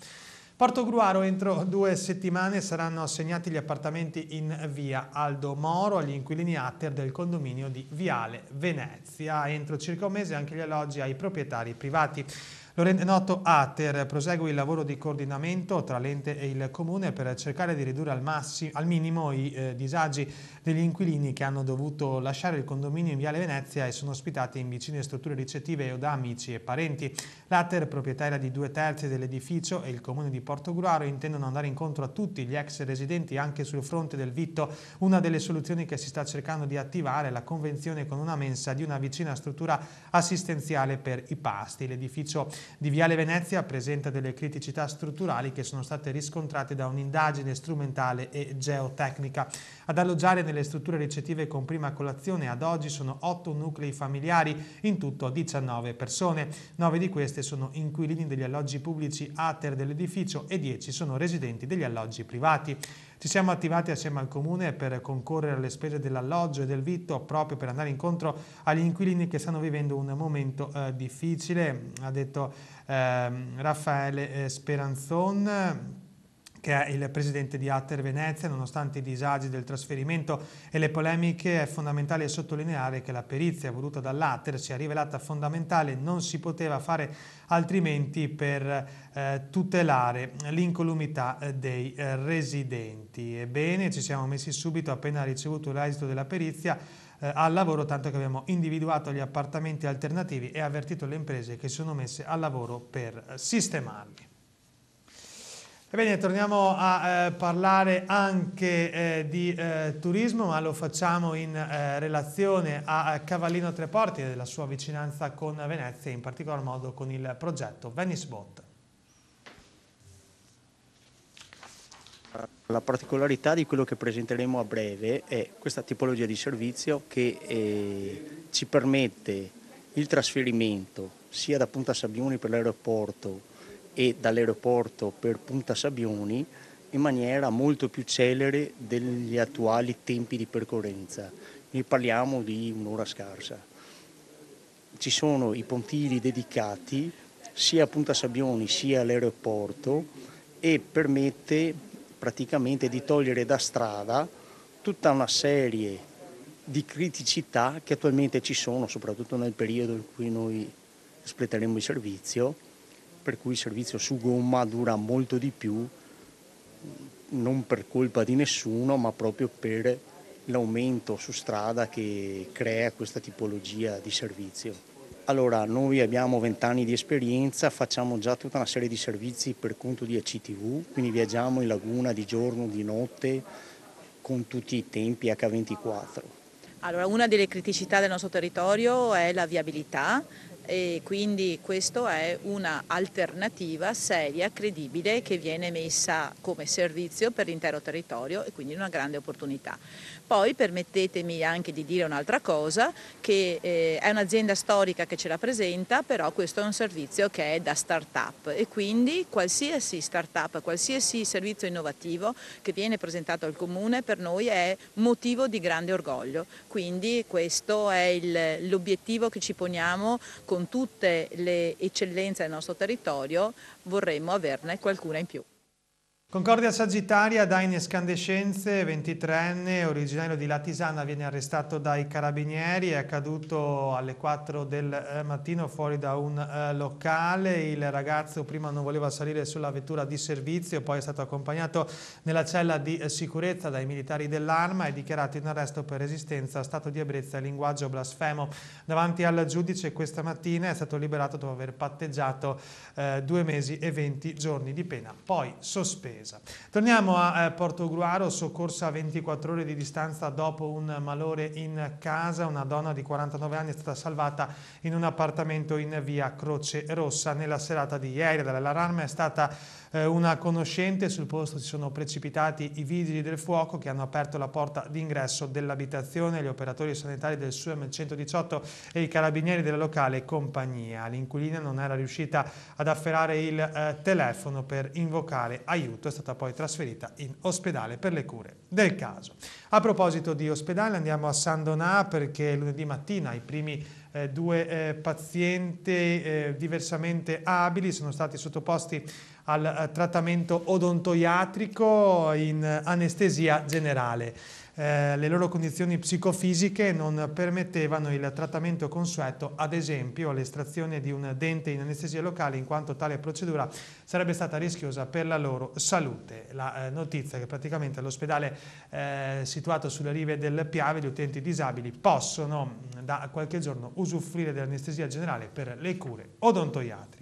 Porto Gruaro entro due settimane saranno assegnati gli appartamenti in via Aldo Moro agli inquilini Atter del condominio di Viale Venezia. Entro circa un mese anche gli alloggi ai proprietari privati. Lo rende noto Ater, prosegue il lavoro di coordinamento tra l'ente e il comune per cercare di ridurre al, massimo, al minimo i eh, disagi degli inquilini che hanno dovuto lasciare il condominio in Viale Venezia e sono ospitati in vicine strutture ricettive o da amici e parenti. L'Ater, proprietaria di due terzi dell'edificio e il comune di Portogruaro intendono andare incontro a tutti gli ex residenti anche sul fronte del vitto. Una delle soluzioni che si sta cercando di attivare è la convenzione con una mensa di una vicina struttura assistenziale per i pasti. L'edificio di Viale Venezia presenta delle criticità strutturali che sono state riscontrate da un'indagine strumentale e geotecnica. Ad alloggiare nelle strutture ricettive con prima colazione ad oggi sono 8 nuclei familiari, in tutto 19 persone. 9 di queste sono inquilini degli alloggi pubblici ATER dell'edificio e 10 sono residenti degli alloggi privati. Ci siamo attivati assieme al Comune per concorrere alle spese dell'alloggio e del vitto proprio per andare incontro agli inquilini che stanno vivendo un momento eh, difficile, ha detto eh, Raffaele Speranzon che è il presidente di Atter Venezia, nonostante i disagi del trasferimento e le polemiche è fondamentale sottolineare che la perizia voluta dall'Atter si è rivelata fondamentale, non si poteva fare altrimenti per eh, tutelare l'incolumità eh, dei eh, residenti. Ebbene, ci siamo messi subito appena ricevuto l'esito della perizia eh, al lavoro, tanto che abbiamo individuato gli appartamenti alternativi e avvertito le imprese che sono messe al lavoro per eh, sistemarli. Ebbene, torniamo a eh, parlare anche eh, di eh, turismo, ma lo facciamo in eh, relazione a Cavallino Treporti e della sua vicinanza con Venezia, in particolar modo con il progetto Venice Boat. La particolarità di quello che presenteremo a breve è questa tipologia di servizio che eh, ci permette il trasferimento sia da Punta Sabbioni per l'aeroporto e dall'aeroporto per Punta Sabbioni in maniera molto più celere degli attuali tempi di percorrenza. Ne parliamo di un'ora scarsa. Ci sono i pontili dedicati sia a Punta Sabbioni sia all'aeroporto e permette praticamente di togliere da strada tutta una serie di criticità che attualmente ci sono, soprattutto nel periodo in cui noi espleteremo il servizio per cui il servizio su gomma dura molto di più, non per colpa di nessuno, ma proprio per l'aumento su strada che crea questa tipologia di servizio. Allora, noi abbiamo 20 anni di esperienza, facciamo già tutta una serie di servizi per conto di ACTV, quindi viaggiamo in laguna di giorno, di notte, con tutti i tempi H24. Allora, una delle criticità del nostro territorio è la viabilità, e quindi questa è un'alternativa seria, credibile, che viene messa come servizio per l'intero territorio e quindi una grande opportunità. Poi permettetemi anche di dire un'altra cosa, che eh, è un'azienda storica che ce la presenta, però questo è un servizio che è da start-up e quindi qualsiasi start-up, qualsiasi servizio innovativo che viene presentato al Comune per noi è motivo di grande orgoglio. Quindi questo è l'obiettivo che ci poniamo con tutte le eccellenze del nostro territorio, vorremmo averne qualcuna in più. Concordia Sagittaria da inescandescenze, 23enne, originario di Latisana, viene arrestato dai carabinieri, è accaduto alle 4 del eh, mattino fuori da un uh, locale, il ragazzo prima non voleva salire sulla vettura di servizio, poi è stato accompagnato nella cella di uh, sicurezza dai militari dell'arma e dichiarato in arresto per resistenza, stato di ebbrezza e linguaggio blasfemo. Davanti al giudice questa mattina è stato liberato dopo aver patteggiato uh, due mesi e 20 giorni di pena, poi sospeso attesa. Torniamo a eh, Porto Gruaro, soccorsa a 24 ore di distanza dopo un malore in casa. Una donna di 49 anni è stata salvata in un appartamento in via Croce Rossa nella serata di ieri. Dall'allarme è stata eh, una conoscente, sul posto si sono precipitati i vigili del fuoco che hanno aperto la porta d'ingresso dell'abitazione, gli operatori sanitari del SUEM 118 e i carabinieri della locale compagnia. L'inquilina non era riuscita ad afferrare il eh, telefono per invocare aiuto stata poi trasferita in ospedale per le cure del caso. A proposito di ospedale andiamo a San Donà perché lunedì mattina i primi eh, due eh, pazienti eh, diversamente abili sono stati sottoposti al eh, trattamento odontoiatrico in anestesia generale eh, le loro condizioni psicofisiche non permettevano il trattamento consueto, ad esempio l'estrazione di un dente in anestesia locale, in quanto tale procedura sarebbe stata rischiosa per la loro salute. La eh, notizia è che praticamente all'ospedale eh, situato sulle rive del Piave gli utenti disabili possono da qualche giorno usufruire dell'anestesia generale per le cure odontoiatriche.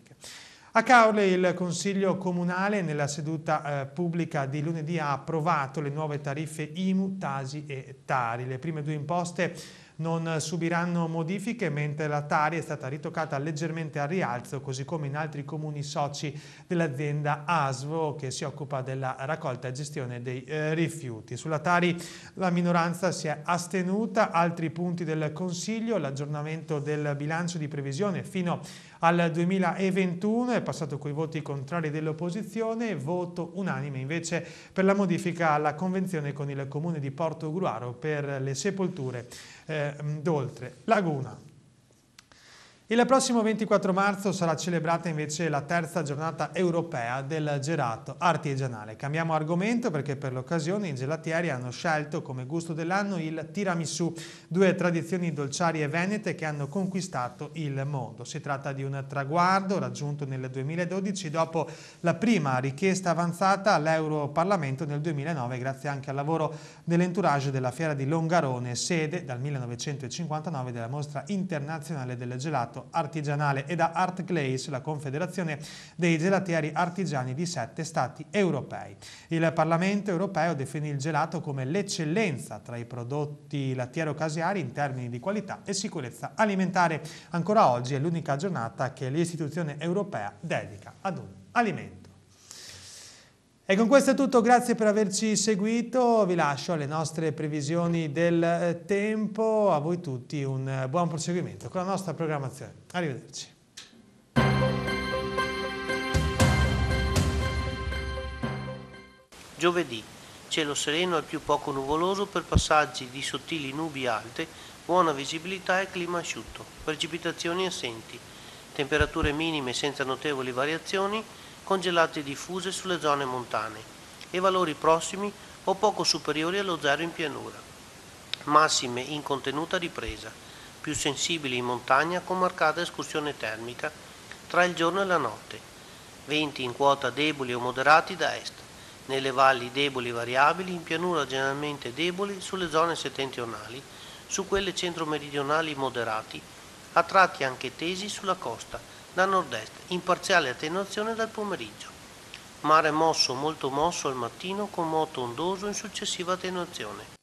A Caorle il Consiglio Comunale nella seduta eh, pubblica di lunedì ha approvato le nuove tariffe IMU, Tasi e Tari. Le prime due imposte non subiranno modifiche mentre la Tari è stata ritoccata leggermente al rialzo così come in altri comuni soci dell'azienda ASVO che si occupa della raccolta e gestione dei eh, rifiuti. Sulla Tari la minoranza si è astenuta, altri punti del Consiglio, l'aggiornamento del bilancio di previsione fino al 2021 è passato coi voti contrari dell'opposizione, voto unanime invece per la modifica alla convenzione con il comune di Porto Gruaro per le sepolture eh, d'oltre Laguna. Il prossimo 24 marzo sarà celebrata invece la terza giornata europea del gelato artigianale. Cambiamo argomento perché per l'occasione i gelatieri hanno scelto come gusto dell'anno il tiramisù, due tradizioni dolciarie venete che hanno conquistato il mondo. Si tratta di un traguardo raggiunto nel 2012 dopo la prima richiesta avanzata all'Europarlamento nel 2009 grazie anche al lavoro dell'entourage della fiera di Longarone, sede dal 1959 della mostra internazionale del gelato artigianale e da Art Glaze, la confederazione dei gelatieri artigiani di sette stati europei. Il Parlamento europeo definì il gelato come l'eccellenza tra i prodotti lattiero-caseari in termini di qualità e sicurezza alimentare. Ancora oggi è l'unica giornata che l'istituzione europea dedica ad un alimento. E con questo è tutto, grazie per averci seguito, vi lascio alle nostre previsioni del eh, tempo, a voi tutti un eh, buon proseguimento con la nostra programmazione. Arrivederci. Giovedì, cielo sereno al più poco nuvoloso per passaggi di sottili nubi alte, buona visibilità e clima asciutto, precipitazioni assenti, temperature minime senza notevoli variazioni, congelate diffuse sulle zone montane e valori prossimi o poco superiori allo zero in pianura. Massime in contenuta ripresa, più sensibili in montagna con marcata escursione termica tra il giorno e la notte. Venti in quota deboli o moderati da est, nelle valli deboli variabili, in pianura generalmente deboli sulle zone settentrionali, su quelle centro-meridionali moderati, a tratti anche tesi sulla costa da nord-est, in parziale attenuazione dal pomeriggio. Mare mosso molto mosso al mattino con moto ondoso in successiva attenuazione.